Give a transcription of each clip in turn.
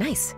Nice.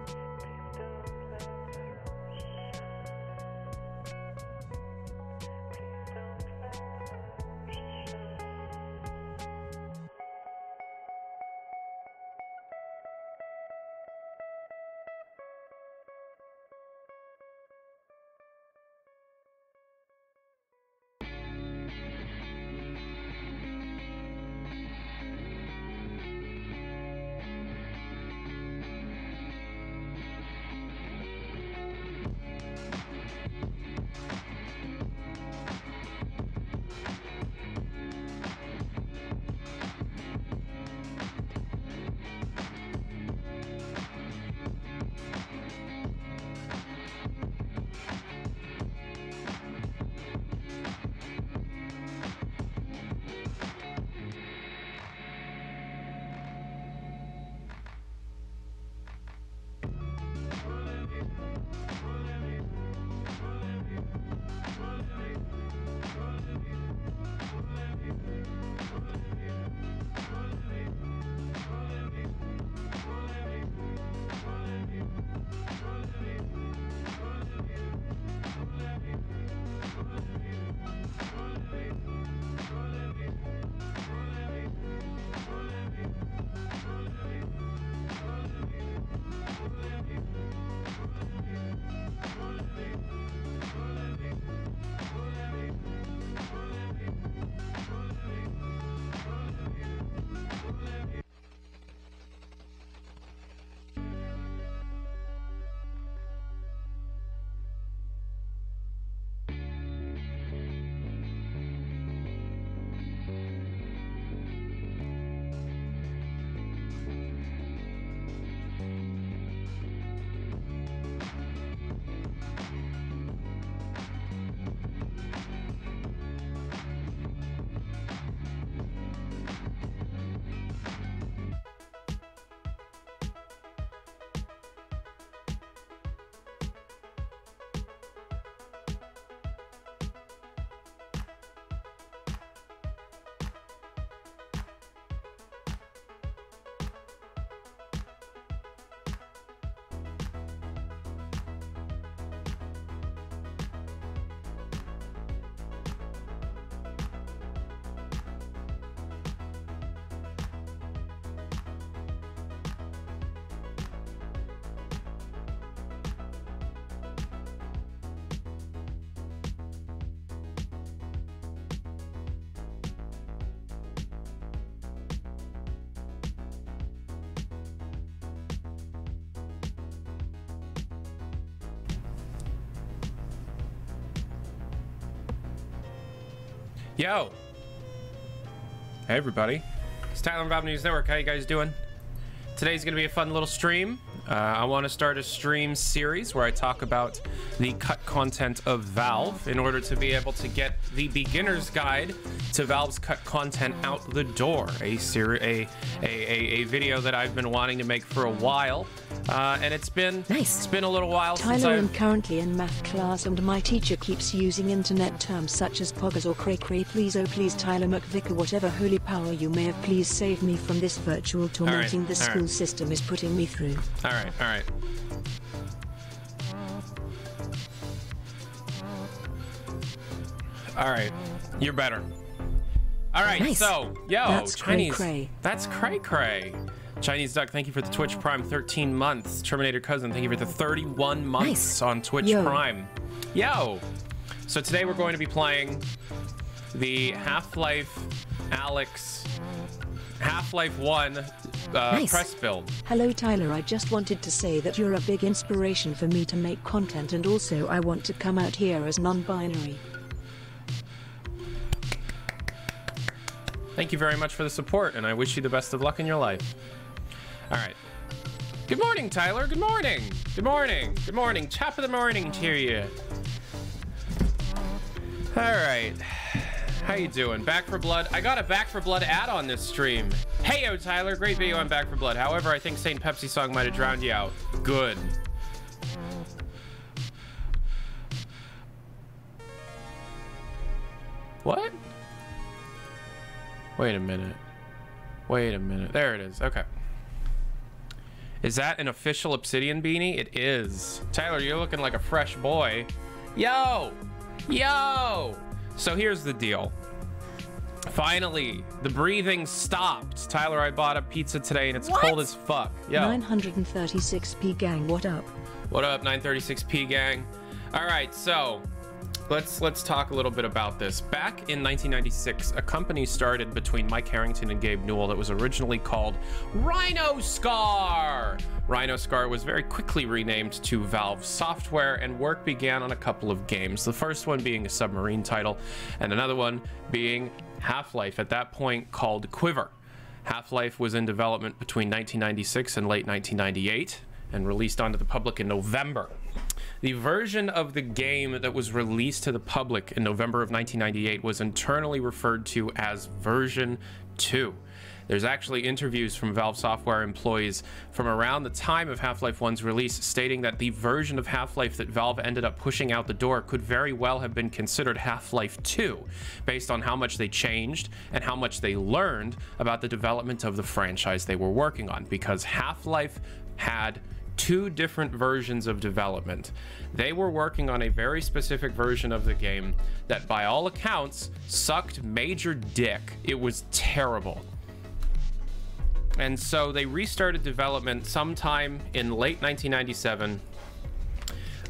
Yo! Hey everybody. It's Tyler Valve News Network. How you guys doing? Today's gonna be a fun little stream. Uh, I want to start a stream series where I talk about the cut content of Valve in order to be able to get the beginner's guide to Valve's cut content out the door. A, ser- a, a, a, a video that I've been wanting to make for a while. Uh, and it's been Nice. It's been a little while since Tyler, I'm currently in math class and my teacher keeps using internet terms such as poggers or cray cray. Please, oh please, Tyler McVicker, whatever holy power you may have, please save me from this virtual tormenting the all right. school system is putting me through. All right, all right. All right, you're better. All right, Nice. so yo, That's cray cray. That's cray cray. Chinese Duck, thank you for the Twitch Prime 13 months. Terminator Cousin, thank you for the 31 months Nice. on Twitch Yo. Prime. Yo. So today we're going to be playing the Half-Life Alpha Half-Life 1 uh, Nice. press build. Hello, Tyler. I just wanted to say that you're a big inspiration for me to make content, and also I want to come out here as non binary. Thank you very much for the support, and I wish you the best of luck in your life. All right. Good morning, Tyler. Good morning. Good morning. Good morning. Top of the morning to you. All right. How you doing? Back 4 Blood. I got a Back 4 Blood ad on this stream. Hey, Tyler. Great video on Back 4 Blood. However, I think St. Pepsi song might have drowned you out. Good. What? Wait a minute. Wait a minute. There it is. Okay. Is that an official Obsidian beanie? It is. Tyler, you're looking like a fresh boy. Yo! Yo! So here's the deal. Finally, the breathing stopped. Tyler, I bought a pizza today and it's What? cold as fuck. Yo. 936p gang, what up? What up, 936p gang? All right, so let's let's talk a little bit about this. Back in 1996, a company started between Mike Harrington and Gabe Newell that was originally called Rhino Scar. Rhino Scar was very quickly renamed to Valve Software, and work began on a couple of games. The first one being a submarine title, and another one being Half-Life. At that point, called Quiver. Half-Life was in development between 1996 and late 1998 and released onto the public in November. The version of the game that was released to the public in November of 1998 was internally referred to as version 2. There's actually interviews from Valve Software employees from around the time of Half-Life 1's release stating that the version of Half-Life that Valve ended up pushing out the door could very well have been considered Half-Life 2 based on how much they changed and how much they learned about the development of the franchise they were working on because Half-Life had two different versions of development. They were working on a very specific version of the game that, by all accounts, sucked major dick. It was terrible. And so they restarted development sometime in late 1997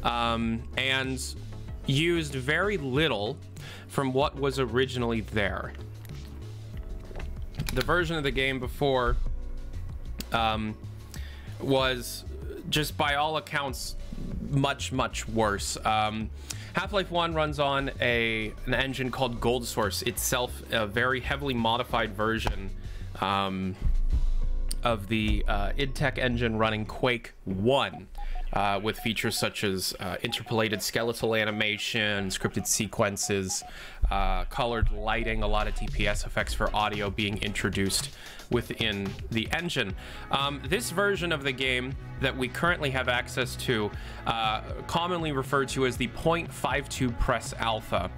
um, and used very little from what was originally there. The version of the game before um, was just by all accounts much much worse. Um, half-life 1 runs on a an engine called gold source itself a very heavily modified version um, of the uh, idtech engine running quake 1 uh, with features such as uh, interpolated skeletal animation, scripted sequences, uh, colored lighting, a lot of DSP effects for audio being introduced within the engine. Um, this version of the game that we currently have access to, uh, commonly referred to as the 0.52 Press Alpha,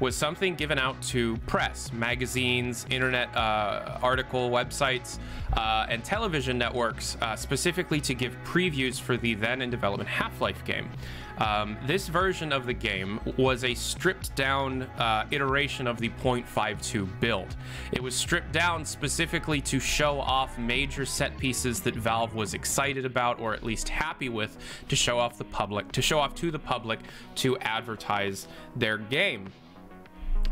was something given out to press, magazines, internet uh, article websites, uh, and television networks, uh, specifically to give previews for the then in development Half Life game. Um, this version of the game was a stripped down uh, iteration of the 0.52 build. It was stripped down specifically to show off major set pieces that Valve was excited about or at least happy with to show off the public, to show off to the public to advertise their game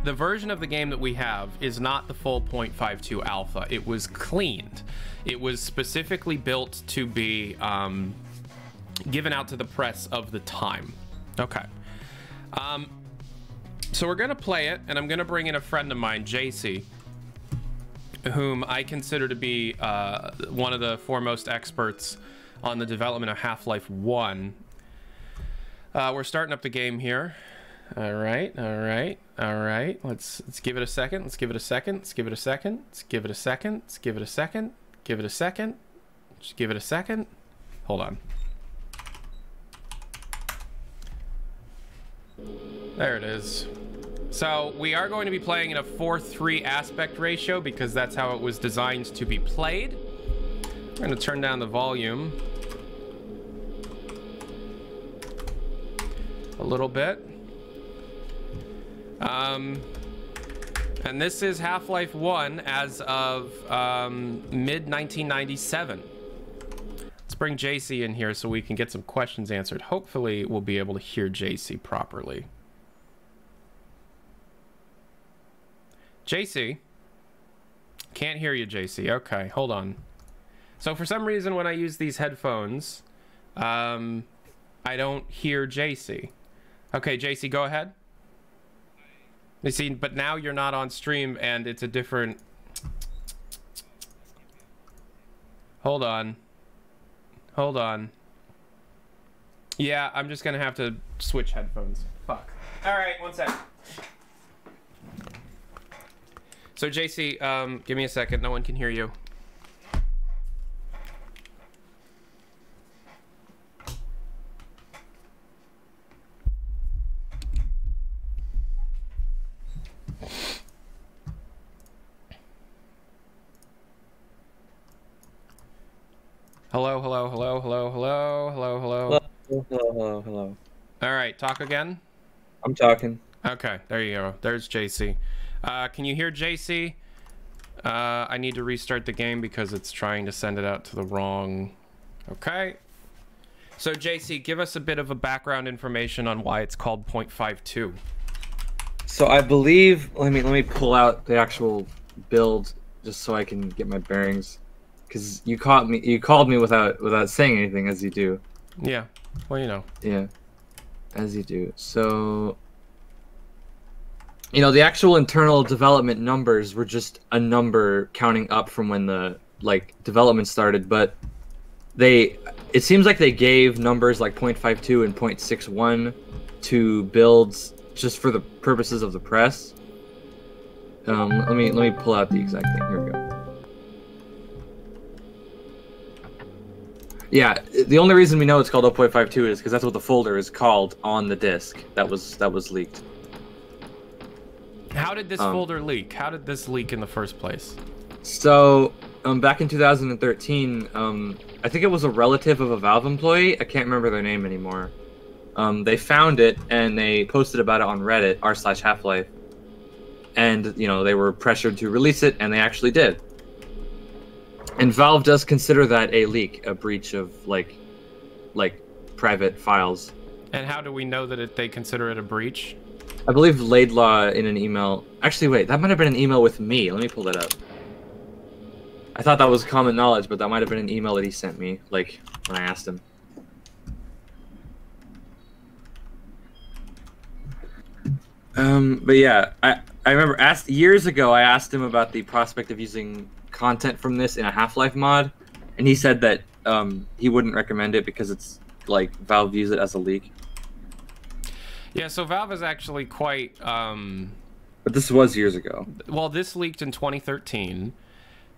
the version of the game that we have is not the full 0.52 alpha. It was cleaned. It was specifically built to be um, given out to the press of the time. Okay. Um, so we're going to play it, and I'm going to bring in a friend of mine, JC, whom I consider to be uh, one of the foremost experts on the development of Half-Life 1. Uh, we're starting up the game here. All right, all right, all right. Let's let's give it a second. Let's give it a second. Let's give it a second. Let's give it a second. Let's give it a second. Give it a second. Just give it a second. Hold on. There it is. So we are going to be playing in a 4-3 aspect ratio because that's how it was designed to be played. I'm going to turn down the volume a little bit. Um, and this is Half-Life 1 as of um, mid-1997. Let's bring JC in here so we can get some questions answered. Hopefully we'll be able to hear JC properly. JC? Can't hear you, JC. Okay, hold on. So for some reason when I use these headphones, um, I don't hear JC. Okay, JC, go ahead. You see, but now you're not on stream and it's a different... Hold on. Hold on. Yeah, I'm just gonna have to switch headphones. Fuck. Alright, one sec. So JC, um, give me a second. No one can hear you. Hello, hello, hello, hello, hello, hello, hello. Hello, hello, hello. All right, talk again. I'm talking. Okay, there you go. There's JC. Uh, can you hear JC? Uh, I need to restart the game because it's trying to send it out to the wrong. Okay. So JC, give us a bit of a background information on why it's called 0.52. So I believe. Let me let me pull out the actual build just so I can get my bearings. Cause you caught me. You called me without without saying anything, as you do. Yeah. Well, you know. Yeah, as you do. So. You know, the actual internal development numbers were just a number counting up from when the like development started, but they it seems like they gave numbers like 0.52 and 0.61 to builds just for the purposes of the press. Um, let me let me pull out the exact thing. Here we go. Yeah, the only reason we know it's called 0.52 is because that's what the folder is called on the disk that was that was leaked. How did this Um, folder leak? How did this leak in the first place? So, um, back in 2013, um, I think it was a relative of a Valve employee. I can't remember their name anymore. Um, they found it and they posted about it on Reddit r slash Half Life, and you know they were pressured to release it, and they actually did. And Valve does consider that a leak, a breach of like, like, private files. And how do we know that it, they consider it a breach? I believe Laidlaw in an email. Actually, wait, that might have been an email with me. Let me pull that up. I thought that was common knowledge, but that might have been an email that he sent me, like when I asked him. Um, but yeah, I I remember asked years ago. I asked him about the prospect of using content from this in a Half-Life mod, and he said that um, he wouldn't recommend it because it's like Valve views it as a leak. Yeah, so Valve is actually quite um, But this was years ago. well, this leaked in 2013,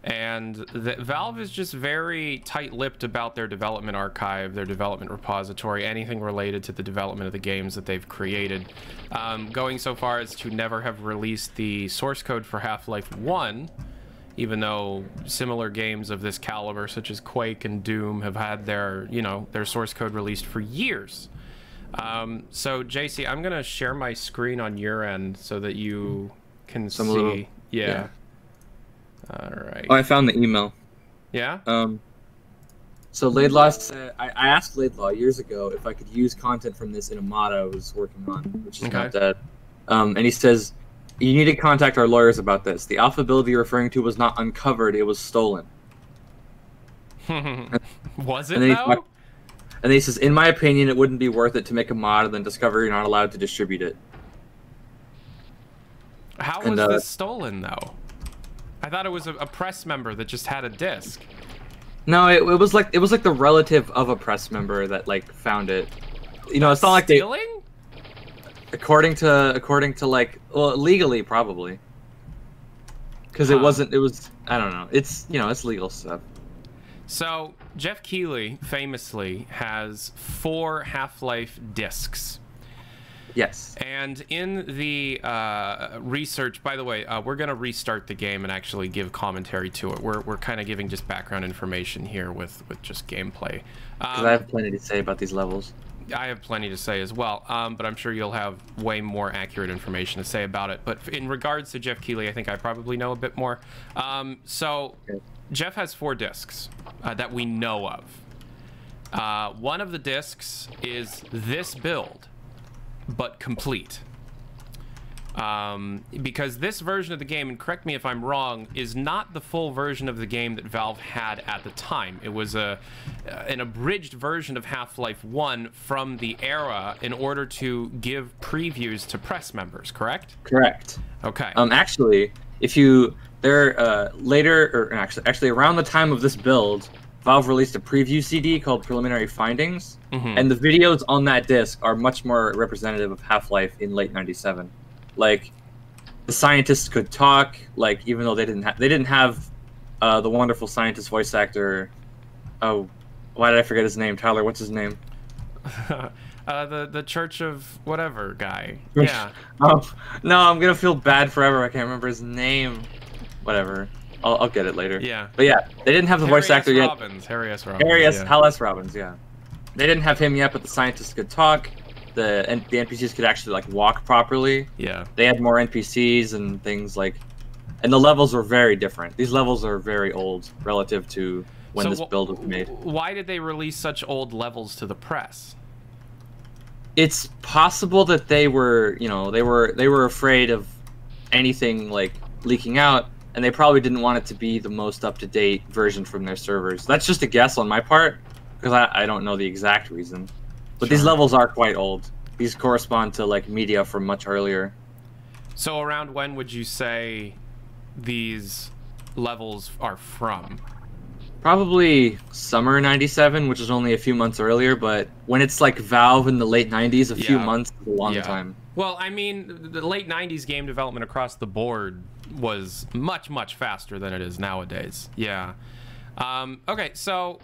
and the, Valve is just very tight-lipped about their development archive, their development repository, anything related to the development of the games that they've created. Um, going so far as to never have released the source code for Half-Life 1, even though similar games of this caliber, such as Quake and Doom, have had their, you know, their source code released for years. Um, so JC, I'm gonna share my screen on your end so that you can Some see. little- yeah. All right. Oh, I found the email. yeah. Um, so Laidlaw said, I, I asked Laidlaw years ago if I could use content from this in a mod I was working on, which is not dead. Um, and he says, you need to contact our lawyers about this. The alpha build you're referring to was not uncovered, it was stolen. Was it and though? And he says, in my opinion, it wouldn't be worth it to make a mod and then discover you're not allowed to distribute it. How and, was uh, this stolen though? I thought it was a, a press member that just had a disc. No, it, it was like it was like the relative of a press member that like found it. You know, it's not like they Stealing? According to according to like well legally probably because it wasn't it was i don't know it's you know it's legal stuff So Geoff Keighley famously has four Half-Life discs. yes And in the uh, research, by the way, uh, we're going to restart the game and actually give commentary to it. We're, we're kind of giving just background information here with, with just gameplay. because Um, i have plenty to say about these levels I have plenty to say as well, um, but I'm sure you'll have way more accurate information to say about it. But in regards to Geoff Keighley, I think I probably know a bit more. Um, so. Geoff has four discs uh, that we know of. Uh, one of the discs is this build, but complete. Um, because this version of the game, and correct me if I'm wrong, is not the full version of the game that Valve had at the time. It was a uh, an abridged version of Half-Life 1 from the era in order to give previews to press members, correct? correct Okay. um actually if you there uh later or actually actually around the time of this build valve released a preview cd called preliminary findings Mhm. and the videos on that disc are much more representative of half-life in late 97 like the scientists could talk like even though they didn't have they didn't have uh, the wonderful scientist voice actor oh why did i forget his name tyler what's his name uh, the the Church of whatever guy. Yeah. oh no i'm gonna feel bad forever i can't remember his name whatever I'll, I'll get it later. Yeah. But yeah, they didn't have the Harry voice S. actor yet. Robbins. Harry S. Robbins. Harry S. yeah. Hal S. Robbins, yeah. They didn't have him yet, but the scientists could talk. The and the NPCs could actually like walk properly. Yeah. They had more NPCs and things like, and the levels were very different. These levels are very old relative to when So this build was made. Why did they release such old levels to the press? It's possible that they were, you know, they were they were afraid of anything like leaking out, and they probably didn't want it to be the most up to date version from their servers. That's just a guess on my part because I, I don't know the exact reason. But these levels are quite old. These correspond to like media from much earlier. So around when would you say these levels are from? Probably summer '97, which is only a few months earlier. But when it's like Valve in the late '90s, a few months is a long Yeah. time. Well, I mean, the late 90s game development across the board was much, much faster than it is nowadays. Yeah. Um, okay, so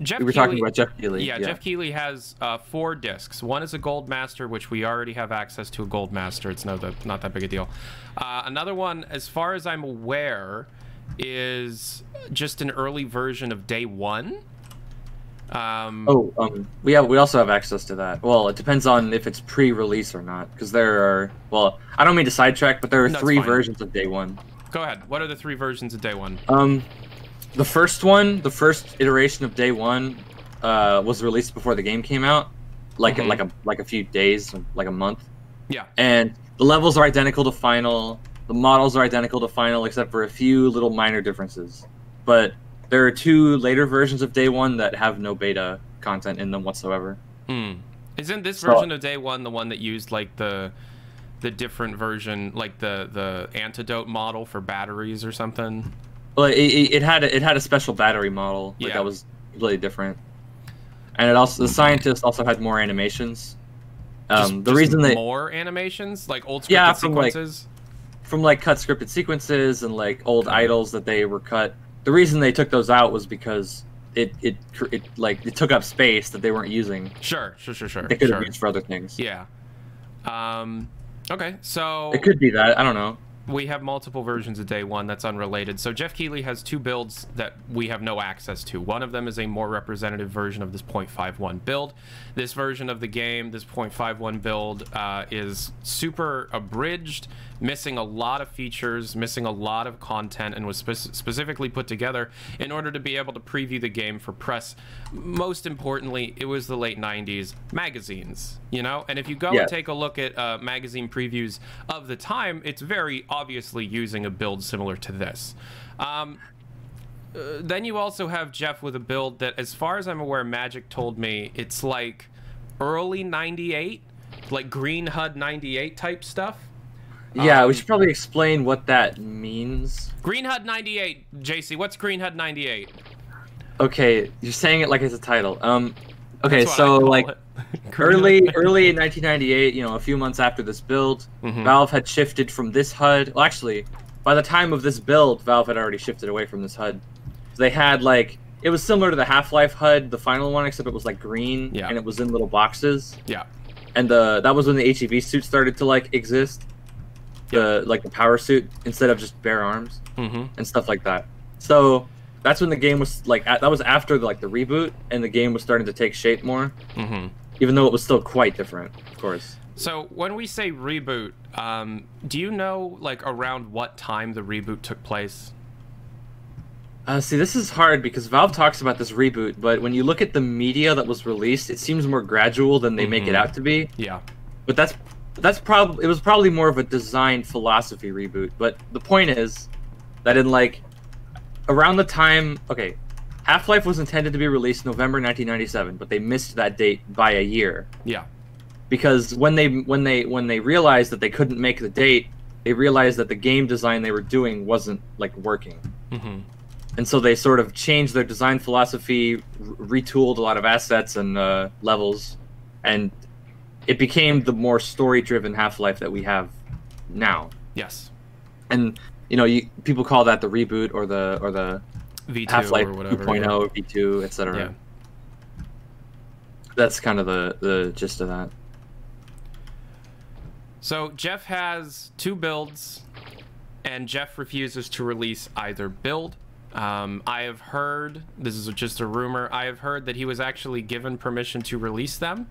Geoff We were talking about Geoff Keighley. Yeah, Geoff Keighley has uh, four discs. One is a Gold Master, which we already have access to a Gold Master. It's not that, not that big a deal. Uh, another one, as far as I'm aware, is just an early version of Day One. Um, Oh, um, we have we also have access to that. Well, it depends on if it's pre-release or not, because there are. Well, I don't mean to sidetrack, but there are No, three versions of Day One. Go ahead. What are the three versions of Day One? Um, the first one, the first iteration of Day One, uh, was released before the game came out, like Mhm. like a like a few days, like a month, Yeah. and the levels are identical to Final. The models are identical to Final, except for a few little minor differences. But there are two later versions of Day One that have no beta content in them whatsoever. Hmm. Isn't this So- version of Day One the one that used like the the different version, like the the antidote model for batteries or something? Well, it, it, it had a, it had a special battery model like Yeah. that was completely different, and it also the scientists also had more animations. Um, Just- the just reason they more animations, like old scripted Yeah, from, like- from like cut scripted sequences and like old idles that they were cut. The reason they took those out was because it it it like it took up space that they weren't using. Sure, sure, sure, sure. They could have sure. used for other things. Yeah. Um. Okay, so It could be that I don't know. We have multiple versions of day one that's unrelated. So geoff keighley has two builds that we have no access to. One of them is a more representative version of this 0.51 build. This version of the game this 0.51 build uh, is super abridged missing a lot of features missing a lot of content and was spe- specifically put together in order to be able to preview the game for press most importantly it was the late 90s magazines you know and if you go Yeah. and take a look at uh, magazine previews of the time, it's very obviously using a build similar to this. Um, uh, then you also have Geoff with a build that, as far as I'm aware, Magic told me it's like early 98, like Green HUD 98 type stuff. Yeah, Um, we should probably explain what that means. Green HUD 98, JC, what's Green HUD 98? Okay, you're saying it like it's a title. Um, okay, That's what I so like early early in 1998 you know a few months after this build Mhm. valve had shifted from this hud well actually by the time of this build valve had already shifted away from this hud so they had like it was similar to the half-life hud the final one except it was like green Yeah. and it was in little boxes Yeah. and the that was when the hev suit started to like exist the like the power suit instead of just bare arms Mm-hmm. and stuff like that so that's when the game was like a- that was after like the reboot and the game was starting to take shape more Mm-hmm. even though it was still quite different of course So when we say reboot, um, do you know like around what time the reboot took place? Uh, see, this is hard because Valve talks about this reboot, but when you look at the media that was released, it seems more gradual than they make it Mhm. out to be. Yeah. But that's that's probably it was probably more of a design philosophy reboot. But the point is that in like around the time, okay, Half Life was intended to be released November 1997, but they missed that date by a year Yeah. because when they when they when they realized that they couldn't make the date, they realized that the game design they were doing wasn't like working Mm-hmm. and so they sort of changed their design philosophy, r- retooled a lot of assets and uh, levels, and it became the more story-driven Half-Life that we have now. Yes. And you know, you, people call that the reboot or the or the V2 Half-Life or whatever. 2.0, V2, etc. Yeah. That's kind of the the gist of that. So Geoff has two builds. and Geoff refuses to release either build. Um, I have heard this is just a rumor. I have heard that he was actually given permission to release them.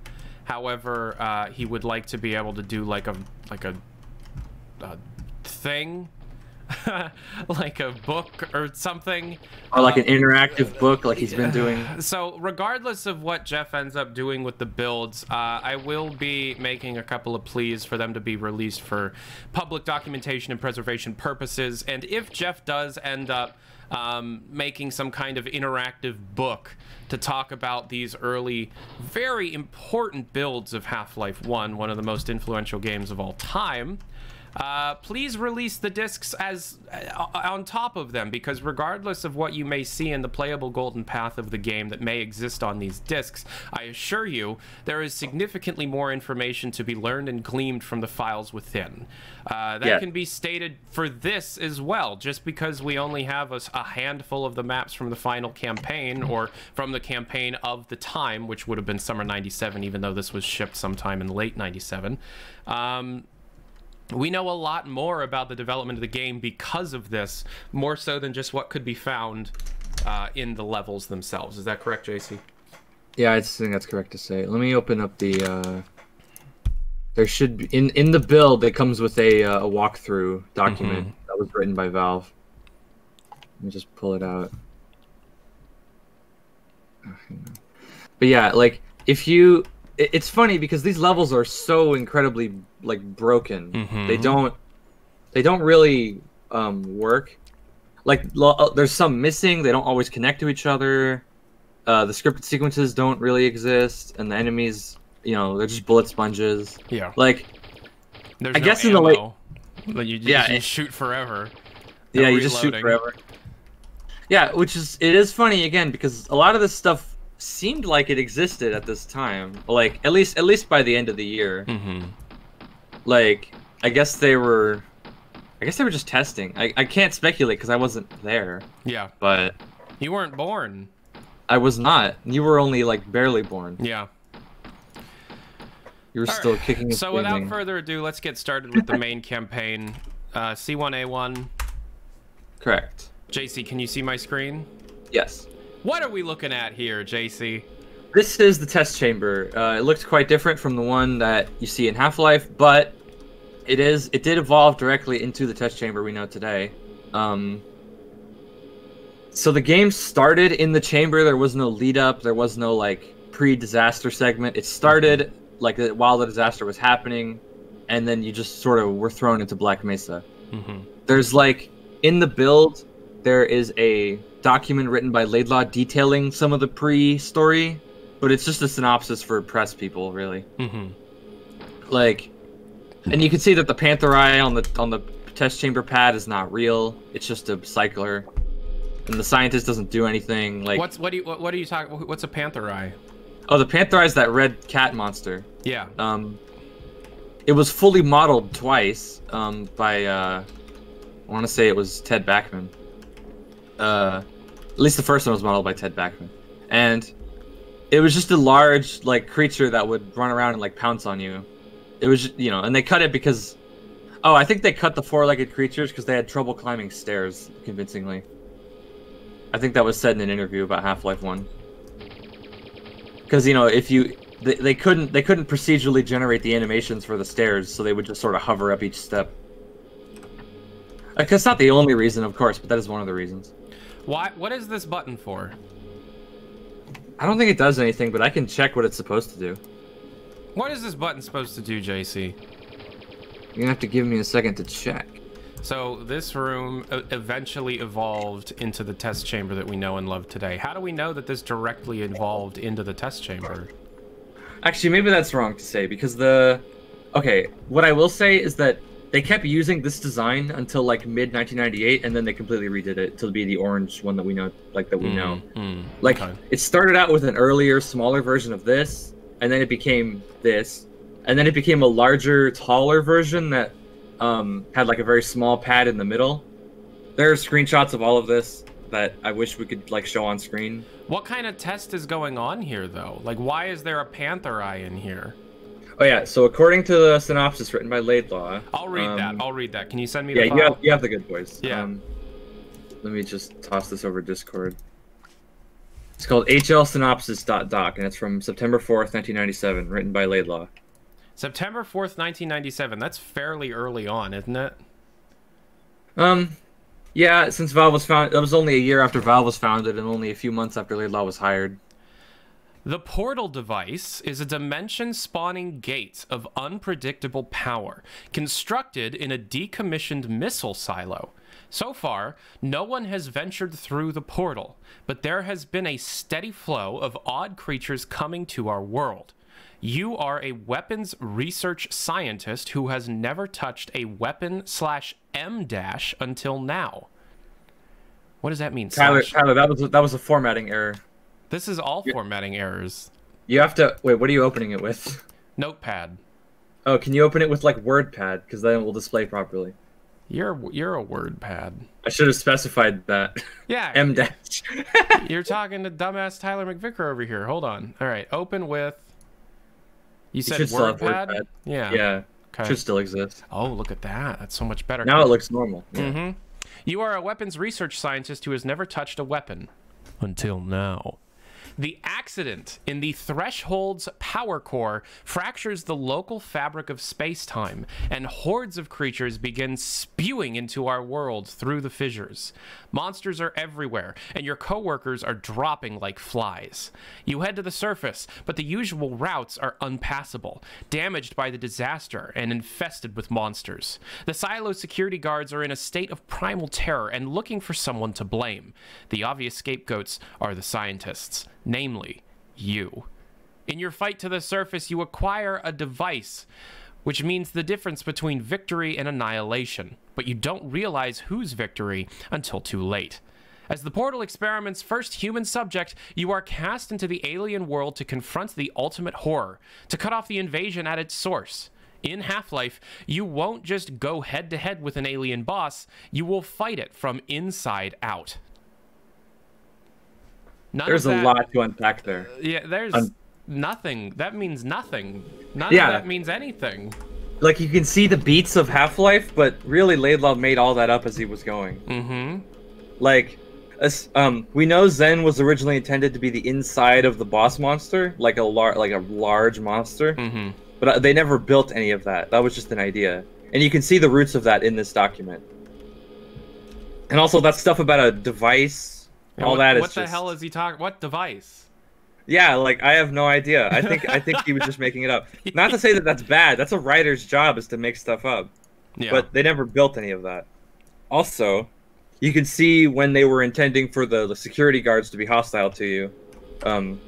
However, uh, he would like to be able to do like a like a, a thing, like a book or something. Or like an interactive book, like he's been doing. So, regardless of what Geoff ends up doing with the builds, uh, I will be making a couple of pleas for them to be released for public documentation and preservation purposes. And if Geoff does end up um, making some kind of interactive book to talk about these early, very important builds of Half Life 1, one of the most influential games of all time. Uh, please release the discs as uh, on top of them because regardless of what you may see in the playable golden path of the game that may exist on these discs i assure you there is significantly more information to be learned and gleaned from the files within uh, that Yeah. can be stated for this as well just because we only have a handful of the maps from the final campaign or from the campaign of the time which would have been summer 97 even though this was shipped sometime in late 97 um, we know a lot more about the development of the game because of this, more so than just what could be found uh, in the levels themselves. Is that correct, JC? Yeah, I think that's correct to say. Let me open up the. Uh... There should be in in the build. It comes with a uh, a walkthrough document that was written by Valve. Let me just pull it out. Oh. But yeah, like if you, it's funny because these levels are so incredibly like broken. Mhm. They don't, they don't really um, work. Like lo- uh, there's some missing. They don't always connect to each other. Uh, the scripted sequences don't really exist, and the enemies, you know, they're just bullet sponges. Yeah. Like, There's I no guess in the late- Like you just, Yeah, you shoot forever. No yeah, you just shoot forever. Yeah, which is it is funny again because a lot of this stuff seemed like it existed at this time. Like at least at least by the end of the year. Mm-hmm. Like I guess they were, I guess they were just testing. I I can't speculate because I wasn't there, Yeah. but You weren't born. I was not. You were only like barely born. Yeah. You were still kicking. So without further ado, let's get started with the main campaign. Uh, C1A1. correct. JC, can you see my screen? Yes. What are we looking at here, JC? This is the test chamber. Uh, it looks quite different from the one that you see in Half-Life, but it is it did evolve directly into the test chamber we know today. Um, so the game started in the chamber. There was no lead up. There was no like pre-disaster segment. It started like while the disaster was happening, and then you just sort of were thrown into Black Mesa. Mm-hmm. There's like in the build, there is a document written by Laidlaw detailing some of the pre-story, but it's just a synopsis for press people, really. Mm-hmm. Like, and you can see that the Panther Eye on the on the test chamber pad is not real. It's just a cycler, and the scientist doesn't do anything. Like, What's what do you what, what are you talking? What's a panther eye? oh, the Panther Eye is that red cat monster. Yeah. Um, it was fully modeled twice um, by uh, I want to say it was Ted Backman. Uh, at least the first one was modeled by Ted Backman, and it was just a large like creature that would run around and like pounce on you. It was you know, and they cut it because oh, I think they cut the four-legged creatures because they had trouble climbing stairs convincingly. I think that was said in an interview about Half-Life One. Because you know, if you they, they couldn't they couldn't procedurally generate the animations for the stairs, so they would just sort of hover up each step. Like, that's not the only reason, of course, but that is one of the reasons. Why? What is this button for? I don't think it does anything, but I can check what it's supposed to do. What is this button supposed to do, JC? You're gonna have to give me a second to check. So this room eventually evolved into the test chamber that we know and love today. How do we know that this directly evolved into the test chamber? Actually, maybe that's wrong to say because the okay, what I will say is that they kept using this design until like mid 1998, and then they completely redid it to be the orange one that we know, like that we know. Mm, Like okay. it started out with an earlier, smaller version of this, and then it became this, and then it became a larger, taller version that um, had like a very small pad in the middle. There are screenshots of all of this that I wish we could like show on screen. What kind of test is going on here, though? Like, why is there a panther eye in here? Oh yeah. So according to the synopsis written by Laidlaw, I'll read um, that. I'll read that. Can you send me yeah, the you file? have you have the good voice. Yeah. Um, let me just toss this over Discord. It's called HL HLSynopsis.doc, and it's from September 4th, 1997, written by Laidlaw. September 4th, 1997. That's fairly early on, isn't it? Um, yeah, since Valve was found, that was only a year after Valve was founded, and only a few months after Laidlaw was hired. The portal device is a dimension spawning gate of unpredictable power, constructed in a decommissioned missile silo. So far, no one has ventured through the portal, but there has been a steady flow of odd creatures coming to our world. You are a weapons research scientist who has never touched a weapon slash M dash until now. What does that mean? Tyler, slash? Tyler, that was a, that was a formatting error. This is all formatting errors. You have to wait. What are you opening it with? Notepad. Oh, can you open it with like WordPad? Because then it will display properly. You're you're a word pad. I should have specified that. Yeah, M dash. you're talking to dumbass Tyler McVicker over here. Hold on. All right, open with. You said should WordPad. WordPad. Yeah. yeah, Okay. should still exist. Oh, look at that. That's so much better. Now it looks normal. Yeah. hmm You are a weapons research scientist who has never touched a weapon until now. The accident in the Threshold's power core fractures the local fabric of space time, and hordes of creatures begin spewing into our world through the fissures. Monsters are everywhere, and your coworkers are dropping like flies. You head to the surface, but the usual routes are unpassable, damaged by the disaster and infested with monsters. The silo security guards are in a state of primal terror and looking for someone to blame. The obvious scapegoats are the scientists, namely, you. In your fight to the surface, you acquire a device, which means the difference between victory and annihilation, but you don't realize whose victory until too late. As the portal experiment's first human subject, you are cast into the alien world to confront the ultimate horror, to cut off the invasion at its source. In Half Life, you won't just go head to head with an alien boss, you will fight it from inside out. None There's of a lot to unpack there. yeah, there's Un- nothing. That means nothing. None Yeah. of that means anything. Like you can see the beats of Half Life, but really Laidlaw made all that up as he was going. Mm-hmm. Like, as, um, we know Xen was originally intended to be the inside of the boss monster, like a lar- like a large monster, Mm-hmm. but uh, they never built any of that. That was just an idea, and you can see the roots of that in this document. And also that stuff about a device, all what, that is What the just- hell is he talking? What device? Yeah, like I have no idea. I think I think he was just making it up. Not to say that that's bad. That's a writer's job is to make stuff up. Yeah. But they never built any of that. Also, you can see when they were intending for the, the security guards to be hostile to you, um,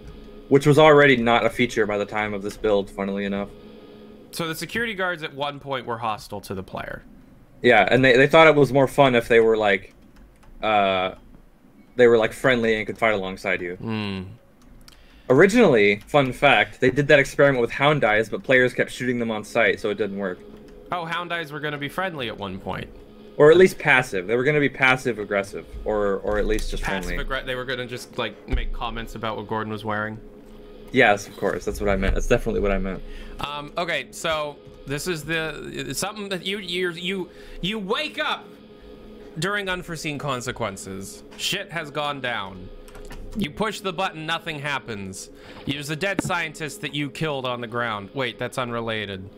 which was already not a feature by the time of this build. Funnily enough. so the security guards at one point were hostile to the player. Yeah, and they, they thought it was more fun if they were like, uh, they were like friendly and could fight alongside you. Hmm. Originally, fun fact, they did that experiment with hound eyes, but players kept shooting them on sight, so it didn't work. Oh, hound eyes were going to be friendly at one point. Or at least passive. They were going to be passive aggressive, or or at least just Passive friendly. aggre- They were going to just like make comments about what Gordon was wearing. Yes, of course. That's what I meant. That's definitely what I meant. Um, okay, so this is the something that you you you you wake up during unforeseen consequences. Shit has gone down. You push the button, nothing happens. There's a dead scientist that you killed on the ground. Wait, that's unrelated.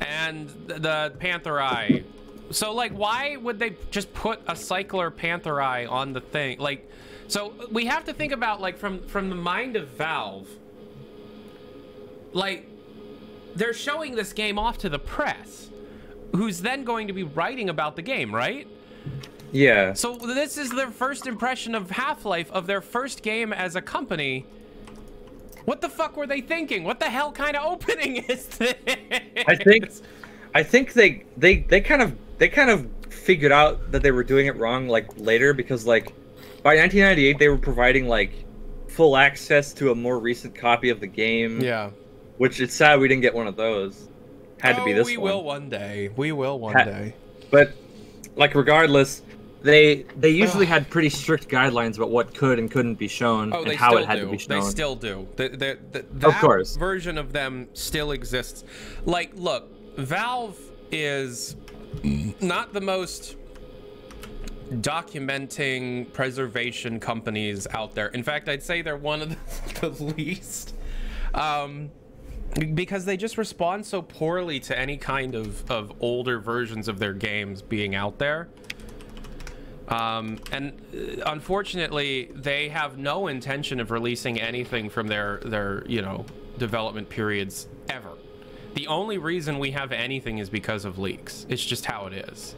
And the Panther Eye. So, like, why would they just put a Cycler Panther Eye on the thing? Like, so we have to think about, like, from from the mind of Valve. Like, they're showing this game off to the press, who's then going to be writing about the game, right? Yeah. So this is their first impression of Half-Life, of their first game as a company. What the fuck were they thinking? What the hell kind of opening is this? I think I think they they they kind of they kind of figured out that they were doing it wrong like later because like by 1998 they were providing like full access to a more recent copy of the game. Yeah. Which it's sad we didn't get one of those. Had to be Oh, this we one. We will one day. We will one Ha- day. But like regardless, they they usually had pretty strict guidelines about what could and couldn't be shown Oh, and how it had do. to be shown. They still do. The, the, the, Of that course. version of them still exists. Like, look, Valve is not the most documenting preservation companies out there. In fact, I'd say they're one of the, the least. Um, because they just respond so poorly to any kind of, of older versions of their games being out there. Um, and uh, unfortunately, they have no intention of releasing anything from their their you know development periods ever. The only reason we have anything is because of leaks. It's just how it is.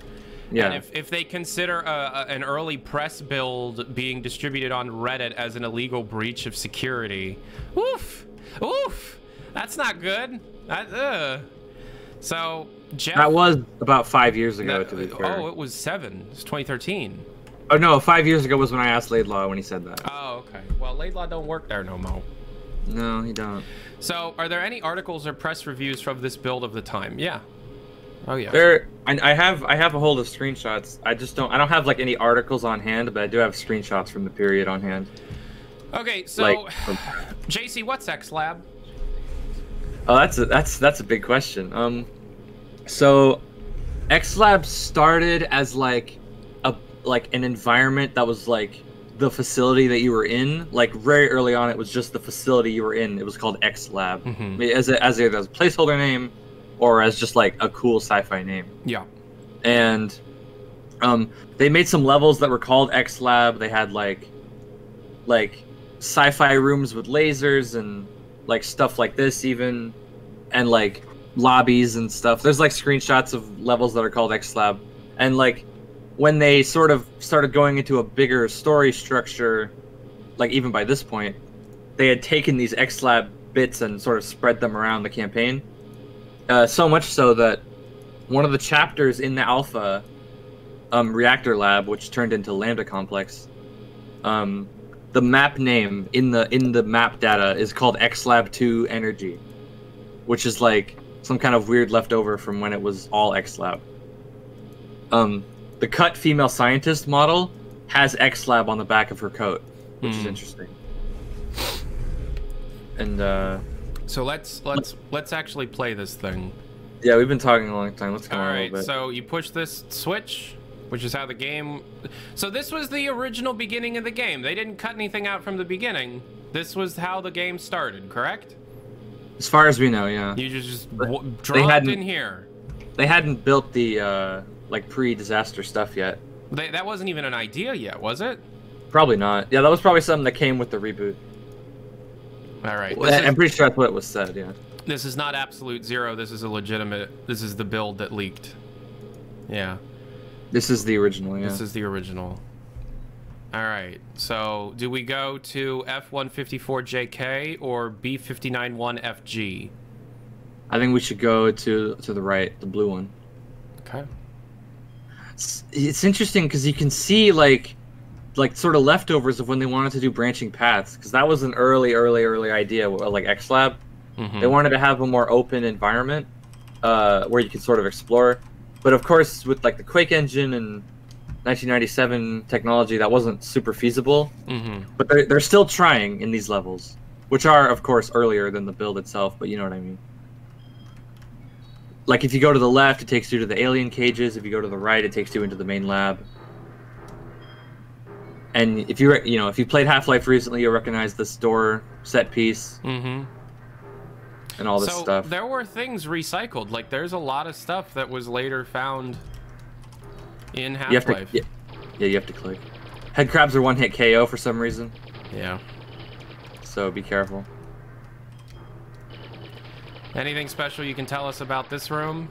yeah. And if, if they consider a, a, an early press build being distributed on Reddit as an illegal breach of security, oof, oof, that's not good. That, uh. So, Geoff. that was about five years ago, that- to be fair. oh, it was seven. It's 2013. Oh no, five years ago was when I asked Laidlaw when he said that. Oh, okay. Well, Laidlaw don't work there no more. No, he don't. So, are there any articles or press reviews from this build of the time? Yeah. Oh yeah. There, I, I have I have a hold of screenshots. I just don't I don't have like any articles on hand, but I do have screenshots from the period on hand. Okay, so like, from- JC, what's X Lab? oh, that's a that's that's a big question. Um, so, XLab started as like a like an environment that was like the facility that you were in. Like very early on, it was just the facility you were in. It was called X Lab Mhm. as a, as either as a placeholder name or as just like a cool sci-fi name. Yeah. and um, they made some levels that were called X Lab. They had like like sci-fi rooms with lasers and like stuff like this even and like lobbies and stuff. There's like screenshots of levels that are called X Lab. And like when they sort of started going into a bigger story structure, like even by this point, they had taken these X Lab bits and sort of spread them around the campaign. Uh, so much so that one of the chapters in the alpha um, reactor lab, which turned into Lambda Complex, um, the map name in the in the map data is called XLab 2 Energy, which is like some kind of weird leftover from when it was all XLab. Um, the cut female scientist model has XLab on the back of her coat, which is Hmm. interesting. And uh, So let's let's let's actually play this thing. yeah, we've been talking a long time. Let's go All bit. So you push this switch, which is how the game. So this was the original beginning of the game. They didn't cut anything out from the beginning. This was how the game started, correct? As far as we know, yeah. You just, just But w- they dropped hadn't- in here. they hadn't built the uh, like pre-disaster stuff yet. They, that wasn't even an idea yet, was it? Probably not. Yeah, that was probably something that came with the reboot. All right. Well, I'm is, pretty sure that's what was said. Yeah. this is not absolute zero. This is a legitimate. This is the build that leaked. Yeah. This is the original. Yeah. This is the original. All right. So, do we go to F154JK or B591FG? I think we should go to to the right, the blue one. Okay. It's, it's interesting because you can see like like sort of leftovers of when they wanted to do branching paths because that was an early, early, early idea uh, like XLab. Mhm. They wanted to have a more open environment uh, where you could sort of explore. But of course, with like the Quake engine and 1997 technology, that wasn't super feasible. Mhm. But they're, they're still trying in these levels, which are, of course, earlier than the build itself, but you know what I mean. Like, if you go to the left, it takes you to the alien cages. If you go to the right, it takes you into the main lab. And if you, re- you know, if you played Half-Life recently, you'll recognize this door set piece Mhm. and all this so stuff. there were things recycled. Like there's a lot of stuff that was later found in You have to, Half-Life. yeah, yeah, you have to click. Head crabs are one-hit KO for some reason, yeah. so be careful. Anything special you can tell us about this room?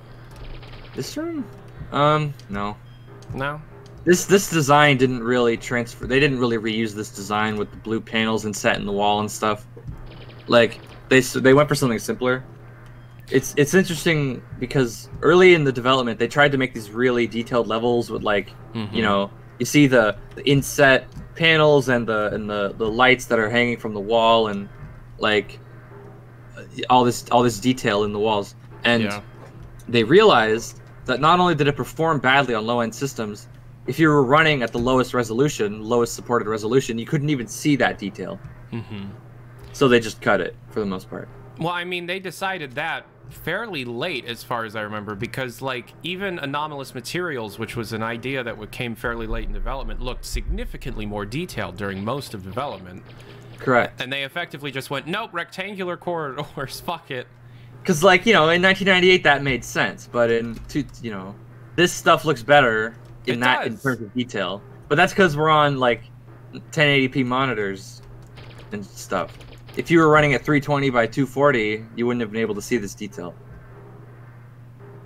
This room? Um, no. No. This this design didn't really transfer. They didn't really reuse this design with the blue panels and set in the wall and stuff. Like they they went for something simpler. It's it's interesting because early in the development they tried to make these really detailed levels with like Mhm. you know you see the, the inset panels and the and the the lights that are hanging from the wall and like uh, all this all this detail in the walls and Yeah. they realized that not only did it perform badly on low end systems, if you were running at the lowest resolution, lowest supported resolution, you couldn't even see that detail. Mm-hmm. So they just cut it for the most part. Well, I mean, they decided that fairly late, as far as I remember, because like even anomalous materials, which was an idea that came fairly late in development, looked significantly more detailed during most of development, Correct. and they effectively just went, nope, rectangular corridors, fuck it. Because like you know, in 1998 that made sense, but in two, you know, this stuff looks better in It that in terms of detail. But that's because we're on like 1080p monitors and stuff. If you were running at 320 by 240, you wouldn't have been able to see this detail.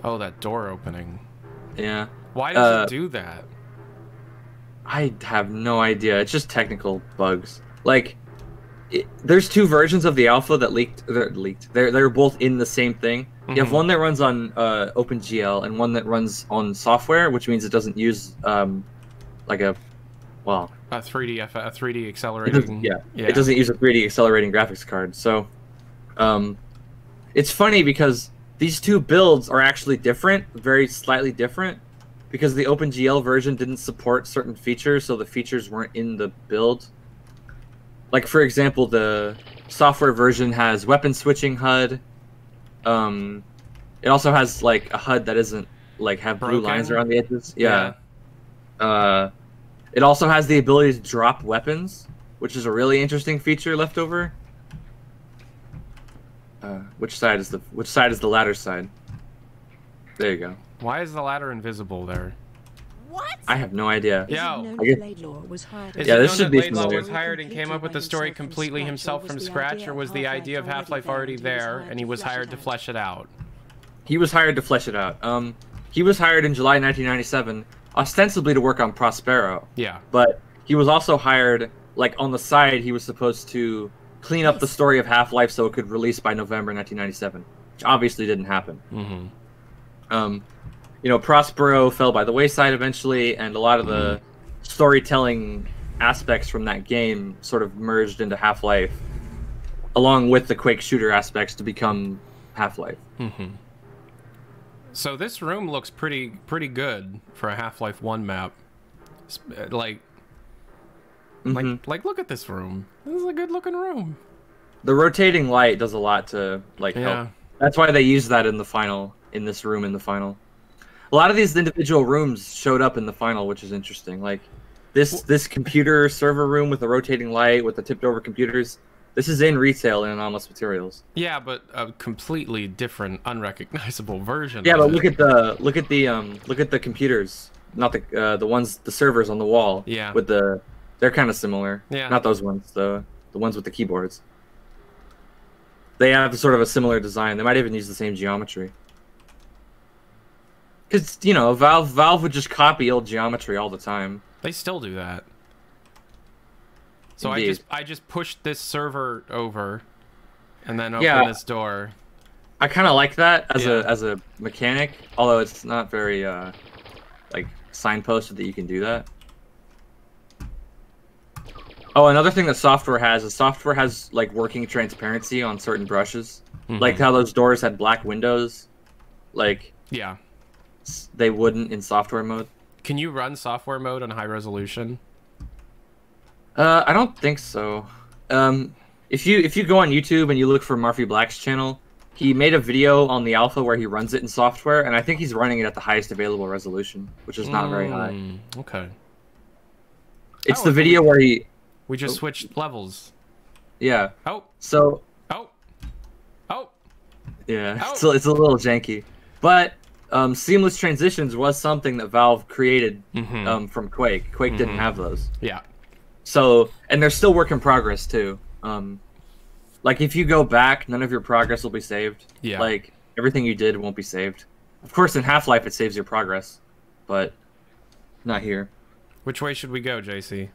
Oh, that door opening. Yeah. Why does Uh, it do that? I have no idea. It's just technical bugs. Like, it, there's two versions of the alpha that leaked. They're leaked. They're they're both in the same thing. You have Mhm. one that runs on uh, OpenGL and one that runs on software, which means it doesn't use um, like a, well, A 3D, F- a 3D it accelerating. yeah, yeah. it doesn't use a 3D accelerating graphics card. So, um, it's funny because these two builds are actually different, very slightly different, because the OpenGL version didn't support certain features, so the features weren't in the build. Like for example, the software version has weapon switching HUD. Um, it also has like a HUD that isn't like have blue Broken? lines around the edges. Yeah. Uh, it also has the ability to drop weapons, which is a really interesting feature left over. Uh, which side is the which side is the ladder side? There you go. Why is the ladder invisible there? What? I have no idea. Is it Yo. I guess- was hired Yeah, this should be Laidlaw familiar. was hired and came up with the story completely himself from scratch, or was the idea of Half-Life already there, and he was hired to flesh it out? He was hired to flesh it out. Um, he was hired in July 1997, ostensibly to work on Prospero, Yeah. but he was also hired like on the side. He was supposed to clean up the story of Half Life so it could release by November 1997, which obviously didn't happen. Mm-hmm. um, you know, Prospero fell by the wayside eventually, and a lot of the storytelling aspects from that game sort of merged into Half Life, along with the Quake shooter aspects to become Half Life. Mm-hmm. So this room looks pretty pretty good for a Half-Life One map. Uh, Like, like, Mhm. like, look at this room. This is a good looking room. The rotating light does a lot to like Yeah. help. That's why they used that in the final, in this room in the final. A lot of these individual rooms showed up in the final, which is interesting. Like this this computer server room with the rotating light with the tipped over computers. This is in retail in anomalous materials. Yeah, but a completely different, unrecognizable version. Yeah, but it. look at the look at the um look at the computers, not the uh, the ones the servers on the wall. Yeah. With the they're kind of similar. Yeah. Not those ones. The the ones with the keyboards. They have sort of a similar design. They might even use the same geometry. Cause you know Valve Valve would just copy old geometry all the time. They still do that. So I just I just pushed this server over, and then open Yeah. this door. I kind of like that as Yeah. a as a mechanic, although it's not very uh like signposted that you can do that. Oh, another thing that software has is software has like working transparency on certain brushes, like Mhm. how those doors had black windows, like yeah. they wouldn't in software mode. Can you run software mode on high resolution? Uh, I don't think so. Um, if you if you go on YouTube and you look for Murphy Black's channel, he made a video on the alpha where he runs it in software, and I think he's running it at the highest available resolution, which is not very high. Mm, Okay. It's Oh, the video where he, We just Oh. switched levels. yeah. Oh, So oh, oh. yeah, Oh. it's, a, it's a little janky, but um, seamless transitions was something that Valve created Mhm. um, from Quake. Quake didn't Mhm. have those. Yeah. So, and they're still work in progress too. Um, like if you go back, none of your progress will be saved. Yeah. Like everything you did won't be saved. Of course, in Half Life it saves your progress, but not here. Which way should we go, JC?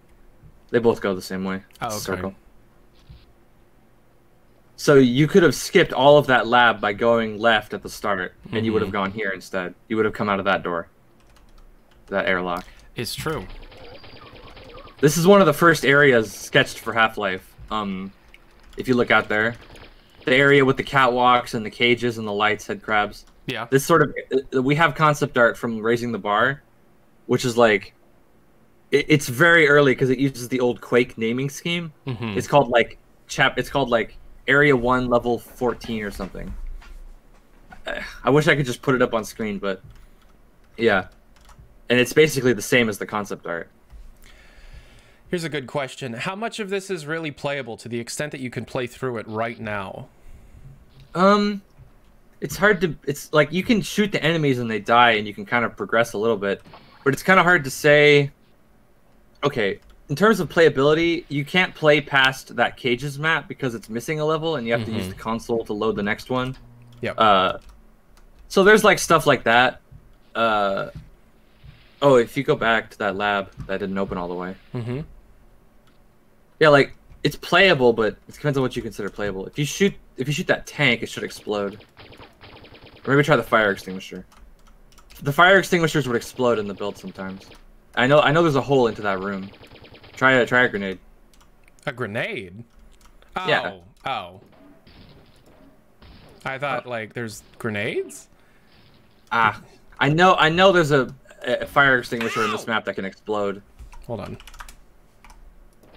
They both go the same way. Oh, okay. circle. So you could have skipped all of that lab by going left at the start, and you would have Mhm. gone here instead. You would have come out of that door, that airlock. It's true. This is one of the first areas sketched for Half-Life. Um, if you look out there, the area with the catwalks and the cages and the lights, head crabs. Yeah. This sort of uh, we have concept art from Raising the Bar, which is like it, it's very early because it uses the old Quake naming scheme. Mhm. It's called like chap. It's called like Area One, Level Fourteen, or something. Uh, I wish I could just put it up on screen, but yeah, and it's basically the same as the concept art. Here's a good question. How much of this is really playable to the extent that you can play through it right now? Um, it's hard to. It's like you can shoot the enemies and they die, and you can kind of progress a little bit, but it's kind of hard to say. Okay, in terms of playability, you can't play past that cages map because it's missing a level, and you have to use Mhm. the console to load the next one. Yeah. Uh, so there's like stuff like that. Uh, oh, if you go back to that lab, that didn't open all the way. mm-hmm. Yeah, like it's playable, but it depends on what you consider playable. If you shoot, if you shoot that tank, it should explode. Or maybe try the fire extinguisher. The fire extinguishers would explode in the build sometimes. I know, I know. There's a hole into that room. Try a try a grenade. A grenade? Oh. Yeah. Oh. I thought, like, there's grenades? Ah, I know, I know. There's a, a fire extinguisher in this map that can explode. Hold on.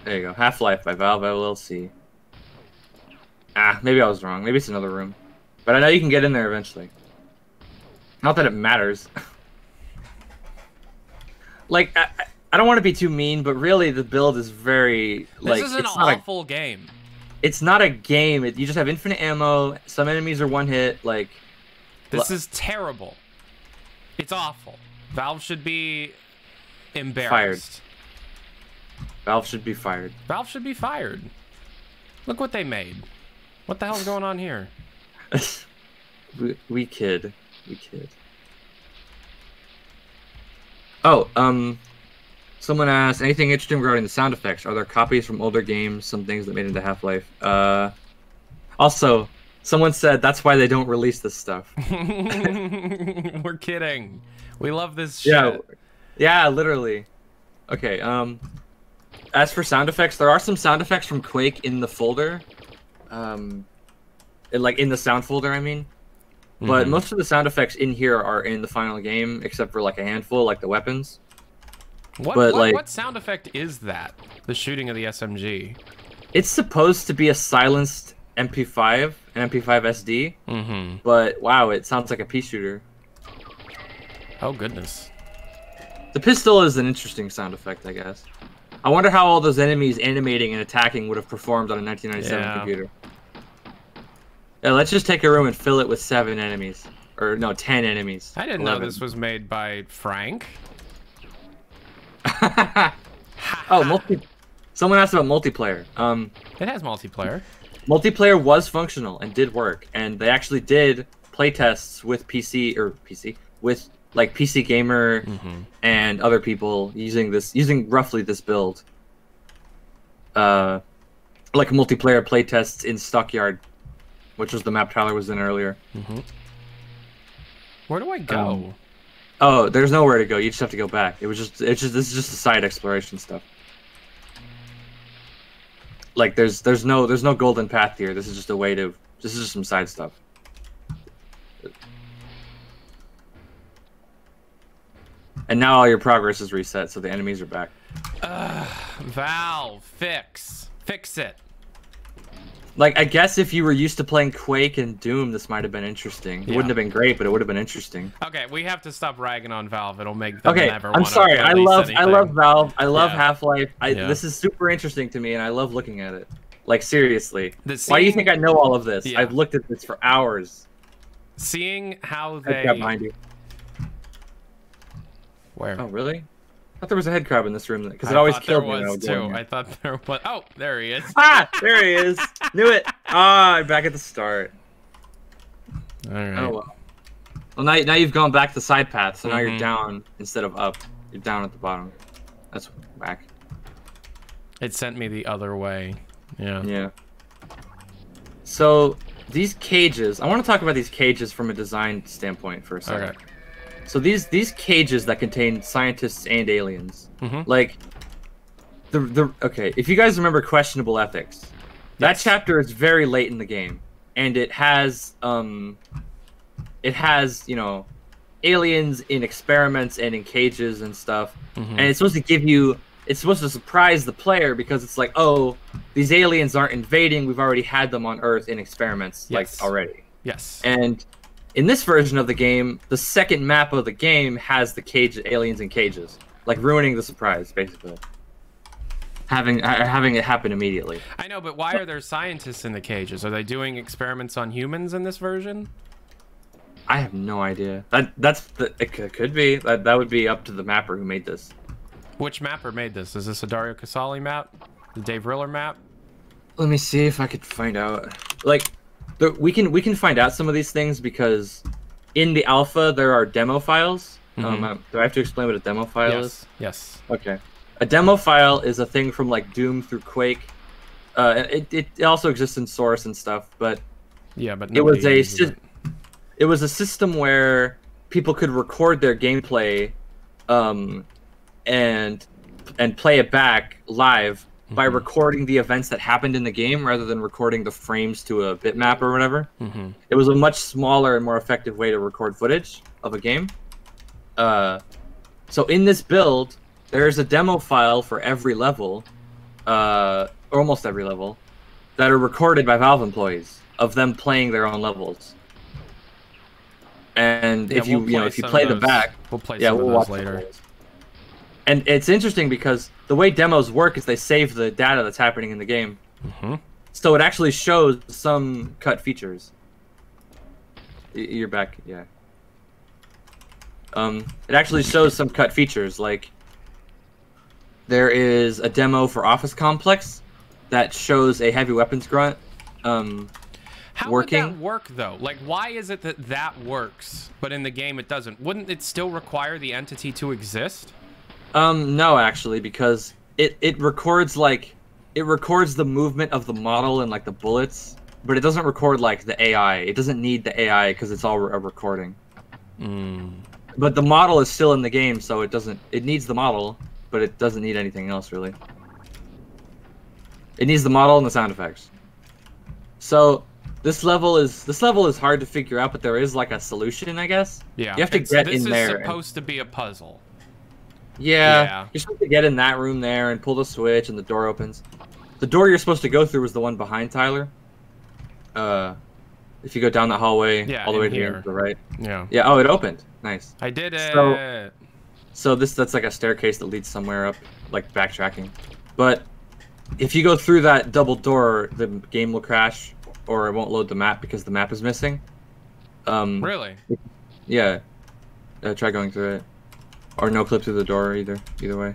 There you go. Half Life by Valve LLC. Ah, maybe I was wrong. Maybe it's another room. But I know you can get in there eventually. Not that it matters. like, I, I- don't want to be too mean, but really the build is very like this is an not a, awful game. it's not a game. It, you just have infinite ammo. Some enemies are one hit. Like, This is terrible. It's awful. Valve should be embarrassed. Fired. Valve should be fired. Valve should be fired. Look what they made. What the hell's going on here? we, we kid. We kid. Oh, um, someone asked anything interesting regarding the sound effects. Are there copies from older games? Some things that made into Half Life. Uh, also, someone said that's why they don't release this stuff. We're kidding. We love this shit. Yeah, yeah, literally. Okay. Um, as for sound effects, there are some sound effects from Quake in the folder. Um, like in the sound folder, I mean. But Mhm. most of the sound effects in here are in the final game, except for like a handful, like the weapons. What, but, what, like- what sound effect is that? The shooting of the SMG. It's supposed to be a silenced MP5, an MP5 SD, Mm-hmm. but wow, it sounds like a pea shooter. Oh goodness. The pistol is an interesting sound effect, I guess. I wonder how all those enemies animating and attacking would have performed on a 1997 Yeah. computer. Yeah, let's just take a room and fill it with seven enemies. Or, no, ten enemies. I didn't know this was made by Frank. oh, multi. Someone asked about multiplayer. Um, It has multiplayer. multiplayer was functional and did work, and they actually did playtests with PC or PC with like PC Gamer Mm-hmm. and other people using this using roughly this build. Uh, like multiplayer playtests in Stockyard, which was the map Tyler was in earlier. Mm-hmm. Where do I go? Um, Oh, there's nowhere to go. You just have to go back. It was just it's just this is just the side exploration stuff. Like there's there's no there's no golden path here. This is just a way to this is just some side stuff. And now all your progress is reset, so the enemies are back. Valve, fix. Fix it. Like I guess if you were used to playing Quake and Doom, this might have been interesting. It Yeah. wouldn't have been great, but it would have been interesting. Okay, we have to stop ragging on Valve. It'll make them Okay, never I'm sorry. I love I love Valve. I love Yeah. Half Life. Yeah. this is super interesting to me, and I love looking at it. Like seriously, The why do you think I know all of this? I've looked at this for hours. Seeing how they crab behind you. Where Oh really? I thought there was a head crab in this room because I it always killed there me. I was would go too. I thought there was. Oh, there he is. Ah, there he is. Knew it. Ah, I'm back at the start. All right. Oh well. Well, now now you've gone back the side path, so now Mhm. you're down instead of up. You're down at the bottom. That's whack. It sent me the other way. Yeah. Yeah. So these cages, I want to talk about these cages from a design standpoint for a second. Okay. So these these cages that contain scientists and aliens, Mhm. like the the okay, if you guys remember questionable ethics, that chapter is very late in the game, and it has um, it has you know, aliens in experiments and in cages and stuff, Mhm. and it's supposed to give you. It's supposed to surprise the player because it's like, oh, these aliens aren't invading. We've already had them on Earth in experiments, Yes. like already. Yes. And in this version of the game, the second map of the game has the cage aliens in cages, like ruining the surprise, basically. Having ha- having it happen immediately. I know, but why are there scientists in the cages? Are they doing experiments on humans in this version? I have no idea. That that's the, it could be that that would be up to the mapper who made this. Which mapper made this? Is this a Dario Casali map? The Dave Riller map? Let me see if I could find out. Like, we can we can find out some of these things because in the alpha there are demo files. Um, Mhm. uh, do I have to explain what a demo file is? Yes. Yes. Okay. A demo file is a thing from like Doom through Quake. Uh, it, it, also exists in Source and stuff, but Yeah, but it was a it. it was a system where people could record their gameplay, um, and and play it back live by Mhm. recording the events that happened in the game rather than recording the frames to a bitmap or whatever. Mhm. It was a much smaller and more effective way to record footage of a game. Uh, so in this build, there's a demo file for every level, uh, or almost every level, that are recorded by Valve employees of them playing their own levels. And Yeah, if you we'll you know play if you play of them back, we'll play yeah, some we'll of watch those some later. And it's interesting because the way demos work is they save the data that's happening in the game, Mhm. so it actually shows some cut features. You're back, yeah. Um, it actually shows some cut features, like there is a demo for Office Complex that shows a heavy weapons grunt. Um, How working. would that work though? Like, why is it that that works, but in the game it doesn't? Wouldn't it still require the entity to exist? Um, no, actually, because it it records like it records the movement of the model and like the bullets, but it doesn't record like the AI. It doesn't need the AI because it's all a recording. Mm. But the model is still in the game, so it doesn't. It needs the model, but it doesn't need anything else really. It needs the model and the sound effects. So this level is this level is hard to figure out, but there is like a solution, I guess. Yeah. You have to It's- get this in is there and- supposed to be a puzzle. Yeah, Yeah. You're supposed to get in that room there and pull the switch, and the door opens. The door you're supposed to go through is the one behind Tyler. Uh, if you go down that hallway, Yeah, all the way to here. the right. Yeah. Yeah. Oh, it opened. Nice. I did it. So- So this that's like a staircase that leads somewhere up, like backtracking. But if you go through that double door, the game will crash, or it won't load the map because the map is missing. Um, really? Yeah. Uh, try going through it, or no clip through the door either. Either way.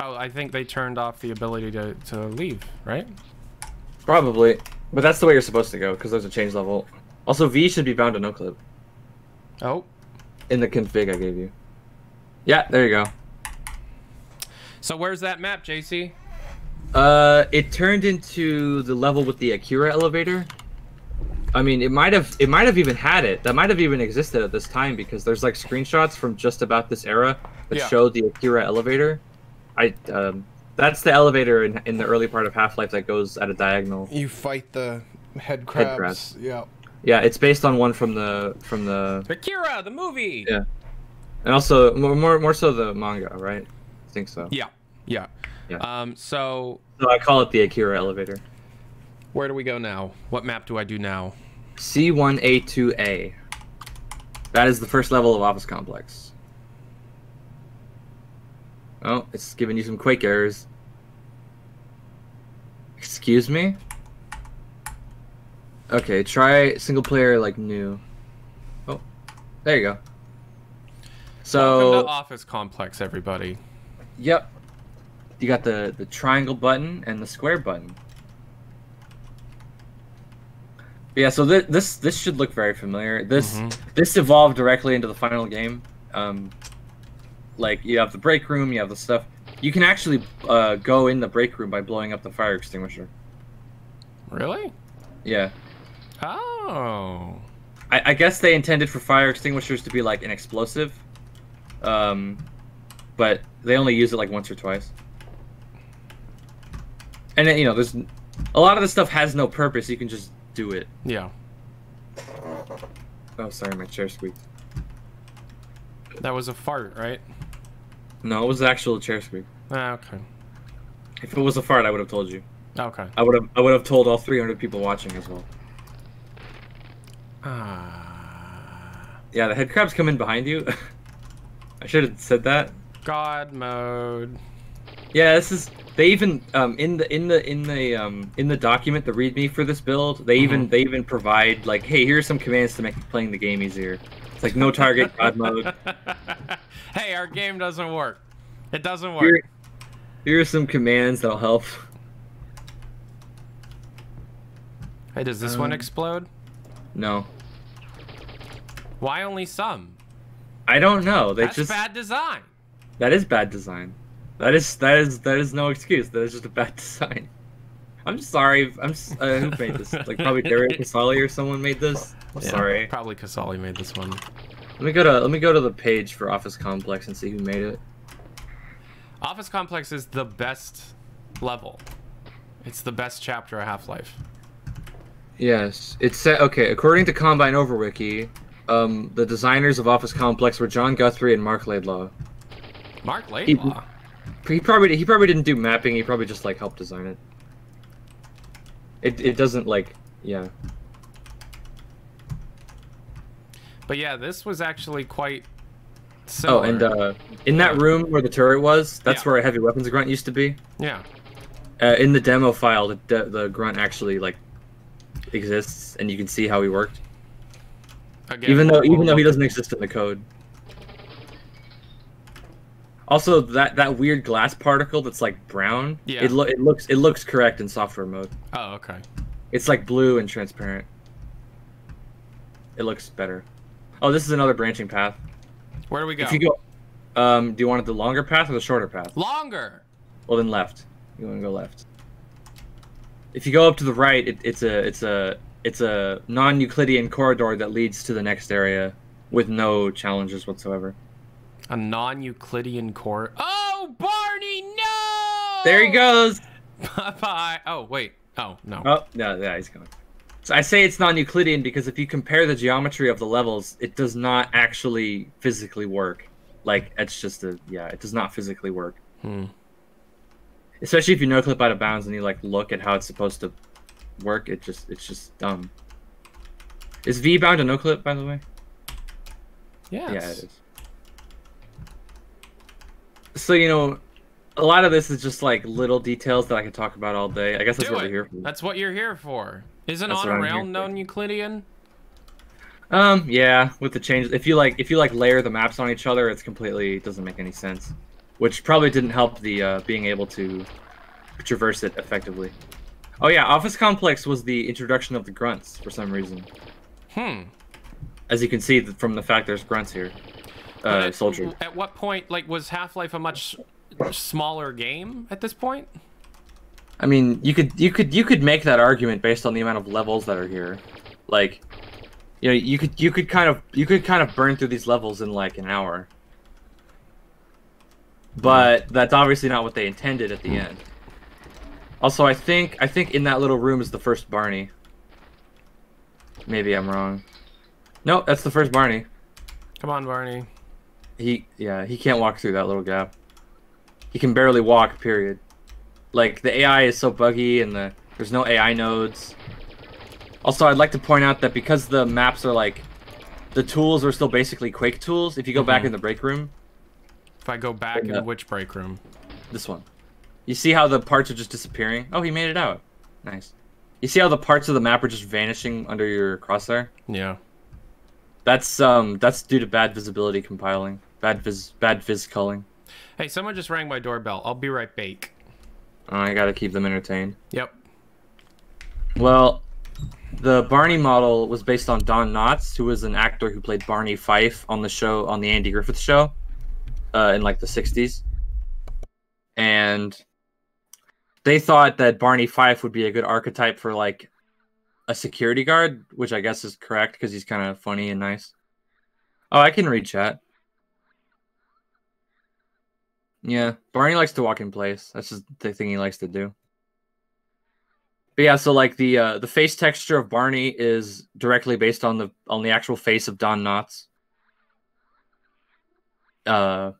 Oh, I think they turned off the ability to, to leave, right? Probably, but that's the way you're supposed to go because there's a change level. Also, V should be bound to no clip Oh. in the config I gave you. Yeah, there you go. So where's that map, JC? Uh, it turned into the level with the Akira elevator. I mean, it might have it might have even had it. That might have even existed at this time because there's like screenshots from just about this era that Yeah. show the Akira elevator. I um, that's the elevator in in the early part of Half Life that goes at a diagonal. You fight the head crabs. Head crabs. Yeah. Yeah, it's based on one from the from the Akira, the movie. Yeah. and also more more, more so the manga, right? I think so. Yeah. Yeah. Yeah. Um. So So I call it the Akira elevator. where do we go now? What map do I do now? C1A2A. That is the first level of Office Complex. Oh, it's giving you some Quake errors. Excuse me? Okay, try single player like new. Oh, there you go. Welcome So, to Office Complex, everybody. yep. You got the, the triangle button and the square button. Yeah, so th- this this should look very familiar. This Mhm. this evolved directly into the final game. Um, like you have the break room, you have the stuff. You can actually uh, go in the break room by blowing up the fire extinguisher. Really? Yeah, Oh. I, I guess they intended for fire extinguishers to be like an explosive, um, but they only use it like once or twice. And then you know, there's a lot of this stuff has no purpose. You can just do it. Yeah. Oh, sorry, my chair squeaked. That was a fart, right? No, it was the actual chair squeak. Ah, okay. If it was a fart, I would have told you. Okay. I would have. I would have told all 300 people watching as well. Ah. Yeah, the head crabs come in behind you. I should have said that. God mode. Yeah, this is. They even um in the in the in the um in the document the README for this build they even Mhm. they even provide like hey here's some commands to make playing the game easier. It's like no target god mode. hey, our game doesn't work. It doesn't work. Here, here are some commands that'll help. Hey, does this one Um, explode? No, Why only some? I don't know. They That's just bad design. that is bad design. That is that is that is no excuse. That is just a bad design. I'm sorry. I'm uh, who made this? Like probably Dario Casali or someone made this. I'm Yeah, sorry. Probably Casali made this one. Let me go to let me go to the page for Office Complex and see who made it. Office Complex is the best level. It's the best chapter of Half-Life. Yes, it's set. Okay, according to Combine Overwiki, um, the designers of Office Complex were John Guthrie and Marc Laidlaw. Marc Laidlaw. He probably he probably didn't do mapping. He probably just like helped design it. It it doesn't like yeah. But yeah, this was actually quite Oh, and uh, in that room where the turret was, that's Yeah. where a heavy weapons grunt used to be. yeah. Uh, in the demo file, the de- the grunt actually like exists, and you can see how he worked. Again, even though even though he doesn't exist in the code. Also, that that weird glass particle that's like brown. Yeah. It lo- it looks it looks correct in software mode. Oh, okay. It's like blue and transparent. It looks better. Oh, this is another branching path. Where do we go? If you go, um, do you want the longer path or the shorter path? Longer. Well, then left. You want to go left. If you go up to the right, it, it's a it's a it's a non-Euclidean corridor that leads to the next area with no challenges whatsoever. A non-Euclidean core. Oh, Barney, no! There he goes. Bye bye. Oh wait. Oh no. Oh, no, yeah, he's gone. So I say it's non-Euclidean because if you compare the geometry of the levels, it does not actually physically work. Like it's just a yeah, it does not physically work. Hmm. Especially if you no clip out of bounds and you like look at how it's supposed to work, it just it's just dumb. Is V bound to no clip by the way? Yes. Yeah, it is. So you know, a lot of this is just like little details that I could talk about all day. I guess that's Do what it. we're here for. That's what you're here for. Isn't That's on what a I'm rail here for. non-Euclidean? Um, yeah, with the changes, if you like, if you like layer the maps on each other, it's completely it doesn't make any sense, which probably didn't help the uh, being able to traverse it effectively. Oh yeah, Office Complex was the introduction of the grunts for some reason, Hmm. as you can see from the fact there's grunts here, uh, at- soldiers. At what point, like, was Half-Life a much smaller game at this point? I mean, you could you could you could make that argument based on the amount of levels that are here, like, you know, you could you could kind of you could kind of burn through these levels in like an hour. But that's obviously not what they intended at the end. Also, I think I think in that little room is the first Barney. Maybe I'm wrong. No, that's the first Barney. Come on, Barney. He yeah, he can't walk through that little gap. He can barely walk, period. Like the AI is so buggy and the there's no AI nodes. Also, I'd like to point out that because the maps are like the tools are still basically Quake tools, if you go back Mhm. in the break room, If I go back in which break room? this one. You see how the parts are just disappearing? Oh, he made it out. Nice. You see how the parts of the map are just vanishing under your crosshair? Yeah. That's um that's due to bad visibility compiling. Bad vis bad vis culling. Hey, someone just rang my doorbell. I'll be right back. Uh, I gotta keep them entertained. Yep. Well, the Barney model was based on Don Knotts, who was an actor who played Barney Fife on the show on the Andy Griffith Show, uh, in like the '60s, and they thought that Barney Fife would be a good archetype for like a security guard, which I guess is correct because he's kind of funny and nice. Oh, I can read chat. Yeah, Barney likes to walk in place. That's just the thing he likes to do. But yeah, so like the uh, the face texture of Barney is directly based on the on the actual face of Don Knotts. Uh,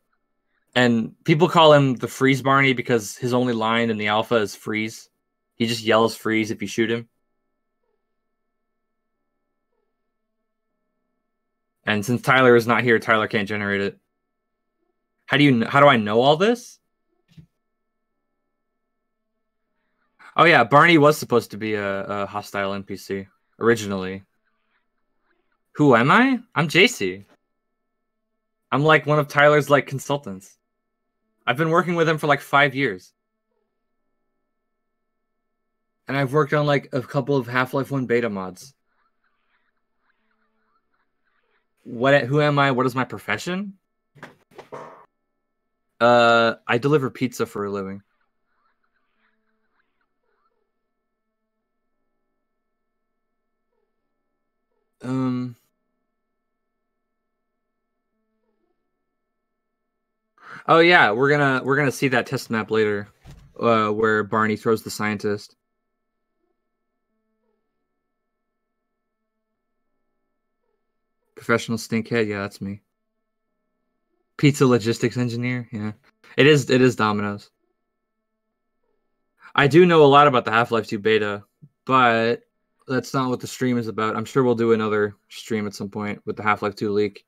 and people call him the Freeze Barney because his only line in the alpha is freeze. He just yells freeze if you shoot him. And since Tyler is not here, Tyler can't generate it. How do you how do I know all this? Oh yeah, Barney was supposed to be a, a hostile NPC originally. Who am I? I'm JC. I'm like one of Tyler's like consultants. I've been working with him for like five years. And I've worked on like a couple of Half-Life 1 beta mods. What who am I? What is my profession? Uh I deliver pizza for a living. Um Oh yeah, we're gonna we're gonna see that test map later, uh, where Barney throws the scientist. Professional stinkhead, yeah, that's me. Pizza logistics engineer, yeah, it is it is Domino's. I do know a lot about the Half Life Two beta, but that's not what the stream is about. I'm sure we'll do another stream at some point with the Half Life Two leak.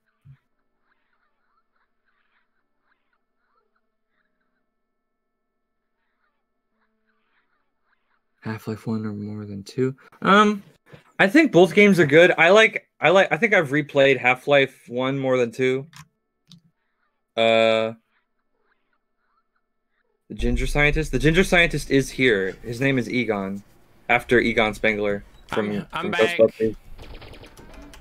Half Life One or more than two. Um, I think both games are good. I like. I like. I think I've replayed Half Life One more than two. Uh, the Ginger Scientist. The Ginger Scientist is here. His name is Egon, after Egon Spengler from, I'm- I'm from back. Ghostbusters.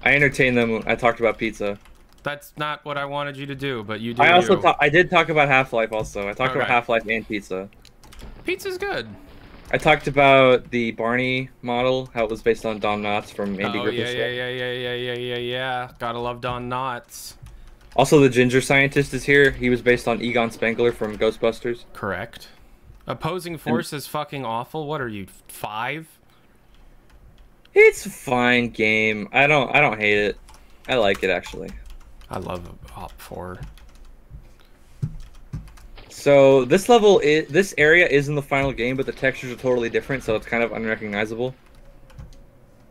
I entertained them. I talked about pizza. That's not what I wanted you to do, but you do. I also you. I did talk about Half Life. Also, I talked about Okay. Half Life and pizza. Pizza's good. I talked about the Barney model, how it was based on Don Knotts from Andy oh Griffith's yeah, yeah, yeah, yeah, yeah, yeah, yeah, yeah. Gotta love Don Knotts. Also, the ginger scientist is here. He was based on Egon Spengler from Ghostbusters. Correct. Opposing force is fucking awful. What are you, five? It's a fine game. I don't. I don't hate it. I like it actually. I love Op 4. So this level, is, this area is in the final game, but the textures are totally different, so it's kind of unrecognizable.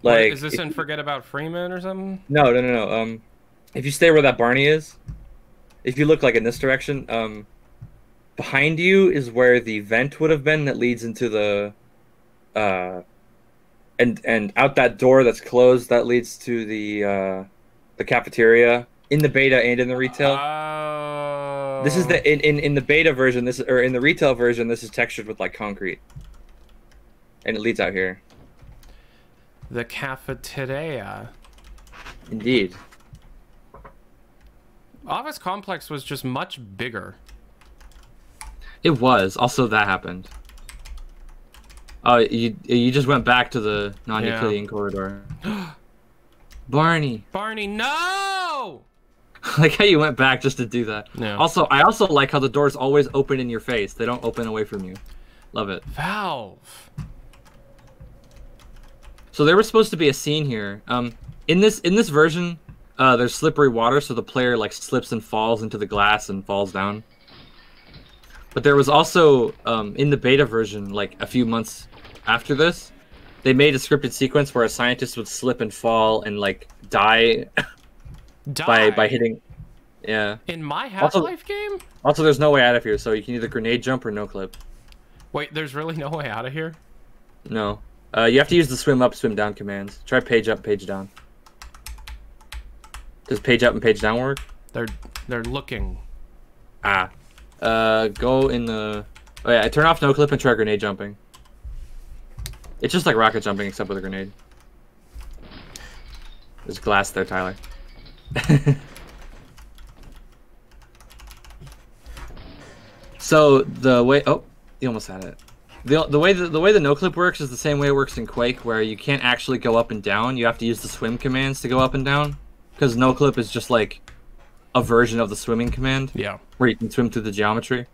Like, is this in Forget About Freeman or something? No, no, no, no. Um, if you stay where that Barney is, if you look like in this direction, um, behind you is where the vent would have been that leads into the, uh, and and out that door that's closed that leads to the uh, the cafeteria in the beta and in the retail. Oh. This is the um, in, in in the beta version. This or in the retail version. This is textured with like concrete, and it leads out here. the cafeteria. Indeed. Office Complex was just much bigger. It was. Also, that happened. Oh, you you just went back to the non-Euclidean corridor. Barney, Barney, no! like how you went back just to do that. Yeah. Also, I also like how the doors always open in your face. They don't open away from you. Love it. Valve. So there was supposed to be a scene here. Um, in this in this version, uh, there's slippery water, so the player like slips and falls into the glass and falls down. But there was also um, in the beta version, like a few months after this, they made a scripted sequence where a scientist would slip and fall and like die Die. by by hitting. Yeah. In my Also- Half-Life game? Also, there's no way out of here, so you can either grenade jump or no clip. Wait, there's really no way out of here? No. Uh, you have to use the swim up, swim down commands. Try page up, page down. Does page up and page down work? They're they're looking. Ah. Uh, go in the. Oh yeah, I turn off no clip and try grenade jumping. It's just like rocket jumping except with a grenade. There's glass there, Tyler. So the way oh, you almost had it. The, the way the, the way the no clip works is the same way it works in Quake, where you can't actually go up and down. You have to use the swim commands to go up and down, because no clip is just like a version of the swimming command Yeah. where you can swim through the geometry.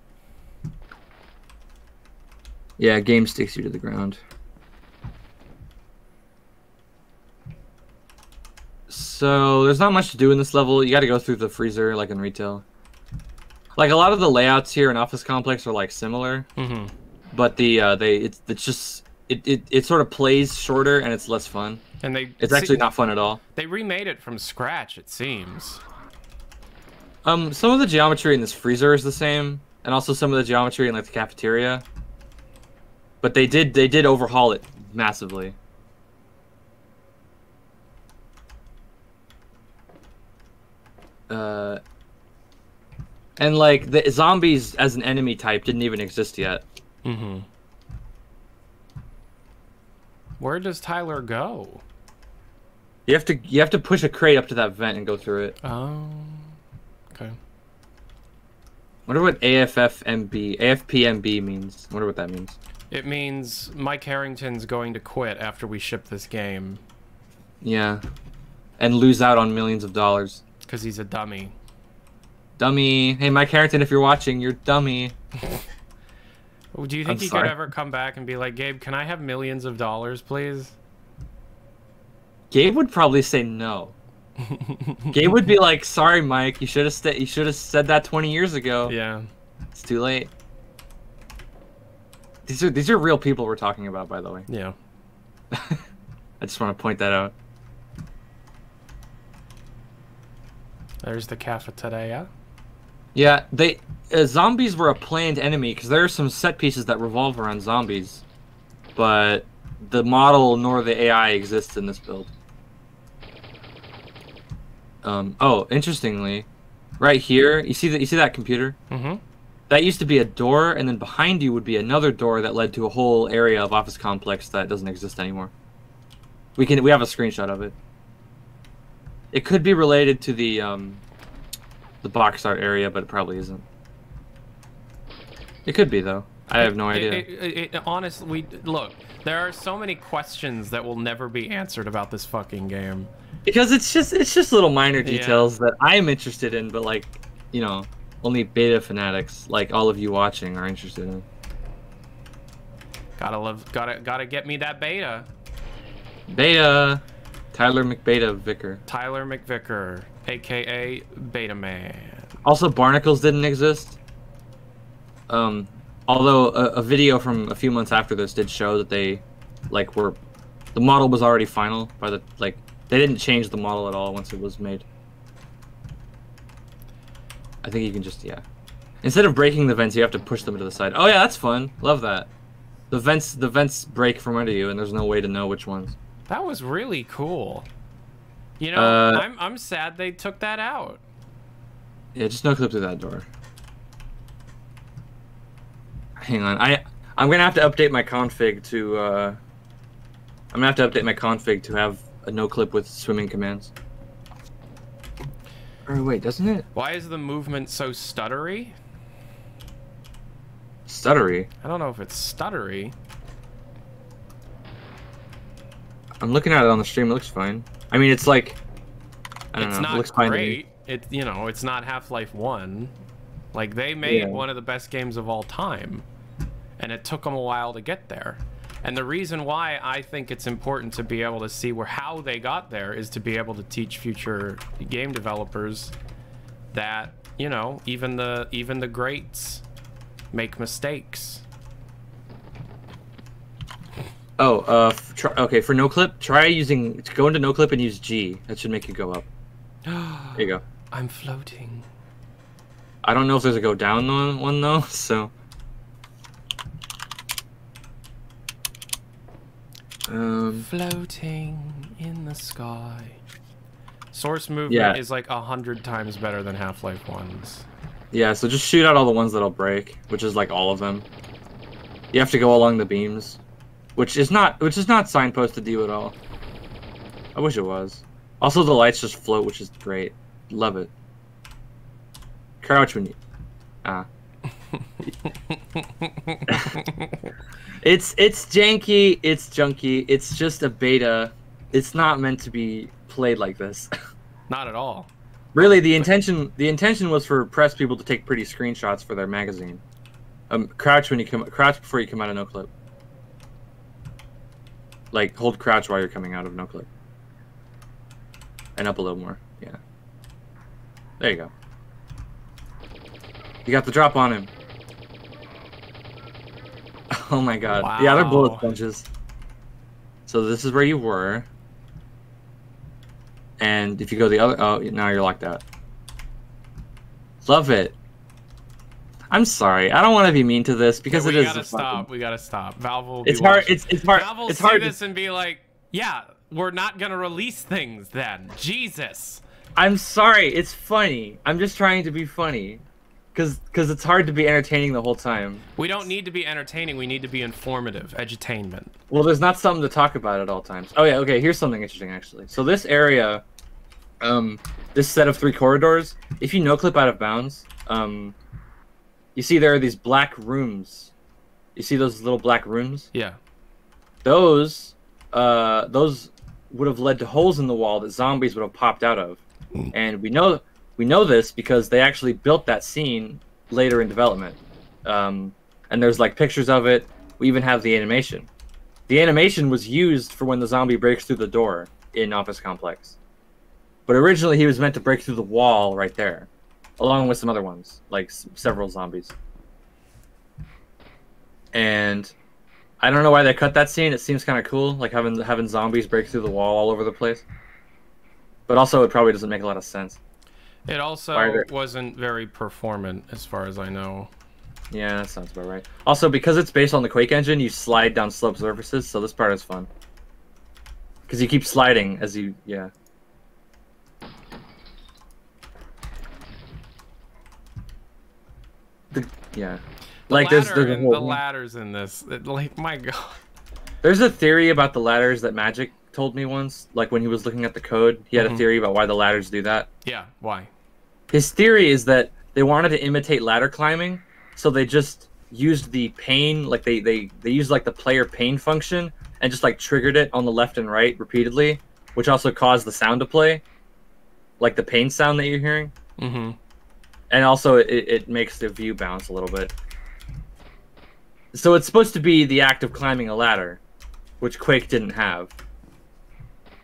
Yeah, game sticks you to the ground. So there's not much to do in this level. You got to go through the freezer like in retail. Like a lot of the layouts here in Office Complex are like similar, Mm-hmm. but the uh, they it's it's just it, it it sort of plays shorter and it's less fun. And they It's actually not fun at all. They remade it from scratch. It seems. Um, some of the geometry in this freezer is the same, and also some of the geometry in like the cafeteria. But they did they did overhaul it massively. Uh, and like the zombies as an enemy type didn't even exist yet. Mm-hmm. Where does Tyler go? You have to you have to push a crate up to that vent and go through it. Oh. Okay. Wonder what AFFMB AFPMB means. Wonder what that means. It means Mike Harrington's going to quit after we ship this game Yeah, and lose out on millions of dollars. Because he's a dummy. Dummy. Hey, Mike Harrington, if you're watching, you're dummy. Do you I'm think he sorry. could ever come back and be like, Gabe, can I have millions of dollars, please? Gabe would probably say no. Gabe would be like, "Sorry, Mike. You should have sta- you should have said that 20 years ago. Yeah. It's too late." These are these are real people we're talking about, by the way. Yeah. I just want to point that out. There's the cafeteria. Yeah, they uh, zombies were a planned enemy because there are some set pieces that revolve around zombies, but the model nor the AI exists in this build. Um. Oh, interestingly, right here, you see that you see that computer? Mm-hmm. That used to be a door, and then behind you would be another door that led to a whole area of office complex that doesn't exist anymore. We can we have a screenshot of it. It could be related to the um, the box art area, but it probably isn't. It could be though. I have no idea. It, it, it, honestly, we look. There are so many questions that will never be answered about this fucking game. because it's just it's just little minor Yeah. details that I'm interested in, but like, you know, only beta fanatics like all of you watching are interested in. Gotta love. Gotta gotta get me that beta. Beta, Tyler McBeta Vicar. Tyler McVicker, aka Beta Man. Also, barnacles didn't exist. Um, although a, a video from a few months after this did show that they, like, were, the model was already final by the like they didn't change the model at all once it was made. I think you can just yeah, instead of breaking the vents, you have to push them to the side. Oh yeah, that's fun. Love that. The vents the vents break from under you, and there's no way to know which ones. That was really cool. You know, Uh, I'm I'm sad they took that out. Yeah, just no clip through that door. Hang on, I I'm gonna have to update my config to. uh I'm gonna have to update my config to have a no clip with swimming commands. Or wait, doesn't it? Why is the movement so stuttery? Stuttery. I don't know if it's stuttery. I'm looking at it on the stream. It looks fine. I mean, it's like. I don't it's know. not it looks great. It you know, it's not Half-Life 1. Like they made Yeah. one of the best games of all time. And it took them a while to get there. And the reason why I think it's important to be able to see where how they got there is to be able to teach future game developers that, you know, even the even the greats make mistakes. Oh, uh, try, okay. For no clip, try using go into no clip and use G. That should make you go up. There you go. I'm floating. I don't know if there's a go down one, one though, so. Um, Floating in the sky. Source movement Yeah. is like a hundred times better than Half-Life 1's. yeah, so just shoot out all the ones that'll break, which is like all of them. You have to go along the beams, which is not which is not signposted to you at all. I wish it was. Also, the lights just float, which is great. Love it. Crouch when you. Ah. It's it's janky, it's junky, it's just a beta. It's not meant to be played like this. Not at all. really, the intention the intention was for press people to take pretty screenshots for their magazine. Um, crouch when you come crouch before you come out of no clip. Like hold crouch while you're coming out of no clip. And up a little more, yeah. There you go. You got the drop on him. Oh my god. Yeah, they're bullet Wow. sponges. So this is where you were. And if you go the other oh now you're locked out. Love it. I'm sorry. I don't want to be mean to this because Yeah, it we gotta a fucking- stop. We gotta stop. Valve will be It's hard watching. it's it's hard Valve will it's see hard this to, and be like, yeah, we're not gonna release things then. Jesus. I'm sorry. It's funny. I'm just trying to be funny. Cuz cuz it's hard to be entertaining the whole time. We don't need to be entertaining. We need to be informative. Edutainment. Well, there's not something to talk about at all times. Oh yeah, okay. Here's something interesting actually. So this area, um, this set of three corridors, if you no clip out of bounds, um, you see there are these black rooms. You see those little black rooms? Yeah. Those, uh, those would have led to holes in the wall that zombies would have popped out of, and we know we know this because they actually built that scene later in development. Um, and there's like pictures of it. We even have the animation. The animation was used for when the zombie breaks through the door in Office Complex. But originally he was meant to break through the wall right there, along with some other ones, like s- several zombies. And I don't know why they cut that scene. It seems kind of cool, like having having zombies break through the wall all over the place. But also, it probably doesn't make a lot of sense. It also there- wasn't very performant, as far as I know. Yeah, that sounds about right. Also, because it's based on the Quake engine, you slide down slope surfaces, so this part is fun. Because you keep sliding as you, yeah. Yeah. The like there's, ladder there's the ladders in this. like my god. there's a theory about the ladders that Magic told me once. Like when he was looking at the code, he had Mhm. a theory about why the ladders do that. Yeah. Why? His theory is that they wanted to imitate ladder climbing, so they just used the pain, like they they they used like the player pain function and just like triggered it on the left and right repeatedly, which also caused the sound to play, like the pain sound that you're hearing, Mm-hmm. And also it, it makes the view bounce a little bit. So it's supposed to be the act of climbing a ladder, which Quake didn't have.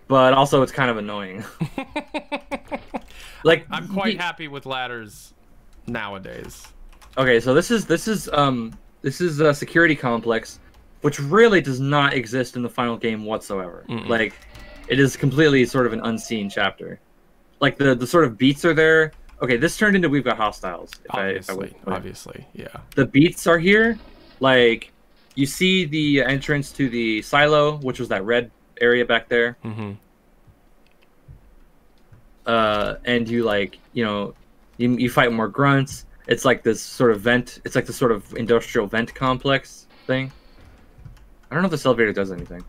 But also it's kind of annoying. like I'm quite the- happy with ladders nowadays. Okay, so this is this is um this is a security complex, which really does not exist in the final game whatsoever. Mm-mm. Like, it is completely sort of an unseen chapter. Like the the sort of beats are there. Okay, this turned into we've got hostiles. If I, if I Obviously, would put it. obviously, yeah. the beats are here. Like, you see the entrance to the silo, which was that red area back there. Mm-hmm. uh, and you like you know you, you fight more grunts it's like this sort of vent it's like this sort of industrial vent complex thing i don't know if this elevator does anything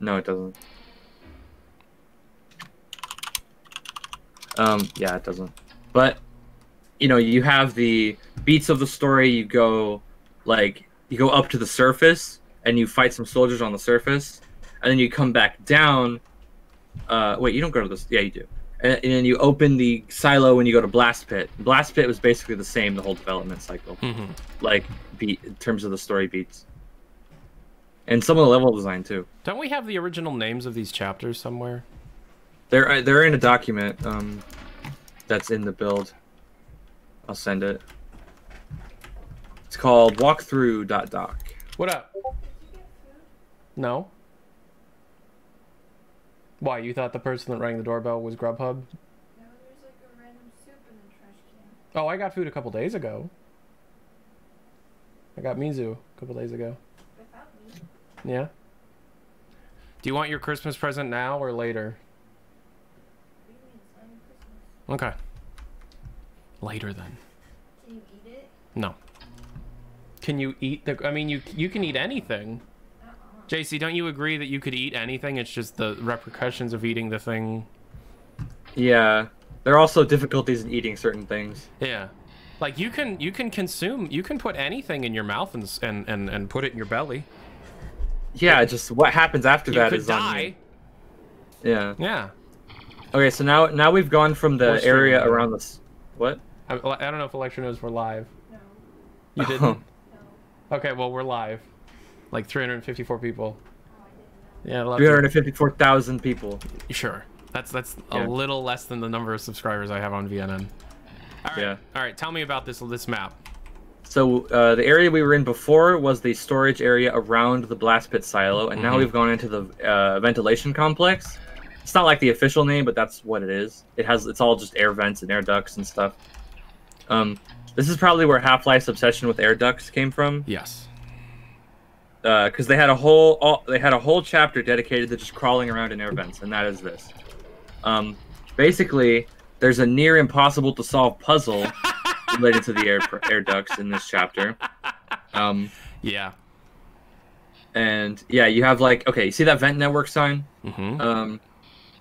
no it doesn't um yeah it doesn't but you know you have the beats of the story you go like you go up to the surface and you fight some soldiers on the surface and then you come back down uh, wait, you don't go to this. Yeah, you do. And, and then you open the silo when you go to Blast Pit. Blast Pit was basically the same the whole development cycle, Mm-hmm. like beat in terms of the story beats, and some of the level design too. Don't we have the original names of these chapters somewhere? They're uh, they're in a document um, that's in the build. I'll send it. It's called walkthrough.doc. What up? No. Why? You thought the person that rang the doorbell was Grubhub? No, there's like a random soup in the trash can. Oh, I got food a couple days ago. I got Mizu a couple days ago. Without me. Yeah. Do you want your Christmas present now or later? What do you mean? It's not even Christmas. Okay. Later then. Can you eat it? No. Can you eat the? I mean, you you can eat anything. Uh-uh. JC, don't you agree that you could eat anything? It's just the repercussions of eating the thing. Yeah, there are also difficulties in eating certain things. Yeah. Like you can you can consume you can put anything in your mouth and and and, and put it in your belly. Yeah, just what happens after that is. You that could is on die. you. Yeah. Yeah. Okay, so now now we've gone from Or the streaming, area yeah. around this. What? I, I don't know if Electro knows we're live. No. You didn't? No. okay, well we're live. Like 354 people. Oh, I didn't know. Yeah, Three hundred fifty-four thousand people. Sure. That's that's Yeah. a little less than the number of subscribers I have on VNN. All right. Yeah. All right. Tell me about this this map. So uh, the area we were in before was the storage area around the blast pit silo, and now Mhm. we've gone into the uh, ventilation complex. It's not like the official name, but that's what it is. It has it's all just air vents and air ducts and stuff. Um, this is probably where Half Life's obsession with air ducts came from, Yes. because they had a whole all, they had a whole chapter dedicated to just crawling around in air vents, and that is this. Um, basically, there's a near impossible to solve puzzle related to the air air ducts in this chapter. Um, Yeah. and yeah, you have like okay, you see that vent network sign? Mm-hmm. Um,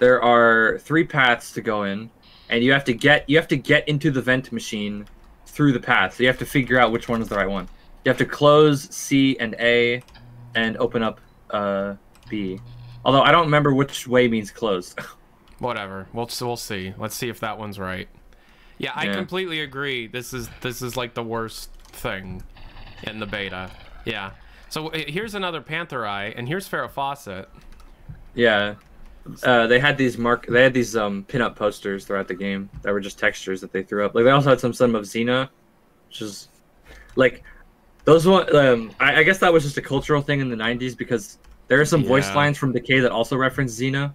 there are three paths to go in, and you have to get you have to get into the vent machine through the path. So you have to figure out which one is the right one. You have to close C and A, and open up uh, B. Although I don't remember which way means closed. Whatever. We'll we'll see. Let's see if that one's right. Yeah, I Yeah. completely agree. This is this is like the worst thing in the beta. Yeah. So uh, here's another Panther Eye, and here's Farrah Fawcett. yeah. Uh, they had these mark. They had these um pin-up posters throughout the game that were just textures that they threw up. Like they also had some some of Xena, which is like those one. Um, I, I guess that was just a cultural thing in the '90s because there are some voice lines from Decay that also reference Xena.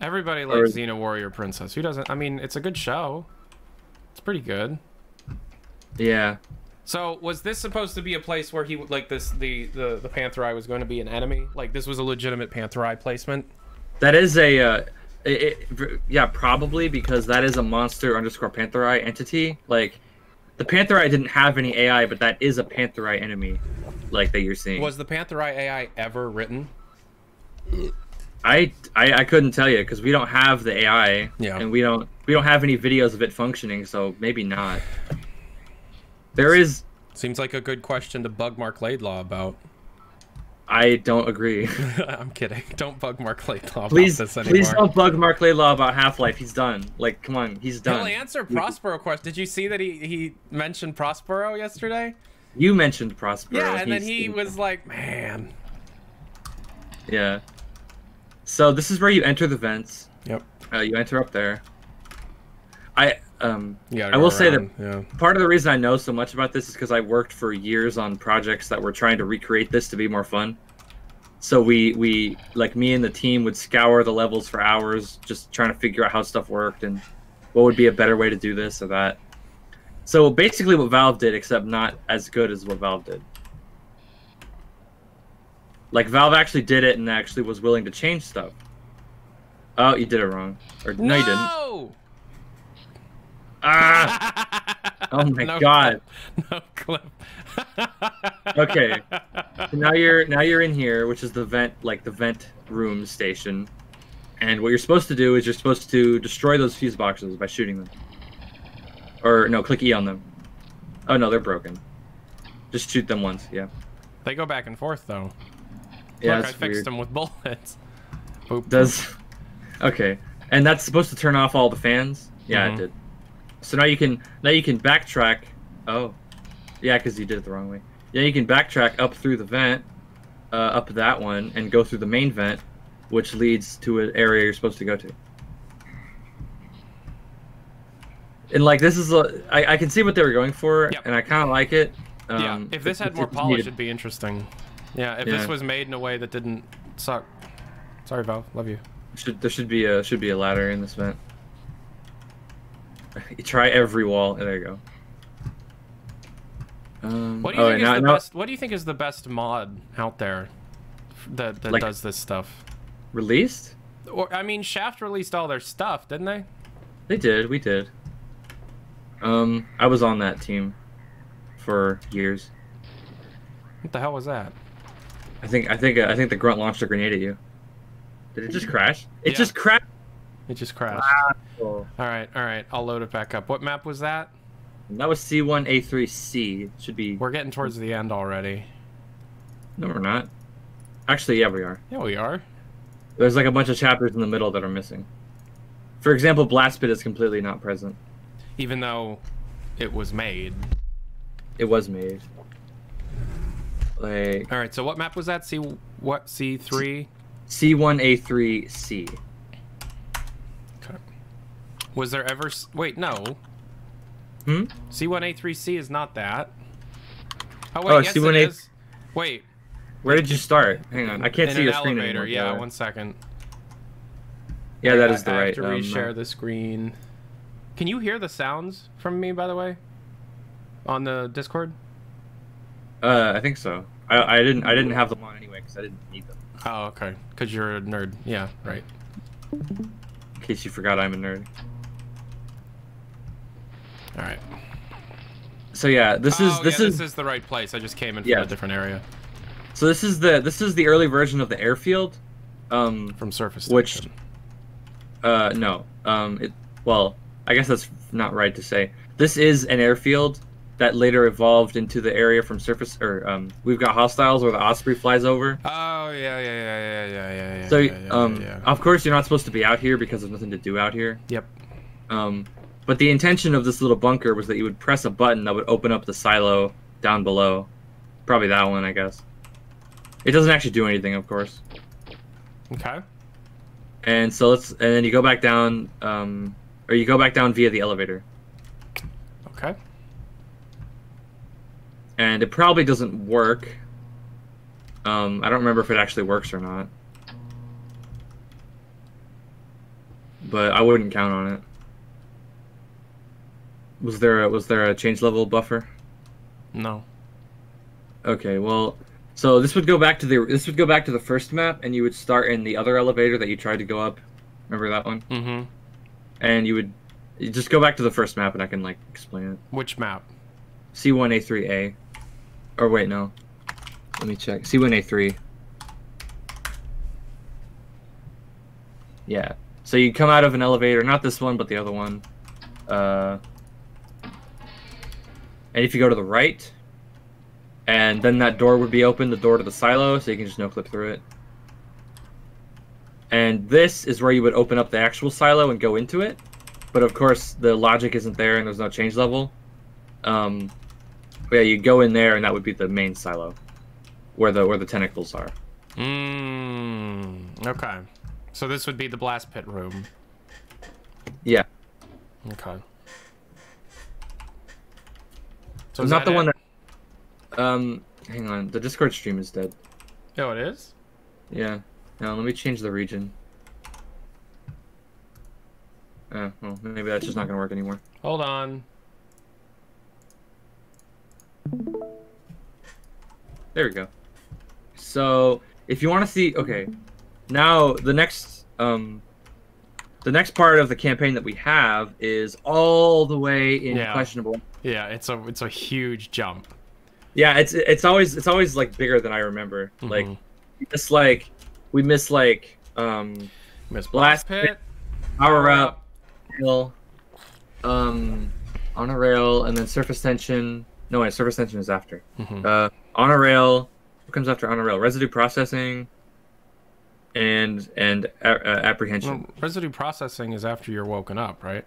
Everybody Or- likes Xena Warrior Princess. Who doesn't? I mean, it's a good show. It's pretty good. Yeah, So was this supposed to be a place where he would like this the the the Panther Eye was going to be an enemy? Like this was a legitimate Panther Eye placement? that is a. Uh, it, it, yeah, probably because that is a monster underscore Panther Eye entity. Like, the Panther Eye didn't have any AI, but that is a Panther Eye enemy, like that you're seeing. Was the Panther Eye AI ever written? I, I I couldn't tell you because we don't have the AI, Yeah. and we don't we don't have any videos of it functioning, so maybe not. There is. Seems like a good question to bug Marc Laidlaw about. I don't agree. I'm kidding. Don't bug Marc Laidlaw please, about this please don't bug Marc Laidlaw about Half Life. He's done. Like, come on, he's done. He'll answer Prospero question. Did you see that he he mentioned Prospero yesterday? You mentioned Prospero. Yeah, and then He's- he was like, "Man, Yeah. So this is where you enter the vents. yep." Uh, you enter up there. I um You I go will say that yeah. part of the reason I know so much about this is because I worked for years on projects that were trying to recreate this to be more fun. So we we like me and the team would scour the levels for hours, just trying to figure out how stuff worked and what would be a better way to do this or that. So basically, what Valve did, except not as good as what Valve did. Like Valve actually did it and actually was willing to change stuff. Oh, you did it wrong. Or no, you didn't. Ah! Oh my No god. clip. No clip. Okay. So now you're now you're in here, which is the vent like the vent room station. And what you're supposed to do is you're supposed to destroy those fuse boxes by shooting them. Or no, click E on them. Oh no, they're broken. Just shoot them once, yeah. They go back and forth though. Yeah, Look, I fixed weird. them with bullets. Boop. Does okay, and that's supposed to turn off all the fans. Yeah, Mhm. it did. So now you can now you can backtrack. Oh, yeah, because you did it the wrong way. Yeah, you can backtrack up through the vent, uh, up that one, and go through the main vent, which leads to an area you're supposed to go to. And like this is a, I, I can see what they were going for, Yep. and I kind of like it. Um, yeah, if this it- had more polish, needed. it'd be interesting. Yeah, if Yeah. this was made in a way that didn't suck. Sorry, Valve. Love you. Should there should be a should be a ladder in this vent. You try every wall. There you go. Um, What do you oh, think now- is the now- best? What do you think is the best mod out there that that Like- does this stuff? released? Or I mean, Shaft released all their stuff, didn't they? They did. We did. Um, I was on that team for years. What the hell was that? I think I think I think the grunt launched a grenade at you. Did it just crash? It Yeah. just crashed. It just crashed. Oh. All right, all right. I'll load it back up. What map was that? That was C1A3C. It should be. We're getting towards the end already. No, we're not. Actually, yeah, we are. Yeah, we are. There's like a bunch of chapters in the middle that are missing. For example, Blast Pit is completely not present. Even though it was made. It was made. Like All right. So what map was that? C what? C three. C1A3C. Okay. Was there ever? Wait, no. Hmm? C1A3C is not that. Oh Oh, wait, yes C1A it is. Wait, Where did you start? Hang on, I can't in see your screen elevator. anymore. Yeah, one second. Yeah, that I- the I right. have to um, reshare uh, the screen. Can you hear the sounds from me, by the way? On the Discord? Uh, I think so. I, I didn't I didn't have them on anyway because I didn't need them. Oh, okay. Because you're a nerd. Yeah, right. In case you forgot, I'm a nerd. All right. So yeah, this is Oh, this yeah, is this is the right place. I just came in from Yeah. a different area so this is the this is the early version of the airfield. Um, from surface Which- station. uh, no. Um, it well, I guess that's not right to say. This is an airfield that later evolved into the area from surface or um, we've got hostiles where the Osprey flies over. Oh yeah, yeah, yeah, yeah, yeah, yeah, yeah. So yeah, yeah, um, yeah. of course you're not supposed to be out here because there's nothing to do out here. Yep. Um, but the intention of this little bunker was that you would press a button that would open up the silo down below. Probably that one, I guess. It doesn't actually do anything, of course. Okay. And so let's, and then you go back down, um, or you go back down via the elevator. Okay. And it probably doesn't work. Um, I don't remember if it actually works or not. But I wouldn't count on it. Was there a, was there a change level buffer? No. Okay, well, so this would go back to the this would go back to the first map, and you would start in the other elevator that you tried to go up. Remember that one? Mm-hmm. And you would you just go back to the first map, and I can like explain it. Which map? C one A three A, or wait, no. Let me check. C one A three. Yeah. So you come out of an elevator, not this one, but the other one. Uh, and if you go to the right, and then that door would be open, the door to the silo, so you can just no clip through it. And this is where you would open up the actual silo and go into it. But of course, the logic isn't there, and there's no change level. Um, yeah, you go in there, and that would be the main silo, where the where the tentacles are. Mm. Okay. So this would be the blast pit room. Yeah, Okay. So is not the that one that. Um, hang on, the Discord stream is dead. Oh, it is. Yeah. Now let me change the region. Uh, well, maybe that's just not gonna work anymore. Hold on. There we go. So if you want to see, okay, now the next um, the next part of the campaign that we have is all the way in Yeah. questionable. Yeah, it's a it's a huge jump. Yeah, it's it's always it's always like bigger than I remember. Like Mhm. it's like we miss like um Miss Blast Blast Pit. power up rail, um on a rail and then surface tension. No wait, surface tension is after. Mhm. Uh, on a rail. What comes after on a rail? Residue processing. And and a- uh, apprehension. Well, residue processing is after you're woken up, right?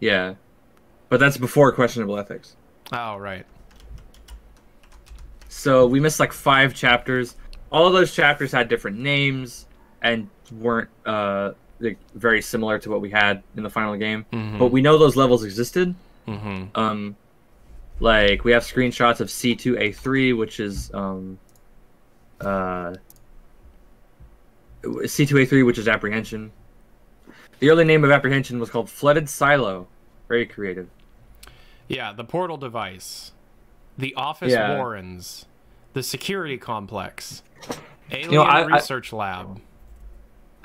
Yeah, but that's before questionable ethics. Oh, right. So we missed like five chapters. All of those chapters had different names and weren't uh, like, very similar to what we had in the final game. Mhm. But we know those levels existed. Mm-hmm. Um, like we have screenshots of C2A3, which is um, uh, C2A3, which is apprehension. The early name of apprehension was called Flooded Silo. Very creative. Yeah, the portal device, the office Yeah. warrens, the security complex, alien know, I- I- research lab.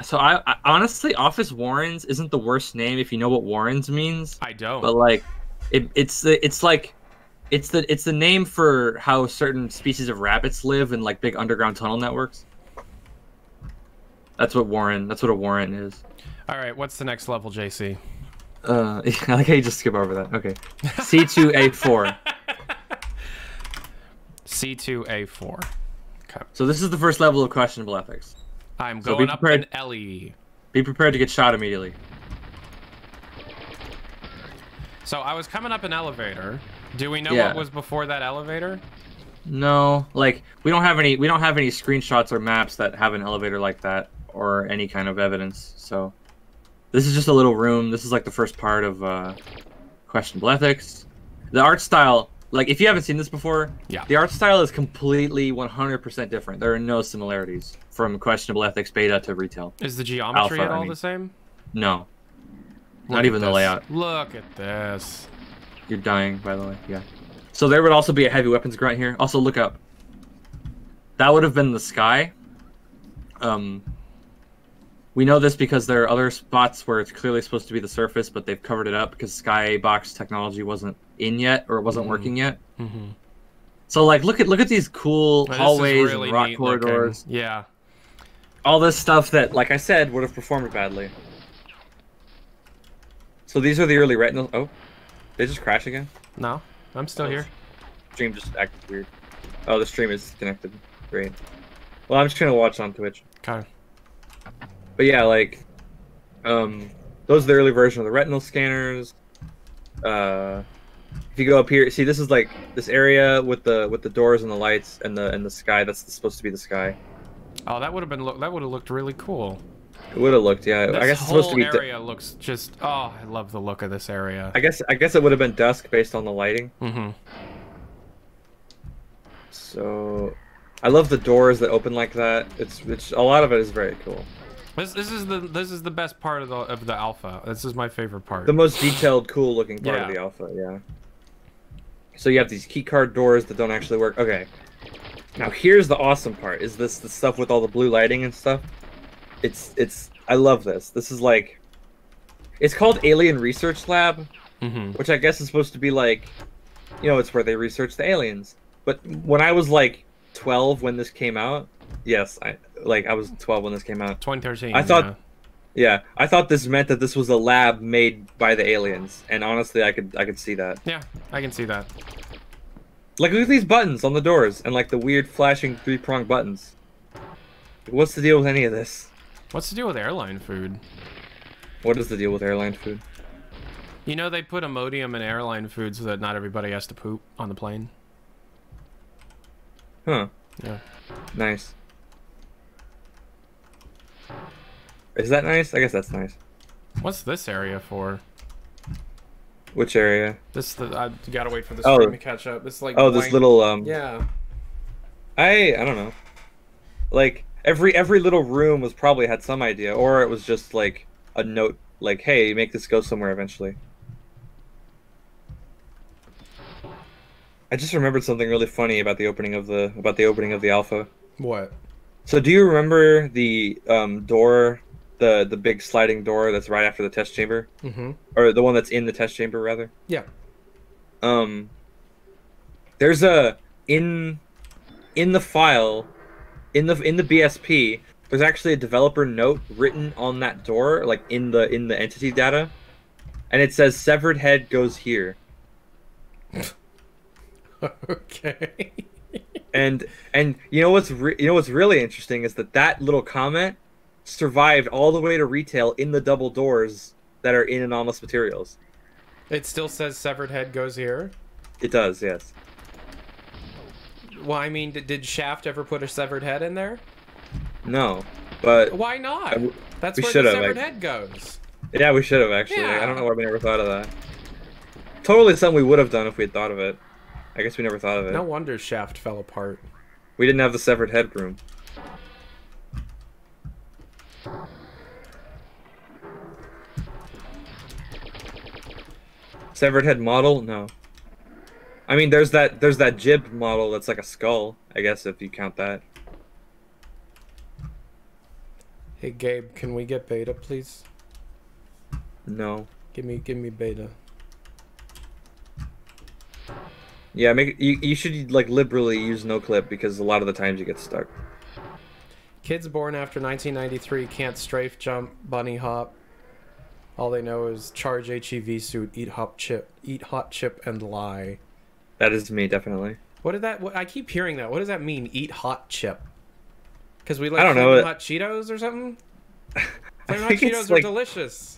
So I, I honestly, Office Warrens isn't the worst name if you know what Warrens means. I don't. But like, it, it's the it's like, it's the it's the name for how certain species of rabbits live in like big underground tunnel networks. That's what Warren. That's what a Warren is. All right, what's the next level, JC? Uh, I like how you just skip over that. Okay, C two A four. C2A4. Okay. So this is the first level of questionable ethics. I'm So be going up prepared- in LE. Be prepared to get shot immediately. So I was coming up an elevator. Do we know Yeah. what was before that elevator? No, like we don't have any we don't have any screenshots or maps that have an elevator like that or any kind of evidence. So this is just a little room. This is like the first part of uh questionable ethics. The art style, like if you haven't seen this before, Yeah. the art style is completely 100% different. There are no similarities from questionable ethics beta to retail. Is the geometry Alpha, at I all mean. the same? No, Look not even the layout. Look at this. You're dying, by the way. Yeah. So there would also be a heavy weapons grunt here. Also, look up. That would have been the sky. Um, we know this because there are other spots where it's clearly supposed to be the surface, but they've covered it up because skybox technology wasn't in yet or it wasn't Mhm. working yet. Mm-hmm. So like, look at look at these cool hallways and rock corridors. looking. Yeah. All this stuff that, like I said, would have performed badly. So these are the early retinal. Oh, they just crash again. No, I'm still Oh, here. Stream just acted weird. Oh, the stream is connected. Great. Well, I'm just gonna watch on Twitch. Okay. But yeah, like, um, those are the early version of the retinal scanners. Uh, if you go up here, see this is like this area with the with the doors and the lights and the and the sky. That's supposed to be the sky. Oh, that would have been look. That would have looked really cool. It would have looked, yeah. This I guess it's supposed to be. du- area looks just. Oh, I love the look of this area. I guess I guess it would have been dusk based on the lighting. Mm-hmm. So, I love the doors that open like that. It's it's a lot of it is very cool. This this is the this is the best part of the of the alpha. This is my favorite part. The most detailed, cool looking part of the alpha, yeah. So you have these key card doors that don't actually work. Okay. Now here's the awesome part. Is this the stuff with all the blue lighting and stuff? It's it's I love this. This is like it's called Alien Research Lab, mm-hmm. which I guess is supposed to be like you know, it's where they research the aliens. But when I was like 12 when this came out, yes, I like I was 12 when this came out. 2013. I thought- yeah. Yeah, I thought this meant that this was a lab made by the aliens, and honestly, I could I could see that. Yeah, I can see that. Like, look at these buttons on the doors, and like the weird flashing three prong buttons. What's the deal with any of this? What's the deal with airline food? What is the deal with airline food? You know they put Imodium in airline food so that not everybody has to poop on the plane. Huh? Yeah. Nice. Is that nice? I guess that's nice. What's this area for? Which area? This the I gotta wait for the Oh. stream to catch up. It's like Oh, this little um. Yeah. I I don't know. Like every every little room was probably had some idea, or it was just like a note, like, "Hey, make this go somewhere eventually." I just remembered something really funny about the opening of the about the opening of the alpha. What? So, do you remember the um, door, the the big sliding door that's right after the test chamber, Mm-hmm. or the one that's in the test chamber rather? Yeah. um there's a in in the file in the in the bsp there's actually a developer note written on that door like in the in the entity data and it says severed head goes here okay. And and you know what's re- you know what's really interesting is that that little comment survived all the way to retail in the double doors that are in anomalous materials it still says severed head goes here. it does yes Well, I mean, did, did Shaft ever put a severed head in there? no but Why not? w- That's where the severed head goes. Yeah, we should have actually. Yeah. I don't know why we never thought of that. Totally something we would have done if we had thought of it. I guess we never thought of it. No wonder Shaft fell apart. We didn't have the severed head room. Severed head model? No. I mean, there's that there's that gib model that's like a skull. I guess if you count that. Hey Gabe, can we get beta, please? No. Give me, give me beta. Yeah, make you you should like liberally use no clip because a lot of the times you get stuck. Kids born after 1993 can't strafe jump, bunny hop. All they know is charge HEV suit, eat hop chip, eat hot chip, and lie. That is me definitely. What did that? What, I keep hearing that. What does that mean? Eat hot chip? Because we like I don't know, hot Cheetos or something. I hot Cheetos are like delicious.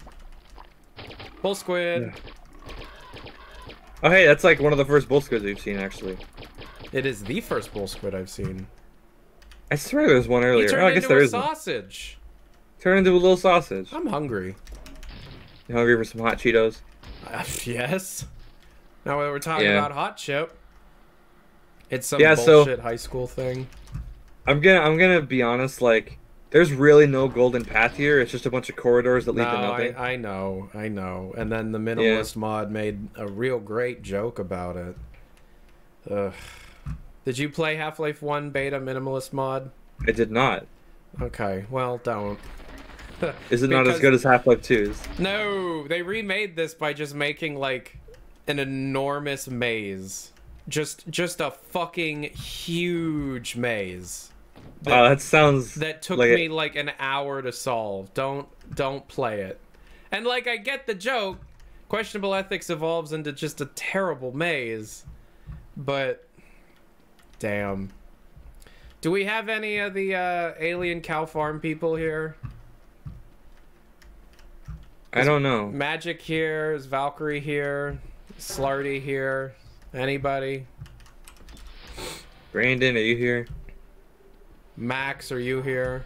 Bull squid. Oh, hey, that's like one of the first bull squids we've seen, actually. It is the first bull squid I've seen. I swear there was one He earlier. turned Oh, I guess into there a is one. sausage. Turn into a little sausage. I'm hungry. You hungry for some hot Cheetos? Uh, yes. Now we're talking Yeah. about hot chip. It's some Yeah, so- bullshit high school thing. I'm gonna I'm gonna be honest. Like, there's really no golden path here. It's just a bunch of corridors that No, lead to I, nothing. I know, I know. And then the minimalist mod made a real great joke about it. Ugh. Did you play Half Life 1 beta minimalist mod? I did not. Okay, well, don't. Is it not as good as Half Life 2's? No, they remade this by just making like an enormous maze. Just just a fucking huge maze. Oh, that sounds that took like me like an hour to solve. Don't don't play it. And like I get the joke. Questionable ethics evolves into just a terrible maze. But damn. Do we have any of the uh, alien cow farm people here? I don't know. Magic here, is Valkyrie here, Slarty here. Anybody? Brandon, are you here? Max, are you here?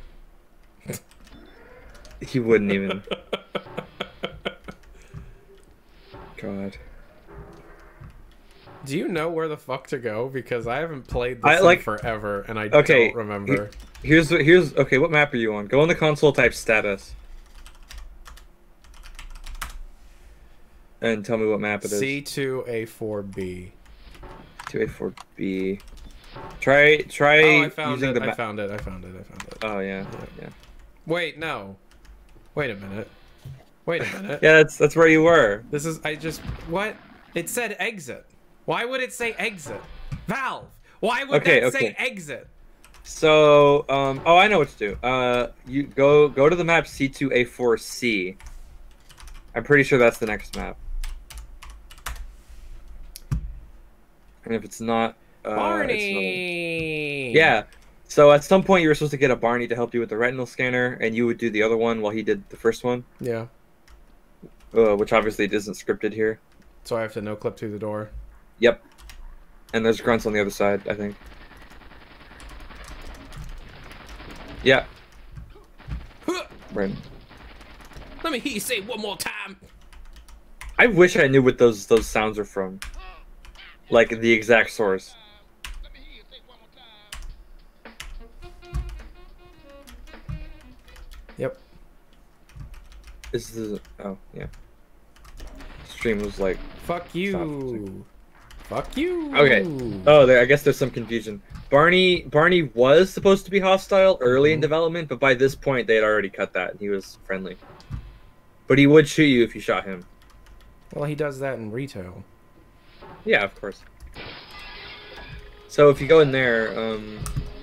He wouldn't even. God. Do you know where the fuck to go? Because I haven't played this I, in like- forever and I Okay, don't remember. Here's here's okay. What map are you on? Go on the console, type status, and tell me what map it is. C2A4B. Two A four B. Try try Oh, I found using it. the I found it. I found it. I found it. Oh yeah, yeah. Wait, no. Wait a minute. Wait a minute. Yeah, that's that's where you were. This is I just what? It said exit. Why would it say exit? Valve. Why would Okay, that say okay. exit? So, um, oh, I know what to do. Uh, you go go to the map C2A4C. I'm pretty sure that's the next map. And if it's not, uh, it's another- Barney. Yeah. So at some point you were supposed to get a Barney to help you with the retinal scanner, and you would do the other one while he did the first one, Yeah. uh, which obviously isn't scripted here. So I have to no clip through the door. Yep. And there's grunts on the other side, I think. Yeah. Right. Let me hear you say it one more time. I wish I knew what those those sounds are from. Like the exact source. This is oh yeah. Stream was like Fuck you. Fuck you. Okay. oh there I guess there's some confusion. Barney Barney was supposed to be hostile early in development, but by this point they had already cut that and he was friendly. But he would shoot you if you shot him. Well, he does that in retail. Yeah, of course. So if you go in there, um,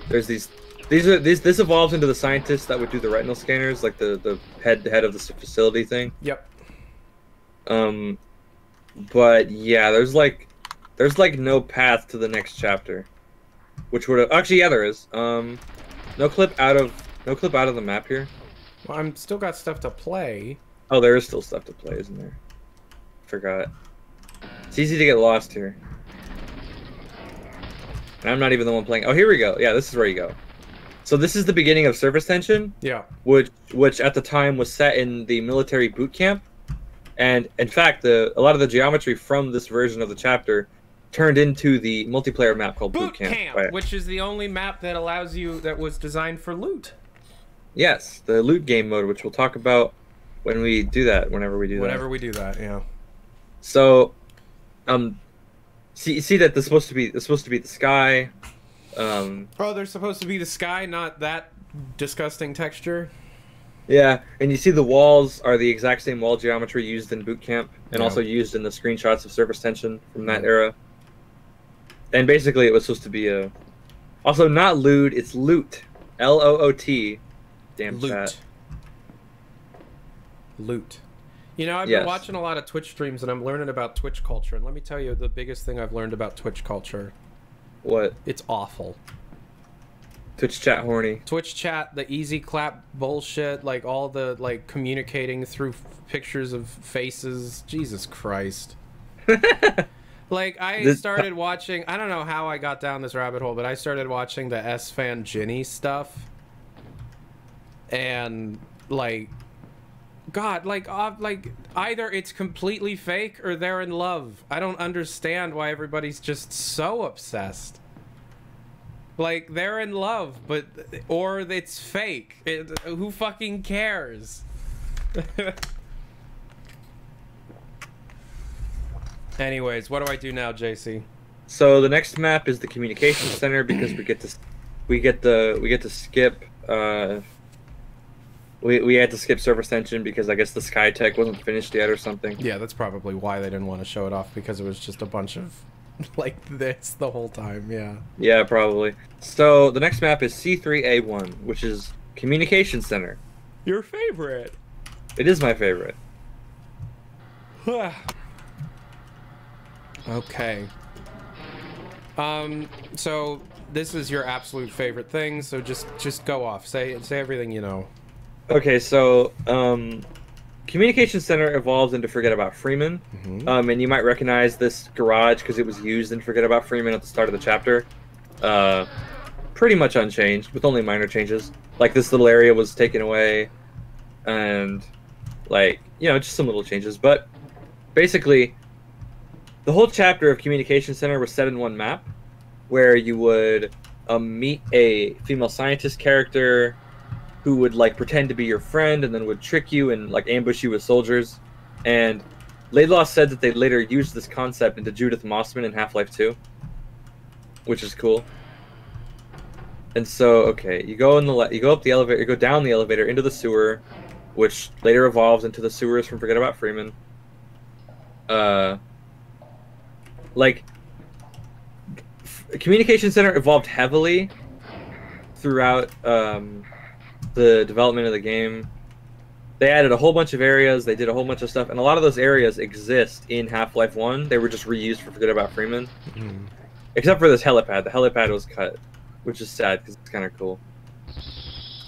there's these. These are these. This evolves into the scientists that would do the retinal scanners, like the the head head of the facility thing. Yep. Um, but yeah, there's like, there's like no path to the next chapter, which would have actually yeah there is. Um, no clip out of no clip out of the map here. Well, I'm still got stuff to play. Oh, there is still stuff to play, isn't there? Forgot. It's easy to get lost here. And I'm not even the one playing. Oh, here we go. Yeah, this is where you go. So this is the beginning of Surface Tension, Yeah. which which at the time was set in the military boot camp. And in fact, the a lot of the geometry from this version of the chapter turned into the multiplayer map called Boot, Boot Camp, by- which is the only map that allows you that was designed for loot. yes, the loot game mode, which we'll talk about when we do that. Whenever we do that. Whenever we do that, yeah. So, um, see see that this supposed to be this supposed to be the sky. Um, Oh, they're supposed to be the sky, not that disgusting texture. yeah, and you see the walls are the exact same wall geometry used in Boot Camp and Yeah. also used in the screenshots of Surface Tension from that era. And basically, it was supposed to be a, also not lewd, it's loot, L O O T. Damn Loot. chat. Loot. You know, I've Yes. been watching a lot of Twitch streams and I'm learning about Twitch culture. And let me tell you the biggest thing I've learned about Twitch culture. What? It's awful. Twitch chat horny. Twitch chat, the easy clap bullshit, like all the like communicating through f- pictures of faces. Jesus Christ. Like I This- started watching. I don't know how I got down this rabbit hole, but I started watching the S fan Ginny stuff, and like God, like, uh, like either it's completely fake or they're in love. I don't understand why everybody's just so obsessed. Like they're in love, but or it's fake. It, who fucking cares? Anyways, what do I do now, JC? So the next map is the communication center because we get to we get the we get to skip uh we, we had to skip Surface Tension because I guess the Skytech wasn't finished yet or something. Yeah, that's probably why they didn't want to show it off because it was just a bunch of like this the whole time. Yeah. Yeah, probably. So the next map is C3A1, which is Communication Center. Your favorite. It is my favorite. okay. Um. So this is your absolute favorite thing. So just just go off. Say say everything you know. Okay, so um, Communication Center evolves into Forget About Freeman, Mhm. um, and you might recognize this garage because it was used in Forget About Freeman at the start of the chapter. Uh, pretty much unchanged, with only minor changes. Like this little area was taken away, and like you know just some little changes. But basically, the whole chapter of Communication Center was set in one map, where you would um, meet a female scientist character who would like pretend to be your friend and then would trick you and like ambush you with soldiers. And Laidlaw said that they later used this concept into Judith Mossman in Half Life 2, which is cool. And so, okay, you go in the you go up the elevator, you go down the elevator into the sewer, which later evolves into the sewers from Forget About Freeman. Uh, like, Communication Center evolved heavily throughout um, the development of the game. They added a whole bunch of areas. They did a whole bunch of stuff, and a lot of those areas exist in Half Life One. They were just reused for Forget About Freeman, Mhm. except for this helipad. The helipad was cut, which is sad because it's kind of cool.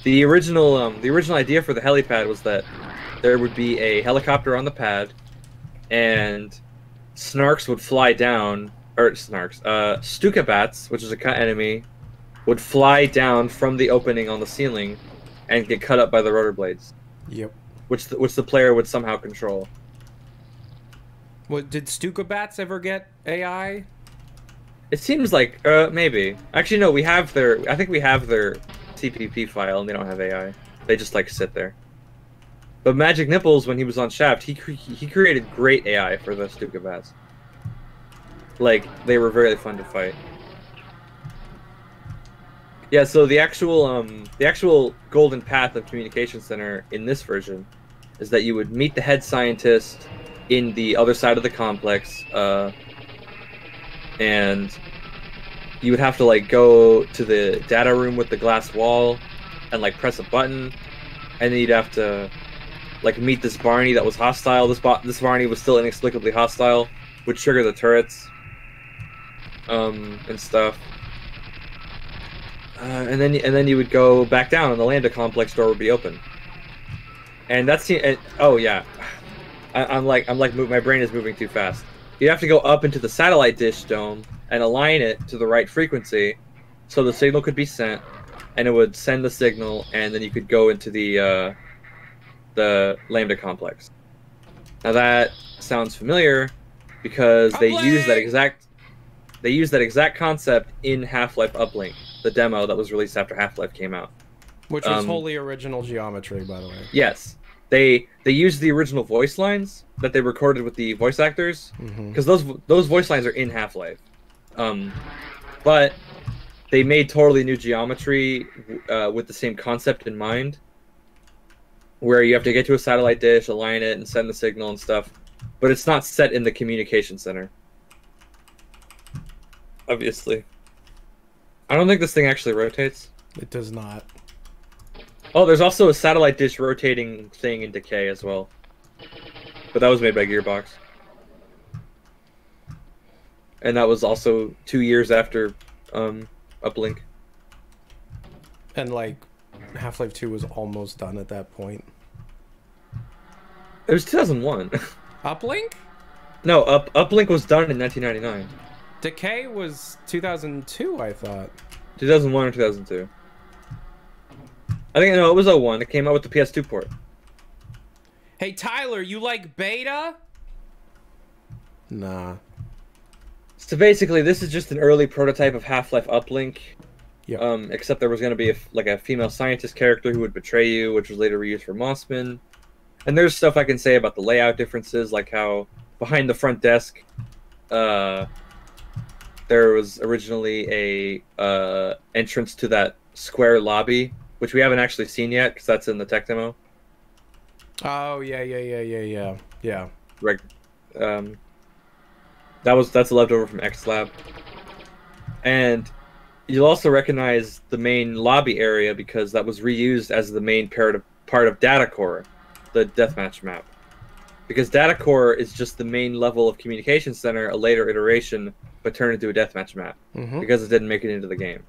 The original, um, the original idea for the helipad was that there would be a helicopter on the pad, and Snarks would fly down, or Snarks, uh, Stuka bats, which is a cut enemy, would fly down from the opening on the ceiling, and get cut up by the rotor blades, Yep. which the, which the player would somehow control. What did Stuka bats ever get AI? It seems like uh maybe. Actually no, we have their I think we have their TPP file and they don't have AI. They just like sit there. But Magic Nipples when he was on Shaft, he cre- he created great AI for the Stuka bats. Like they were very fun to fight. Yeah, so the actual um the actual golden path of communication center in this version is that you would meet the head scientist in the other side of the complex uh and you would have to like go to the data room with the glass wall and like press a button and then you'd have to like meet this Barney that was hostile. This bo- this Barney was still inexplicably hostile, would trigger the turrets, um, and stuff. Uh, and then and then you would go back down, and the Lambda complex door would be open. And that's the and, oh yeah, I, I'm like I'm like move, my brain is moving too fast. You have to go up into the satellite dish dome and align it to the right frequency, so the signal could be sent, and it would send the signal, and then you could go into the uh, the Lambda complex. Now that sounds familiar because they use that exact they use that exact concept in Half-Life Uplink, the demo that was released after Half-Life came out. Which was Um, wholly original geometry, by the way. Yes, they they used the original voice lines that they recorded with the voice actors because those those voice lines are in Half Life, um, but they made totally new geometry uh, with the same concept in mind, where you have to get to a satellite dish, align it, and send the signal and stuff, but it's not set in the communication center. Obviously, I don't think this thing actually rotates. It does not. Oh, there's also a satellite dish rotating thing in Decay as well. But that was made by Gearbox. And that was also two years after um, Uplink. And like, Half Life 2 was almost done at that point. It was 2001. Uplink? no, Up Uplink was done in 1999. Decay was 2002, I thought. 2001 or 2002. I think no, it was 01. It came out with the PS2 port. Hey Tyler, you like beta? Nah. So basically, this is just an early prototype of Half-Life Uplink. Yeah. Um, except there was going to be a, like a female scientist character who would betray you, which was later reused for Mossman. And there's stuff I can say about the layout differences, like how behind the front desk, uh, there was originally a uh, entrance to that square lobby, which we haven't actually seen yet because that's in the tech demo. Oh yeah, yeah, yeah, yeah, yeah, yeah. Right. um, that was that's a leftover from X Lab, and you'll also recognize the main lobby area because that was reused as the main part of part of Data Core, the deathmatch map. Because Data Core is just the main level of communication center, a later iteration, but turned into a deathmatch map Mm-hmm. because it didn't make it into the game.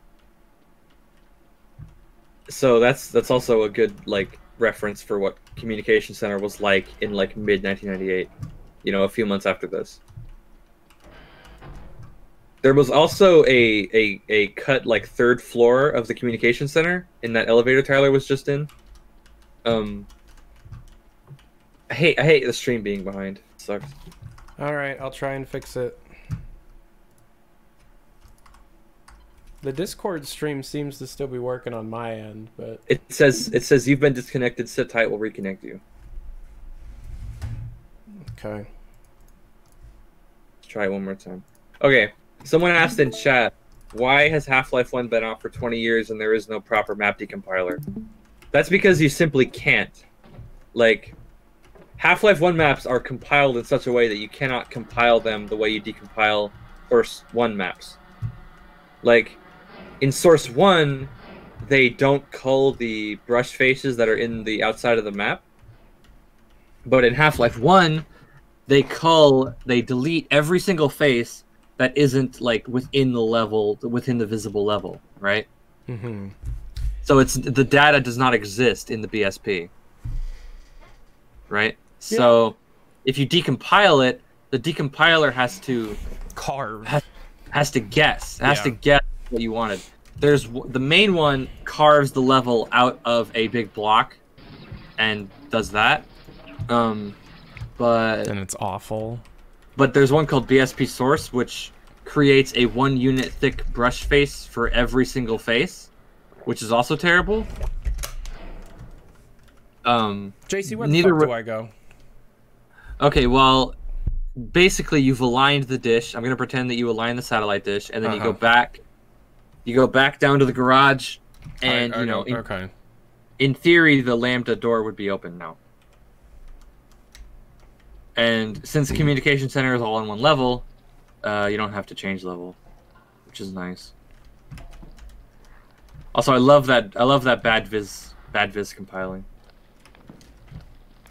So that's that's also a good like reference for what communication center was like in like mid 1998 you know a few months after this there was also a, a a cut like third floor of the communication center in that elevator tyler was just in um i hate i hate the stream being behind it sucks All right, I'll try and fix it. The Discord stream seems to still be working on my end, but it says it says you've been disconnected sit tight we'll reconnect you okay. Let's try it one more time. Okay, someone asked in chat, why has Half-Life 1 been out for 20 years and there is no proper map decompiler? That's because you simply can't. Like, Half-Life 1 maps are compiled in such a way that you cannot compile them the way you decompile First 1 maps. Like, in Source 1, they don't cull the brush faces that are in the outside of the map. But in Half-Life 1, they cull they delete every single face that isn't like within the level within the visible level right Mm-hmm. so it's the data does not exist in the bsp right so if you decompile it the decompiler has to Carve. has to guess has to guess what you wanted there's the main one carves the level out of a big block and does that um but And it's awful. but there's one called BSP Source, which creates a one unit thick brush face for every single face, which is also terrible. Um, JC, where the Neither fuck do I go? okay, well, basically you've aligned the dish. I'm gonna pretend that you align the satellite dish, and then you go Uh-huh. back. You go back down to the garage, and I- I you know, in, okay. in theory, the lambda door would be open now. And since the communication center is all on one level, uh, you don't have to change level, which is nice. Also, I love that. I love that bad viz, bad viz compiling.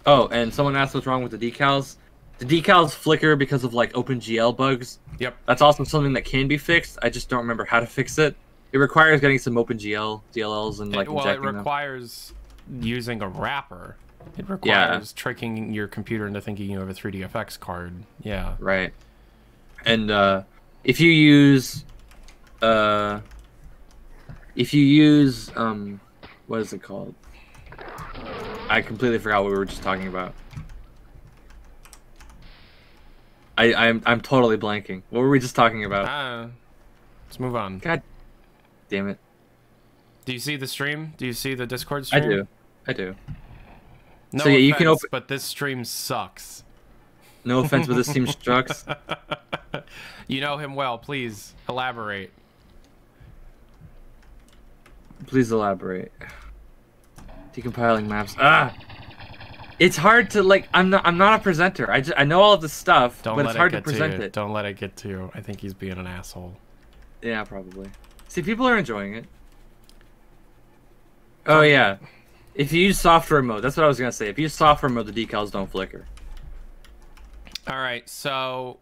Oh, and someone asked what's wrong with the decals. The decals flicker because of like OpenGL bugs. Yep. That's also something that can be fixed. I just don't remember how to fix it. It requires getting some OpenGL DLLs and like it, well, it injecting them. requires using a wrapper. It requires tricking your computer into thinking you have a 3DFX card. Yeah. Right. And uh, if you use, uh, if you use, um, what is it called? I completely forgot what we were just talking about. I I'm I'm totally blanking. What were we just talking about? Ah, let's move on. God damn it! Do you see the stream? Do you see the Discord stream? I do, I do. No So, yeah, you can open- but this stream sucks. No offense, but this stream sucks. You know him well. Please elaborate. Please elaborate. Decompiling maps. Ah, it's hard to like. I'm not. I'm not a presenter. I just. I know all of this stuff, Don't but let it's hard it to get to, present you. it. Don't let it get to you. I think he's being an asshole. Yeah, probably. See, people are enjoying it. Oh yeah, if you use software mode, that's what I was gonna say. If you use software mode, the decals don't flicker. All right. So.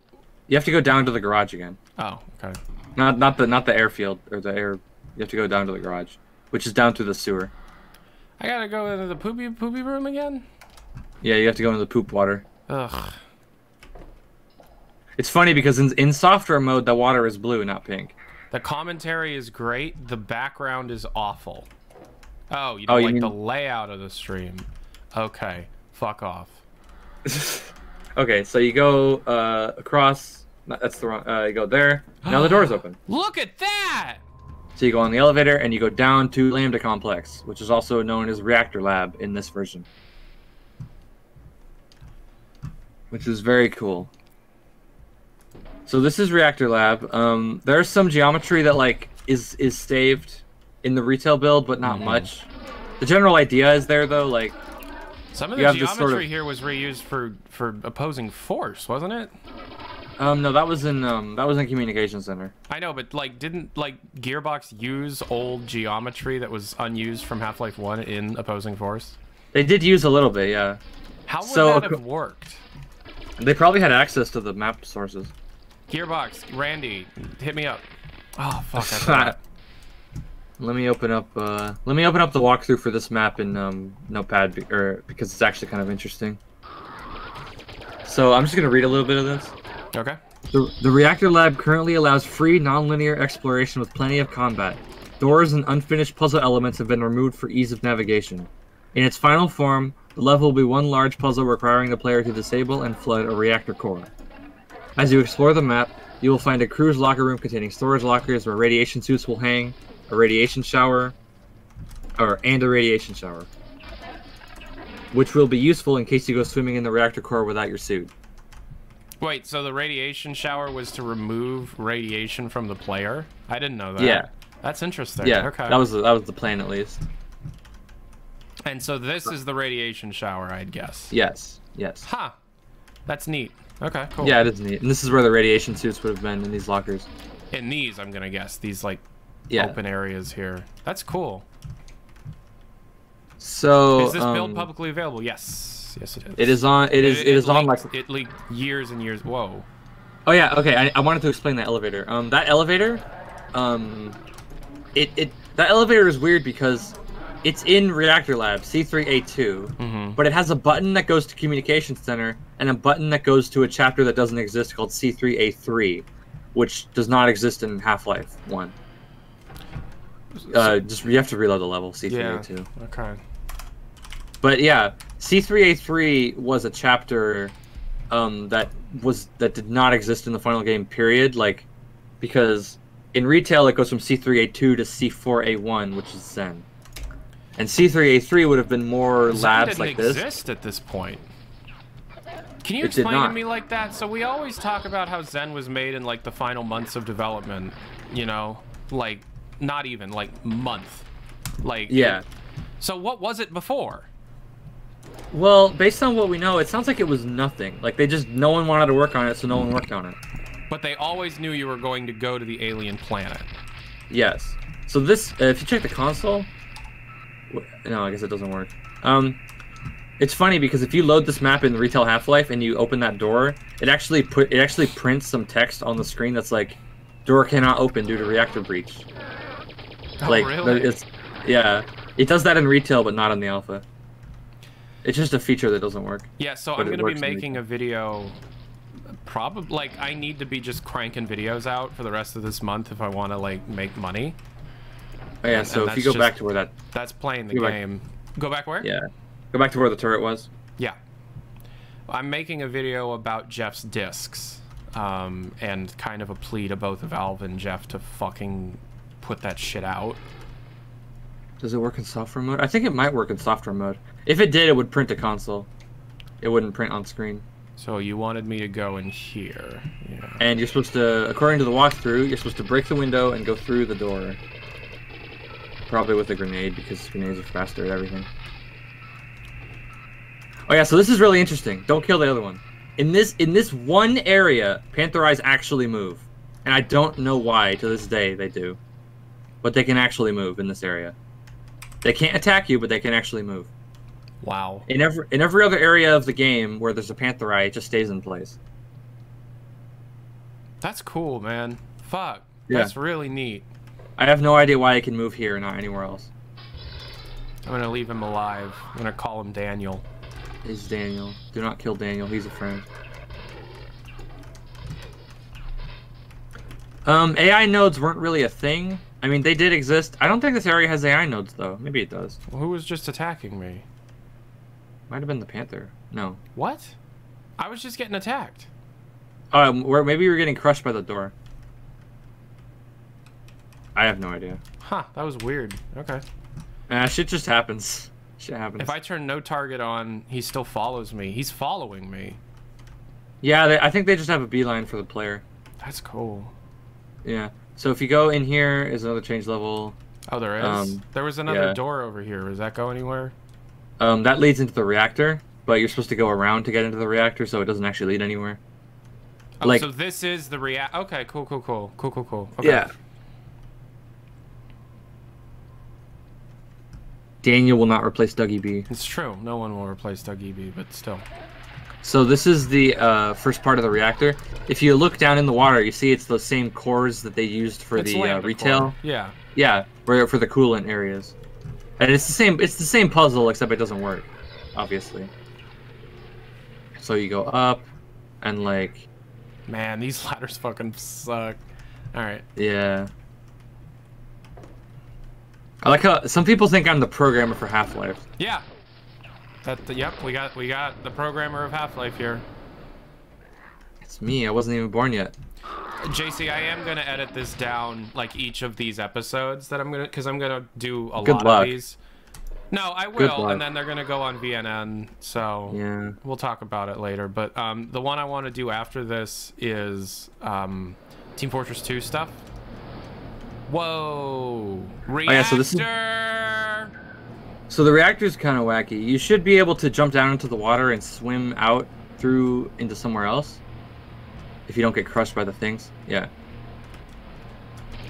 You have to go down to the garage again. Oh, okay. Not not the not the airfield or the air. You have to go down to the garage, which is down through the sewer. I gotta go into the poopy poopy room again. Yeah, you have to go into the poop water. Ugh. It's funny because in in software mode, the water is blue, not pink. The commentary is great. The background is awful. Oh, you Oh, don't you like mean- the layout of the stream. Okay. Fuck off. okay, so you go uh, across. That's the wrong. Uh, you go there. Now the door's open. Look at that! So you go on the elevator and you go down to Lambda Complex, which is also known as Reactor Lab in this version. Which is very cool. So this is Reactor Lab. Um, there's some geometry that like is is saved in the retail build, but not Mhm. much. The general idea is there though, like Some of the geometry sort of- here was reused for for opposing force, wasn't it? um no, that was in um that was in Communication Center. I know, but like, didn't like Gearbox use old geometry that was unused from Half-Life One in opposing force? They did use a little bit, yeah. How would So, that have worked? They probably had access to the map sources. Gearbox, Randy, hit me up. Oh fuck! I forgot. Let me open up. Uh, let me open up the walkthrough for this map in um, Notepad, be- or because it's actually kind of interesting. So I'm just gonna read a little bit of this. okay. The, the reactor lab currently allows free non-linear exploration with plenty of combat. Doors and unfinished puzzle elements have been removed for ease of navigation. In its final form, the level will be one large puzzle requiring the player to disable and flood a reactor core. As you explore the map, you will find a crew's locker room containing storage lockers where radiation suits will hang, a radiation shower, or and a radiation shower, which will be useful in case you go swimming in the reactor core without your suit. Wait, so the radiation shower was to remove radiation from the player? I didn't know that. Yeah. That's interesting. Yeah, Okay. that was the, that was the plan at least. And so this is the radiation shower, I'd guess. Yes, yes. Huh. That's neat. Okay, cool. Yeah, it is neat. And this is where the radiation suits would have been in these lockers. In these, I'm gonna guess these like Yeah. open areas here. That's cool. So is this build um, publicly available? Yes. Yes, it is. It is on. It is. It, is on like. It leaked years and years. Whoa. Oh yeah. Okay. I, I wanted to explain that elevator. Um, that elevator, um, it it that elevator is weird because it's in Reactor Lab C3A2, Mhm. but it has a button that goes to Communications Center and a button that goes to a chapter that doesn't exist called C3A3, which does not exist in Half-Life One. Uh, just you have to reload the level C3A2. Okay. But yeah, C3A3 was a chapter um, that was that did not exist in the final game. Period. Like because in retail it goes from C3A2 to C4A1, which is Xen, and C3A3 would have been more Xen labs like this. exist at this point. Can you It explain to me like that? So we always talk about how Xen was made in like the final months of development. You know, like not even like month. Like Yeah. So what was it before? Well, based on what we know, it sounds like it was nothing. Like they just no one wanted to work on it, so no one worked on it. But they always knew you were going to go to the alien planet. Yes. So this, uh, if you check the console, no, I guess it doesn't work. Um, it's funny because if you load this map in Retail Half-Life and you open that door, it actually put it actually prints some text on the screen that's like, "Door cannot open due to reactor breach." Oh, like really? it's, yeah, it does that in Retail, but not in the alpha. It's just a feature that doesn't work. Yeah, so I'm gonna be making a video. Probably like I need to be just cranking videos out for the rest of this month if I want to like make money. Oh, yeah, And- so and if you that's go back to where that, That's playing the Go back- game. Go back where? yeah, go back to where the turret was. Yeah. I'm making a video about Geoff's discs, um, and kind of a plea to both Valve and Jeff to fucking put that shit out. Does it work in software mode? I think it might work in software mode. If it did, it would print a console. It wouldn't print on screen. So you wanted me to go in here. Yeah. And you're supposed to, according to the walkthrough, you're supposed to break the window and go through the door. Probably with a grenade because grenades are faster at everything. Oh yeah, so this is really interesting. Don't kill the other one. In this in this one area, Panther Eyes actually move. And I don't know why to this day they do. But they can actually move in this area. They can't attack you, but they can actually move. Wow. In every in every other area of the game where there's a Panther Eye, it just stays in place. That's cool, man. Fuck. Yeah. That's really neat. I have no idea why I can move here and not anywhere else. I'm gonna leave him alive. I'm gonna call him Daniel. Is Daniel. Do not kill Daniel, he's a friend. Um, AI nodes weren't really a thing. I mean, they did exist. I don't think this area has AI nodes, though. Maybe it does. Who was just attacking me? Might have been the Panther. No. What? I was just getting attacked. Um, or maybe you were getting crushed by the door. I have no idea. Huh, that was weird. Okay. Nah, shit just happens. Shit happens. If I turn no target on, he still follows me. He's following me. Yeah, they, I think they just have a beeline for the player. That's cool. Yeah. So if you go in here, is another change level. Oh, there is. Um, there was another yeah. door over here. Does that go anywhere? Um, that leads into the reactor, but you're supposed to go around to get into the reactor, so it doesn't actually lead anywhere. Oh, Like- so this is the react. Okay, cool, cool, cool, cool, cool, cool. Okay. Yeah. Daniel will not replace Dougie B. It's true. No one will replace Doug Eby, but still. So this is the uh, first part of the reactor. If you look down in the water, you see it's the same cores that they used for It's the uh, retail. core. Yeah. Yeah, for, for the coolant areas. And it's the same. It's the same puzzle, except it doesn't work, obviously. So you go up, and like, Man, these ladders fucking suck. All right. yeah. I like how some people think I'm the programmer for Half Life. Yeah. That. yep. We got. We got the programmer of Half Life here. It's me. I wasn't even born yet. JC, I am gonna edit this down, like each of these episodes that I'm gonna, because I'm gonna do a Good lot luck. of these. No, I will, and then they're gonna go on VNN. So Yeah. we'll talk about it later. But um, the one I want to do after this is um, Team Fortress 2 stuff. Whoa! Reactor. Oh, yeah, so this is- So the reactor's kind of wacky. You should be able to jump down into the water and swim out through into somewhere else. If you don't get crushed by the things. Yeah.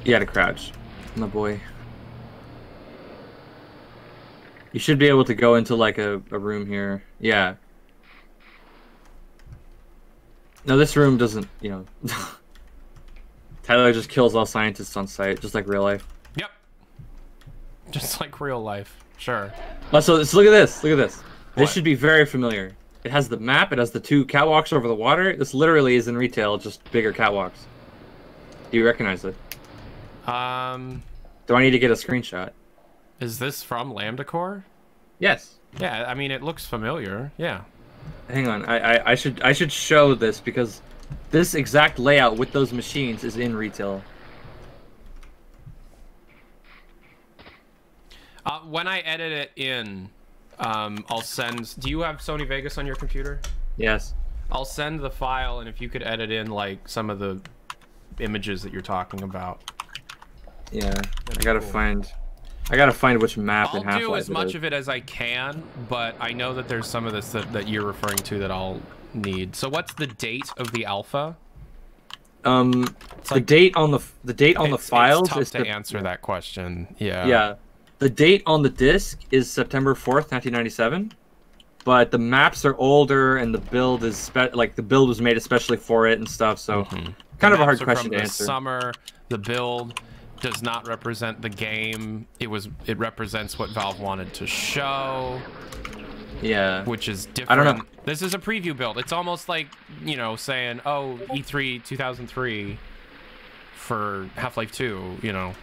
You gotta crouch. My boy. You should be able to go into like a, a room here. Yeah. No, this room doesn't, you know. Tyler just kills all scientists on site, just like real life. Yep. Just like real life. Sure. Oh, so, so look at this. Look at this. What? This should be very familiar. It has the map. It has the two catwalks over the water. This literally is in retail, just bigger catwalks. Do you recognize it? Um, Do I need to get a screenshot? is this from Lambda Core? Yes. Yeah, I mean it looks familiar. Yeah. Hang on. I, I I should I should show this because this exact layout with those machines is in retail. Uh, when I edit it in, um, I'll send. Do you have Sony Vegas on your computer? Yes. I'll send the file, and if you could edit in like some of the images that you're talking about, Yeah. I gotta cool. find. I gotta find which map I'll in Half-Life do as much is. of it as I can. But I know that there's some of this that, that you're referring to that I'll need. So what's the date of the alpha? Um, the like- date on the the date on the It's- files it's tough is to Sep- answer that question. Yeah. Yeah. The date on the disc is September 4th, 1997. But the maps are older and the build is spe- like the build was made especially for it and stuff, so kind of a hard question from to the answer. Summer, the build does not represent the game. It was it represents what Valve wanted to show, Yeah. which is different. I don't know. This is a preview build. It's almost like, you know, saying, "Oh, E3 2003 for Half-Life 2," you know.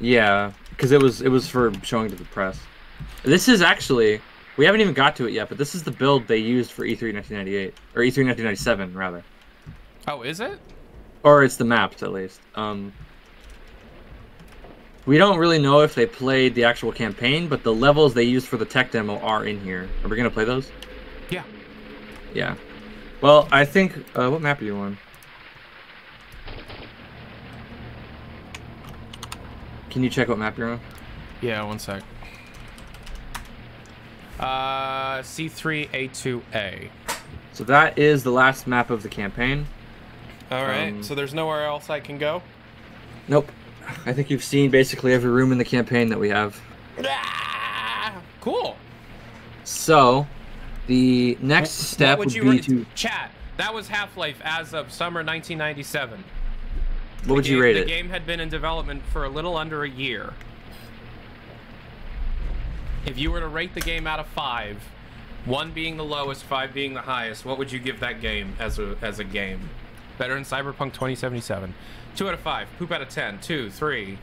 Yeah, cuz it was it was for showing to the press. This is actually we haven't even got to it yet, but this is the build they used for E E3 1998 or E E3 1997 rather. Oh, is it? Or it's the maps at least. Um we don't really know if they played the actual campaign, but the levels they used for the tech demo are in here. Are we gonna play those? Yeah. Yeah. Well, I think. Uh, what map are you on? Can you check what map you're on? Yeah, one sec. Uh, C3A2A. So that is the last map of the campaign. All right. Um, so there's nowhere else I can go. Nope. I think you've seen basically every room in the campaign that we have. Ah, cool. So, the next step what would, would you be rate? to. Chat. That was Half-Life as of summer 1997. What would The you game- rate the it? game had been in development for a little under a year. If you were to rate the game out of five, one being the lowest, five being the highest, what would you give that game as a as a game? Better than Cyberpunk 2077. Two out of five. Poop out of ten. Two, three,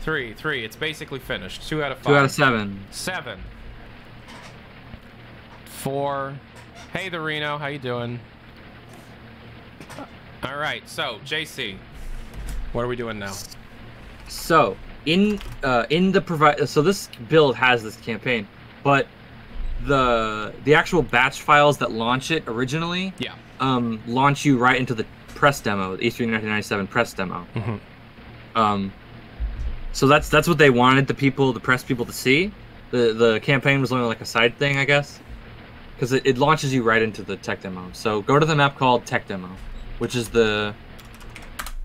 three, three. It's basically finished. Two out of five. Two out of seven. Seven. Four. Hey, the Reno, how you doing? All right, so JC, what are we doing now? So in uh, in the provide, so this build has this campaign, but the the actual batch files that launch it originally Yeah. um, launch you right into the press demo, the E3 1997 press demo. Mhm. Um, so that's that's what they wanted the people, the press people, to see. The the campaign was only like a side thing, I guess, because it, it launches you right into the tech demo. So go to the map called Tech Demo, which is the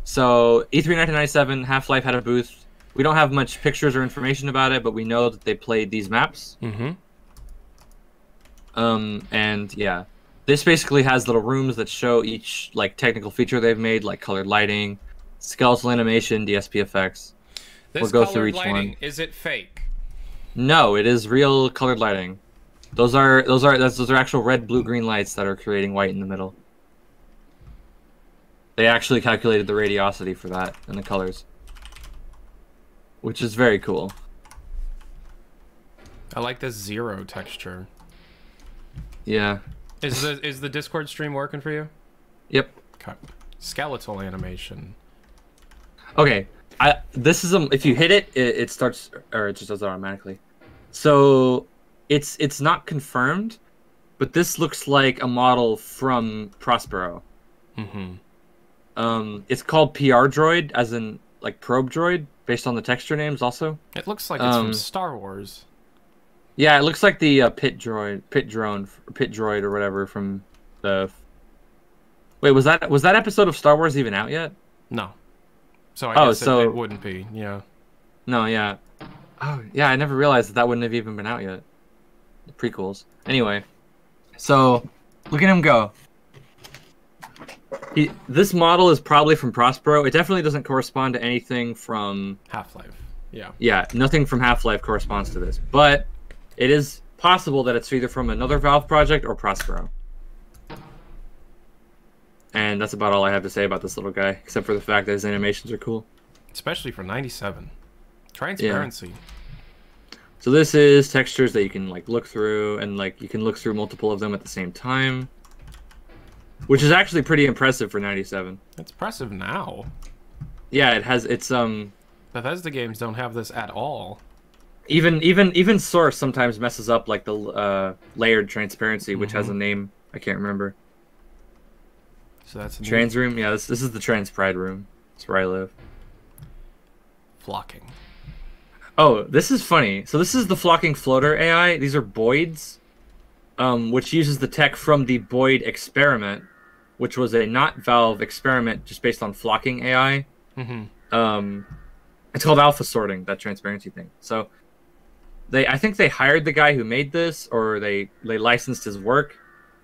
so E E3 1997 Half Life had a booth. We don't have much pictures or information about it, but we know that they played these maps. Mm-hmm. Um, and yeah, this basically has little rooms that show each like technical feature they've made, like colored lighting, skeletal animation, DSP effects. This We'll go colored through each lighting, one. is it fake? No, it is real colored lighting. Those are those are that's, those are actual red, blue, green lights that are creating white in the middle. They actually calculated the radiosity for that and the colors, which is very cool. I like this zero texture. Yeah. Is the is the Discord stream working for you? Yep. Okay. Skeletal animation. Okay, I this is a if you hit it, it, it starts or it just does it automatically. So it's it's not confirmed, but this looks like a model from Prospero. Mm-hmm. Um, it's called PR Droid, as in like probe droid, based on the texture names. Also, It looks like it's from Um, Star Wars. Yeah, it looks like the uh, pit droid, pit drone, pit droid, or whatever from the. Wait, was that was that episode of Star Wars even out yet? No. So I Oh, guess it- so- it, wouldn't be. Yeah. No, yeah. Oh, yeah, I never realized that that wouldn't have even been out yet. The prequels. Anyway, so look at him go. He, this model is probably from Prospero. It definitely doesn't correspond to anything from. Half Life. Yeah. Yeah, nothing from Half Life corresponds to this. But it is possible that it's either from another Valve project or Prospero. And that's about all I have to say about this little guy, except for the fact that his animations are cool. Especially for 97. Transparency. So this is textures that you can like look through and like you can look through multiple of them at the same time. Which is actually pretty impressive for 97. It's impressive now. Yeah, it has it's um Bethesda games don't have this at all. Even even even source sometimes messes up like the uh layered transparency which has a name I can't remember. So that's Trans room? Yeah, this this is the trans pride room. That's where I live. flocking. Oh, this is funny. So this is the flocking floater AI. These are Boids, um, which uses the tech from the Boid experiment, which was a not Valve experiment just based on flocking AI. Mm-hmm. Um, it's called alpha sorting, that transparency thing. So they, I think they hired the guy who made this, or they they licensed his work,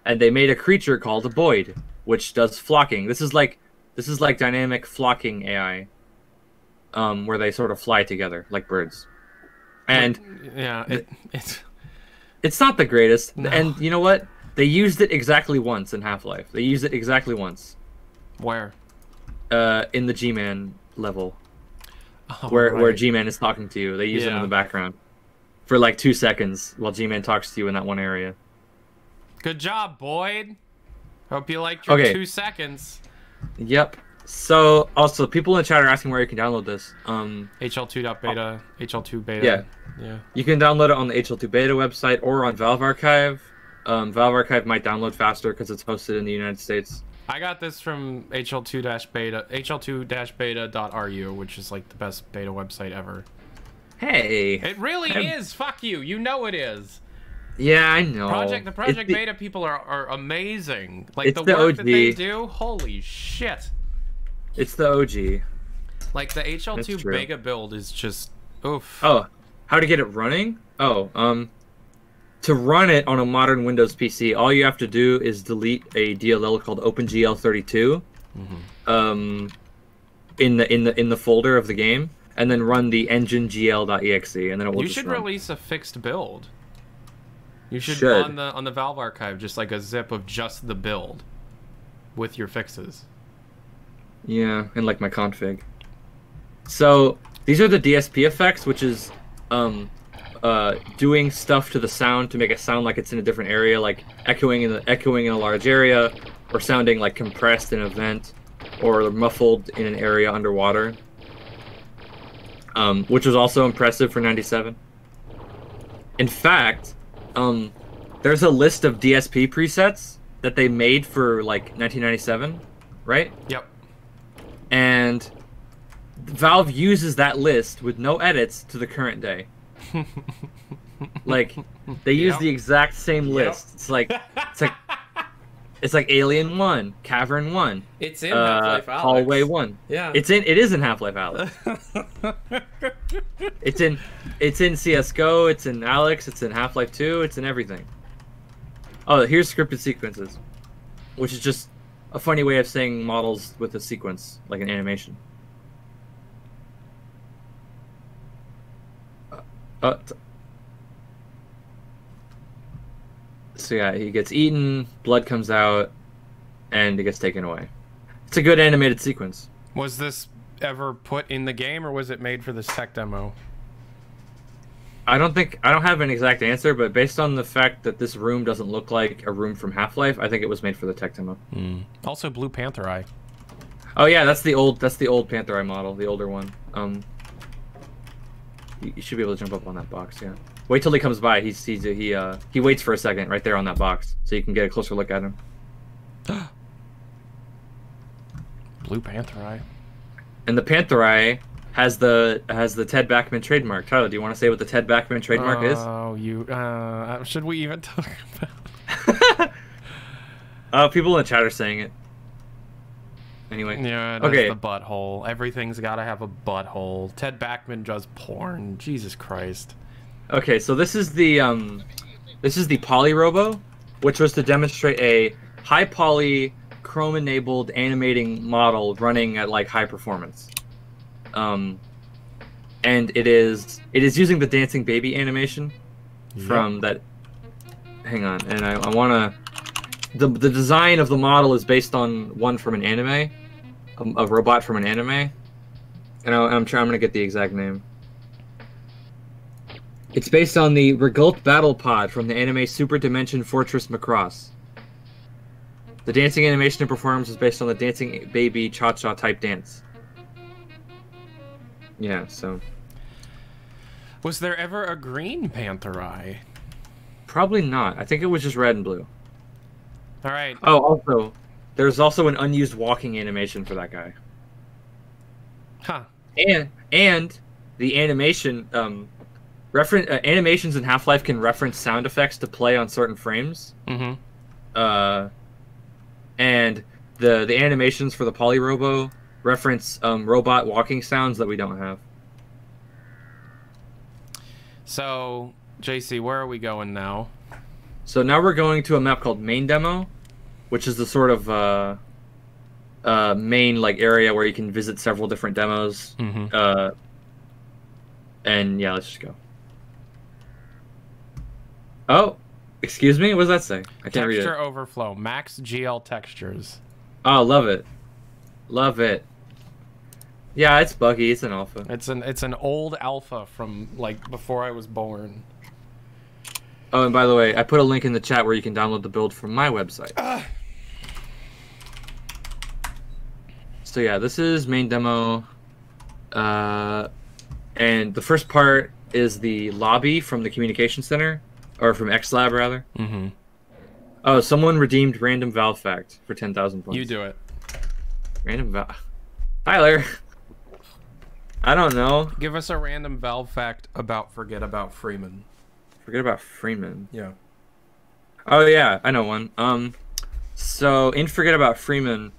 and they made a creature called a Boid, which does flocking. This is like this is like dynamic flocking AI, um, where they sort of fly together like birds. And Yeah, it, it's it's not the greatest. No. And you know what? They used it exactly once in Half Life. They used it exactly once where uh, in the G-Man level. Oh, where where. G-Man is talking to you. They use it in the background for like two seconds while G-Man talks to you in that one area. Good job, Boid. Hope you liked your Okay. two seconds. Yep. So also, people in the chat are asking where you can download this. Um, HL2.beta, HL2 beta. Yeah. Yeah. you can download it on the HL2 beta website or on Valve Archive. Um, Valve Archive might download faster because it's hosted in the United States. I got this from HL2-beta, HL2-beta.ru, which is like the best beta website ever. Hey. It really I'm- is. Fuck you. You know it is. Yeah, I know. Project the Project the- Beta people are, are amazing. Like It's the the work that they do, holy shit. It's the OG. Like the HL2 That's true. beta build is just oof. Oh, how to get it running? Oh, um, to run it on a modern Windows PC, all you have to do is delete a DLL called OpenGL32, um, in the in the in the folder of the game, and then run the enginegl.exe, and then it will you should run. release a fixed build. You should, Should. on the on the Valve archive just like a zip of just the build with your fixes. Yeah, and like my config. So these are the DSP effects, which is um, uh, doing stuff to the sound to make it sound like it's in a different area, like echoing in the echoing in a large area, or sounding like compressed in a vent, or muffled in an area underwater. Um, which was also impressive for '97. In fact, um, there's a list of DSP presets that they made for like 1997, right? Yep. and Valve uses that list with no edits to the current day. like they use Yep. the exact same list. It's like it's like it's like Alien One, Cavern One, It's in uh, Half-Life Alyx. Hallway One. Yeah. It's in it is in Half Life Alyx. it's in it's in CS:GO. It's in Alyx. It's in Half Life Two. It's in everything. Oh, here's scripted sequences, which is just a funny way of saying models with a sequence, like an animation. Uh, uh, t- so yeah, he gets eaten, blood comes out, and it gets taken away. It's a good animated sequence. Was this ever put in the game or was it made for this tech demo? I don't think I don't have an exact answer, but based on the fact that this room doesn't look like a room from Half Life, I think it was made for the tech demo. Also, Blue Panther Eye. Oh yeah, that's the old that's the old Panther Eye model, the older one. Um, you, you should be able to jump up on that box. Yeah. Wait till he comes by. He sees it. He uh he waits for a second right there on that box, so you can get a closer look at him. Blue Panther Eye. And the Panther Eye has the has the Ted Backman trademark. Tyler, do you want to say what the Ted Backman trademark is? Oh, you. Uh, should we even talk about? Uh, people in the chat are saying it. Anyway. Yeah, Okay. the butthole. Everything's got to have a butthole. Ted Backman does porn. Jesus Christ. Okay, so this is the um, this is the Poly Robo, which was to demonstrate a high poly Chrome enabled animating model running at like high performance. Um, and it is it is using the dancing baby animation from that. Hang on, and I, I want to. The, the design of the model is based on one from an anime, a, a robot from an anime, and I, I'm trying. I'm gonna get the exact name. It's based on the Regult Battle Pod from the anime Super Dimension Fortress Macross. The dancing animation and performance is based on the dancing baby cha cha type dance. Yeah, so Was there ever a Green Panther Eye? probably not. I think it was just red and blue. All right. Oh, also, there's also an unused walking animation for that guy. Huh. And and the animation um reference uh, animations in Half-Life can reference sound effects to play on certain frames. Mm-hmm. uh, and the the animations for the Polyrobo reference um, robot walking sounds that we don't have. So, JC, where are we going now? So now we're going to a map called Main Demo, which is the sort of uh, uh, main like area where you can visit several different demos. Mm-hmm. Uh, and yeah, let's just go. Oh, excuse me. What does that say? I can't read Texture it. overflow. Max GL textures. Oh, love it, love it. Yeah, it's buggy. It's an alpha. It's an it's an old alpha from like before I was born. Oh, and by the way, I put a link in the chat where you can download the build from my website. So yeah, this is main demo, uh, and the first part is the lobby from the communication center, or from XLab rather. Mm-hmm. Oh, someone redeemed random Valve fact for ten thousand points. You do it. Random Valve. Tyler. I don't know. Give us a random Valve fact about Forget About Freeman. Forget about Freeman. Yeah. Oh yeah, I know one. Um, so in Forget About Freeman,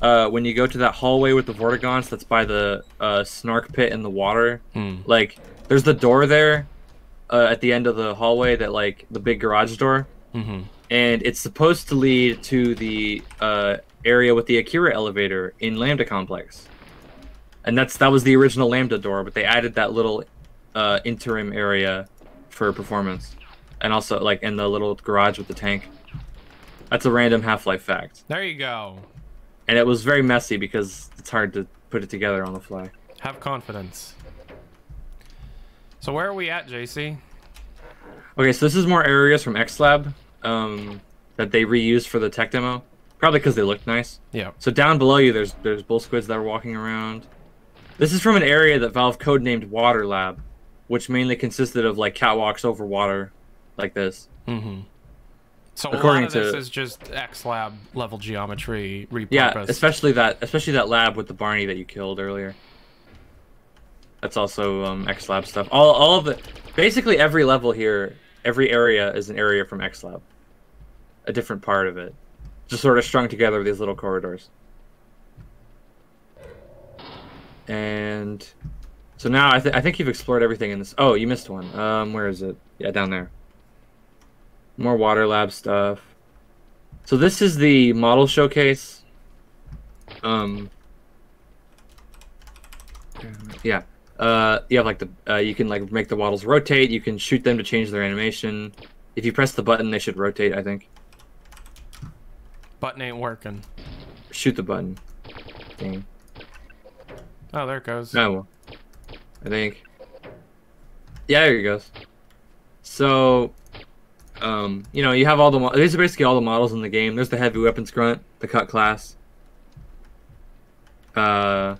uh, when you go to that hallway with the Vortigaunts that's by the uh, Snark Pit in the water, Mm. like there's the door there, uh, at the end of the hallway that like the big garage door, Mm-hmm. and it's supposed to lead to the uh, area with the Akira elevator in Lambda Complex, and that's that was the original Lambda door, but they added that little uh, interim area for performance, and also like in the little garage with the tank. That's a random Half-Life fact, There you go. and it was very messy because it's hard to put it together on the fly. Have confidence. So where are we at, JC? Okay, so this is more areas from XLab um, that they reused for the tech demo. Probably because they looked nice. Yeah. So down below you, there's there's bull squids that are walking around. This is from an area that Valve codenamed Water Lab, which mainly consisted of like catwalks over water, like this. Mm-hmm. So According of this is just XLab level geometry repurposed. Yeah, especially that especially that lab with the Barney that you killed earlier. That's also um, XLab stuff. All all of the basically every level here, every area is an area from XLab. A different part of it, just sort of strung together with these little corridors. And so now I, th- I think you've explored everything in this. Oh, you missed one. Um, where is it? Yeah, down there. More water lab stuff. So this is the model showcase. Um. Yeah. Uh, you have like the uh, you can like make the waddles rotate. You can shoot them to change their animation. If you press the button, they should rotate. I think. Button ain't working. Shoot the button. Dang. Oh, there it goes. No. I think. Yeah, there he goes. So, um, you know, you have all the mo- these are basically all the models in the game. There's the heavy weapons grunt, the cut class. Uh,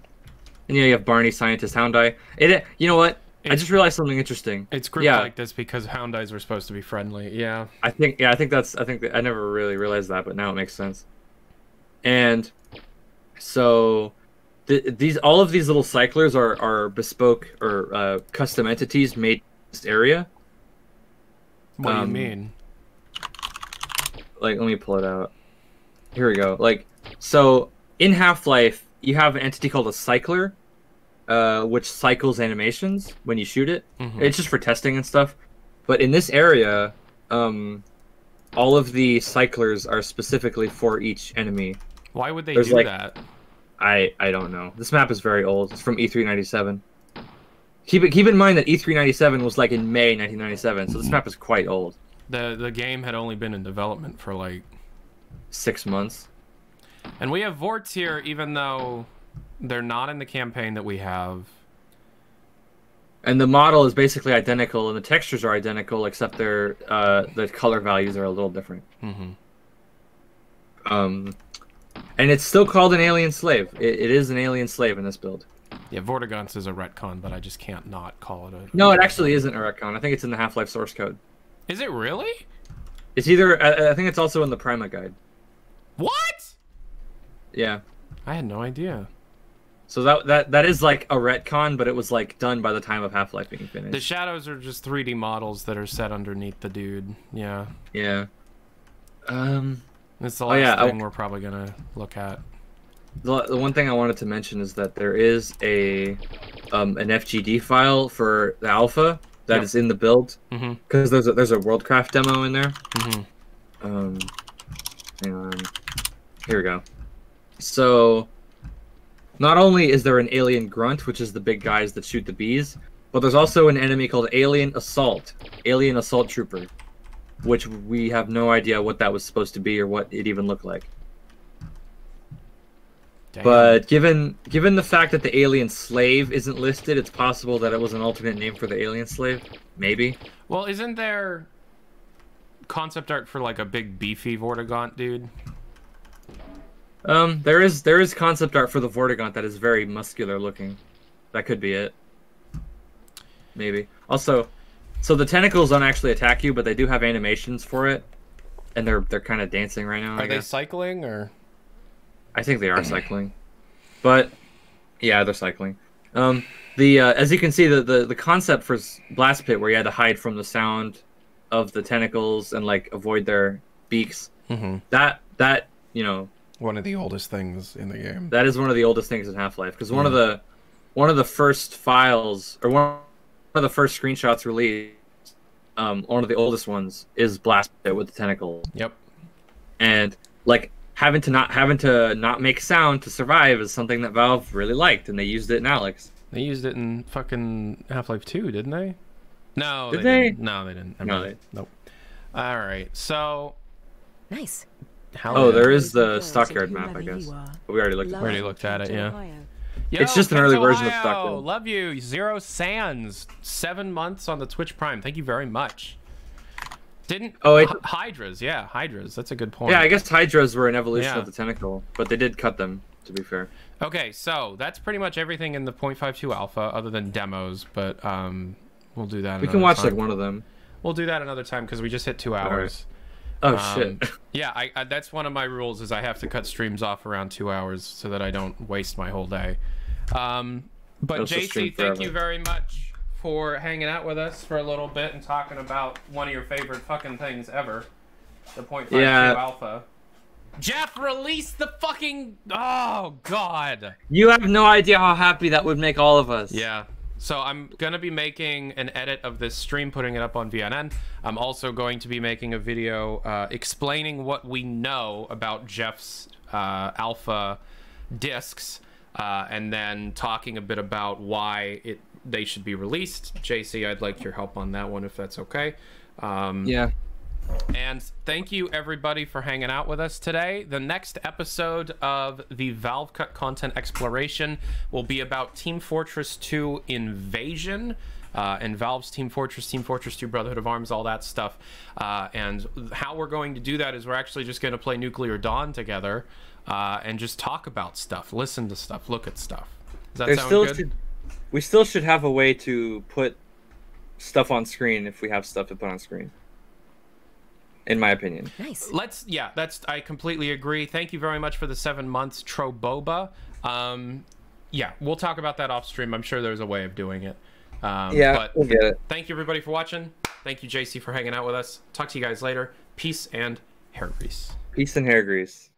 and yeah, you have Barney, scientist, Hound Eye. It, you know what? I just realized something interesting. It's grouped Yeah. like this because hound eyes were supposed to be friendly. Yeah. I think yeah, I think that's I think that, I never really realized that, but now it makes sense. And so th- these all of these little cyclers are are bespoke or uh, custom entities made in this area. What Um, do you mean? Like let me pull it out. Here we go. Like so in Half-Life, you have an entity called a cycler uh, which cycles animations when you shoot it. Mhm. It's just for testing and stuff. But in this area, um, all of the cyclers are specifically for each enemy. Why would they there's do like- that? I I don't know. This map is very old. It's from E397. Keep it keep in mind that E397 was like in May 1997, so this map is quite old. The the game had only been in development for like Six months. And we have Vorts here, even though they're not in the campaign that we have. And the model is basically identical, and the textures are identical, except their uh, the color values are a little different. hmm Um, and it's still called an alien slave. It, it is an alien slave in this build. Yeah, Vortigaunt's is a retcon, but I just can't not call it a. No, it actually isn't a retcon. I think it's in the Half-Life source code. Is it really? It's either I, I think it's also in the Prima guide. What? Yeah. I had no idea. So that that that is like a retcon, but it was like done by the time of Half-Life being finished. The shadows are just 3D models that are set underneath the dude. Yeah. yeah. Um, That's the Oh, last yeah, I- thing we're probably gonna look at. the, the one thing I wanted to mention is that there is a um an FGD file for the alpha that Yep. is in the build Mm-hmm. because there's a, there's a Worldcraft demo in there. Mm-hmm. Um, hang on. Here we go. So, not only is there an alien grunt, which is the big guys that shoot the bees, but there's also an enemy called Alien Assault, Alien Assault Trooper, which we have no idea what that was supposed to be or what it even looked like. But given given the fact that the alien slave isn't listed, it's possible that it was an alternate name for the alien slave. Maybe. well, isn't there concept art for like a big beefy Vortigaunt dude? Um, there is there is concept art for the Vortigaunt that is very muscular looking. That could be it. Maybe. Also, so the tentacles don't actually attack you, but they do have animations for it, and they're they're kind of dancing right now. Are I they guess. cycling or? I think they are cycling, but yeah, they're cycling. Um, the uh, as you can see, the, the the concept for Blast Pit, where you had to hide from the sound of the tentacles and like avoid their beaks. Mm-hmm. That that you know One of the oldest things in the game. that is one of the oldest things in Half Life because one of the one of the first files or one of the first screenshots released, um, one of the oldest ones is Blast Pit with the tentacle, Yep. and like having to not having to not make sound to survive is something that Valve really liked, and they used it in Alyx. They used it in fucking Half Life 2, didn't they? No, Did they? they? Didn't. No, they didn't. I No, mean, Nope. All right. So, Nice. How Oh, there Boids is and the stockyard map, I guess. But we already looked at Love that. Already looked at it, yeah. Yo, It's just an Kent, early version of Stockyard. Love you. Zero Sands. Seven months on the Twitch Prime. Thank you very much. Didn't Oh, it- hydras? Yeah, hydras. That's a good point. Yeah, I guess hydras were an evolution Yeah. of the tentacle, but they did cut them. To be fair. Okay, so that's pretty much everything in the 0.52 alpha, other than demos. But um, we'll do that. We can watch time. like one of them. We'll do that another time because we just hit two right. hours. Oh Um, shit. Yeah, I, I, that's one of my rules is I have to cut streams off around two hours so that I don't waste my whole day. Um, but That's JC, thank forever. you very much for hanging out with us for a little bit and talking about one of your favorite fucking things ever, the point five Yeah. two alpha. Geoff, release the fucking. Oh God. You have no idea how happy that would make all of us. Yeah. So I'm gonna be making an edit of this stream, putting it up on VNN. I'm also going to be making a video uh, explaining what we know about Geoff's uh, alpha discs, uh, and then talking a bit about why it they should be released. JC, I'd like your help on that one if that's okay. Um, Yeah. And thank you everybody for hanging out with us today. The next episode of the Valve Cut Content Exploration will be about Team Fortress 2 Invasion. Uh, and Valve's Team Fortress, Team Fortress 2, Brotherhood of Arms, all that stuff. Uh, and how we're going to do that is we're actually just going to play Nuclear Dawn together uh, and just talk about stuff, listen to stuff, look at stuff. Does that There sound still good? should. We still should have a way to put stuff on screen if we have stuff to put on screen. In my opinion. Nice. Let's yeah, that's I completely agree. Thank you very much for the seven months, Troboba. Um, yeah, we'll talk about that off stream. I'm sure there's a way of doing it. Um, Yeah, but we'll get it. thank you everybody for watching. Thank you JC for hanging out with us. Talk to you guys later. Peace and hair grease. Peace and hair grease.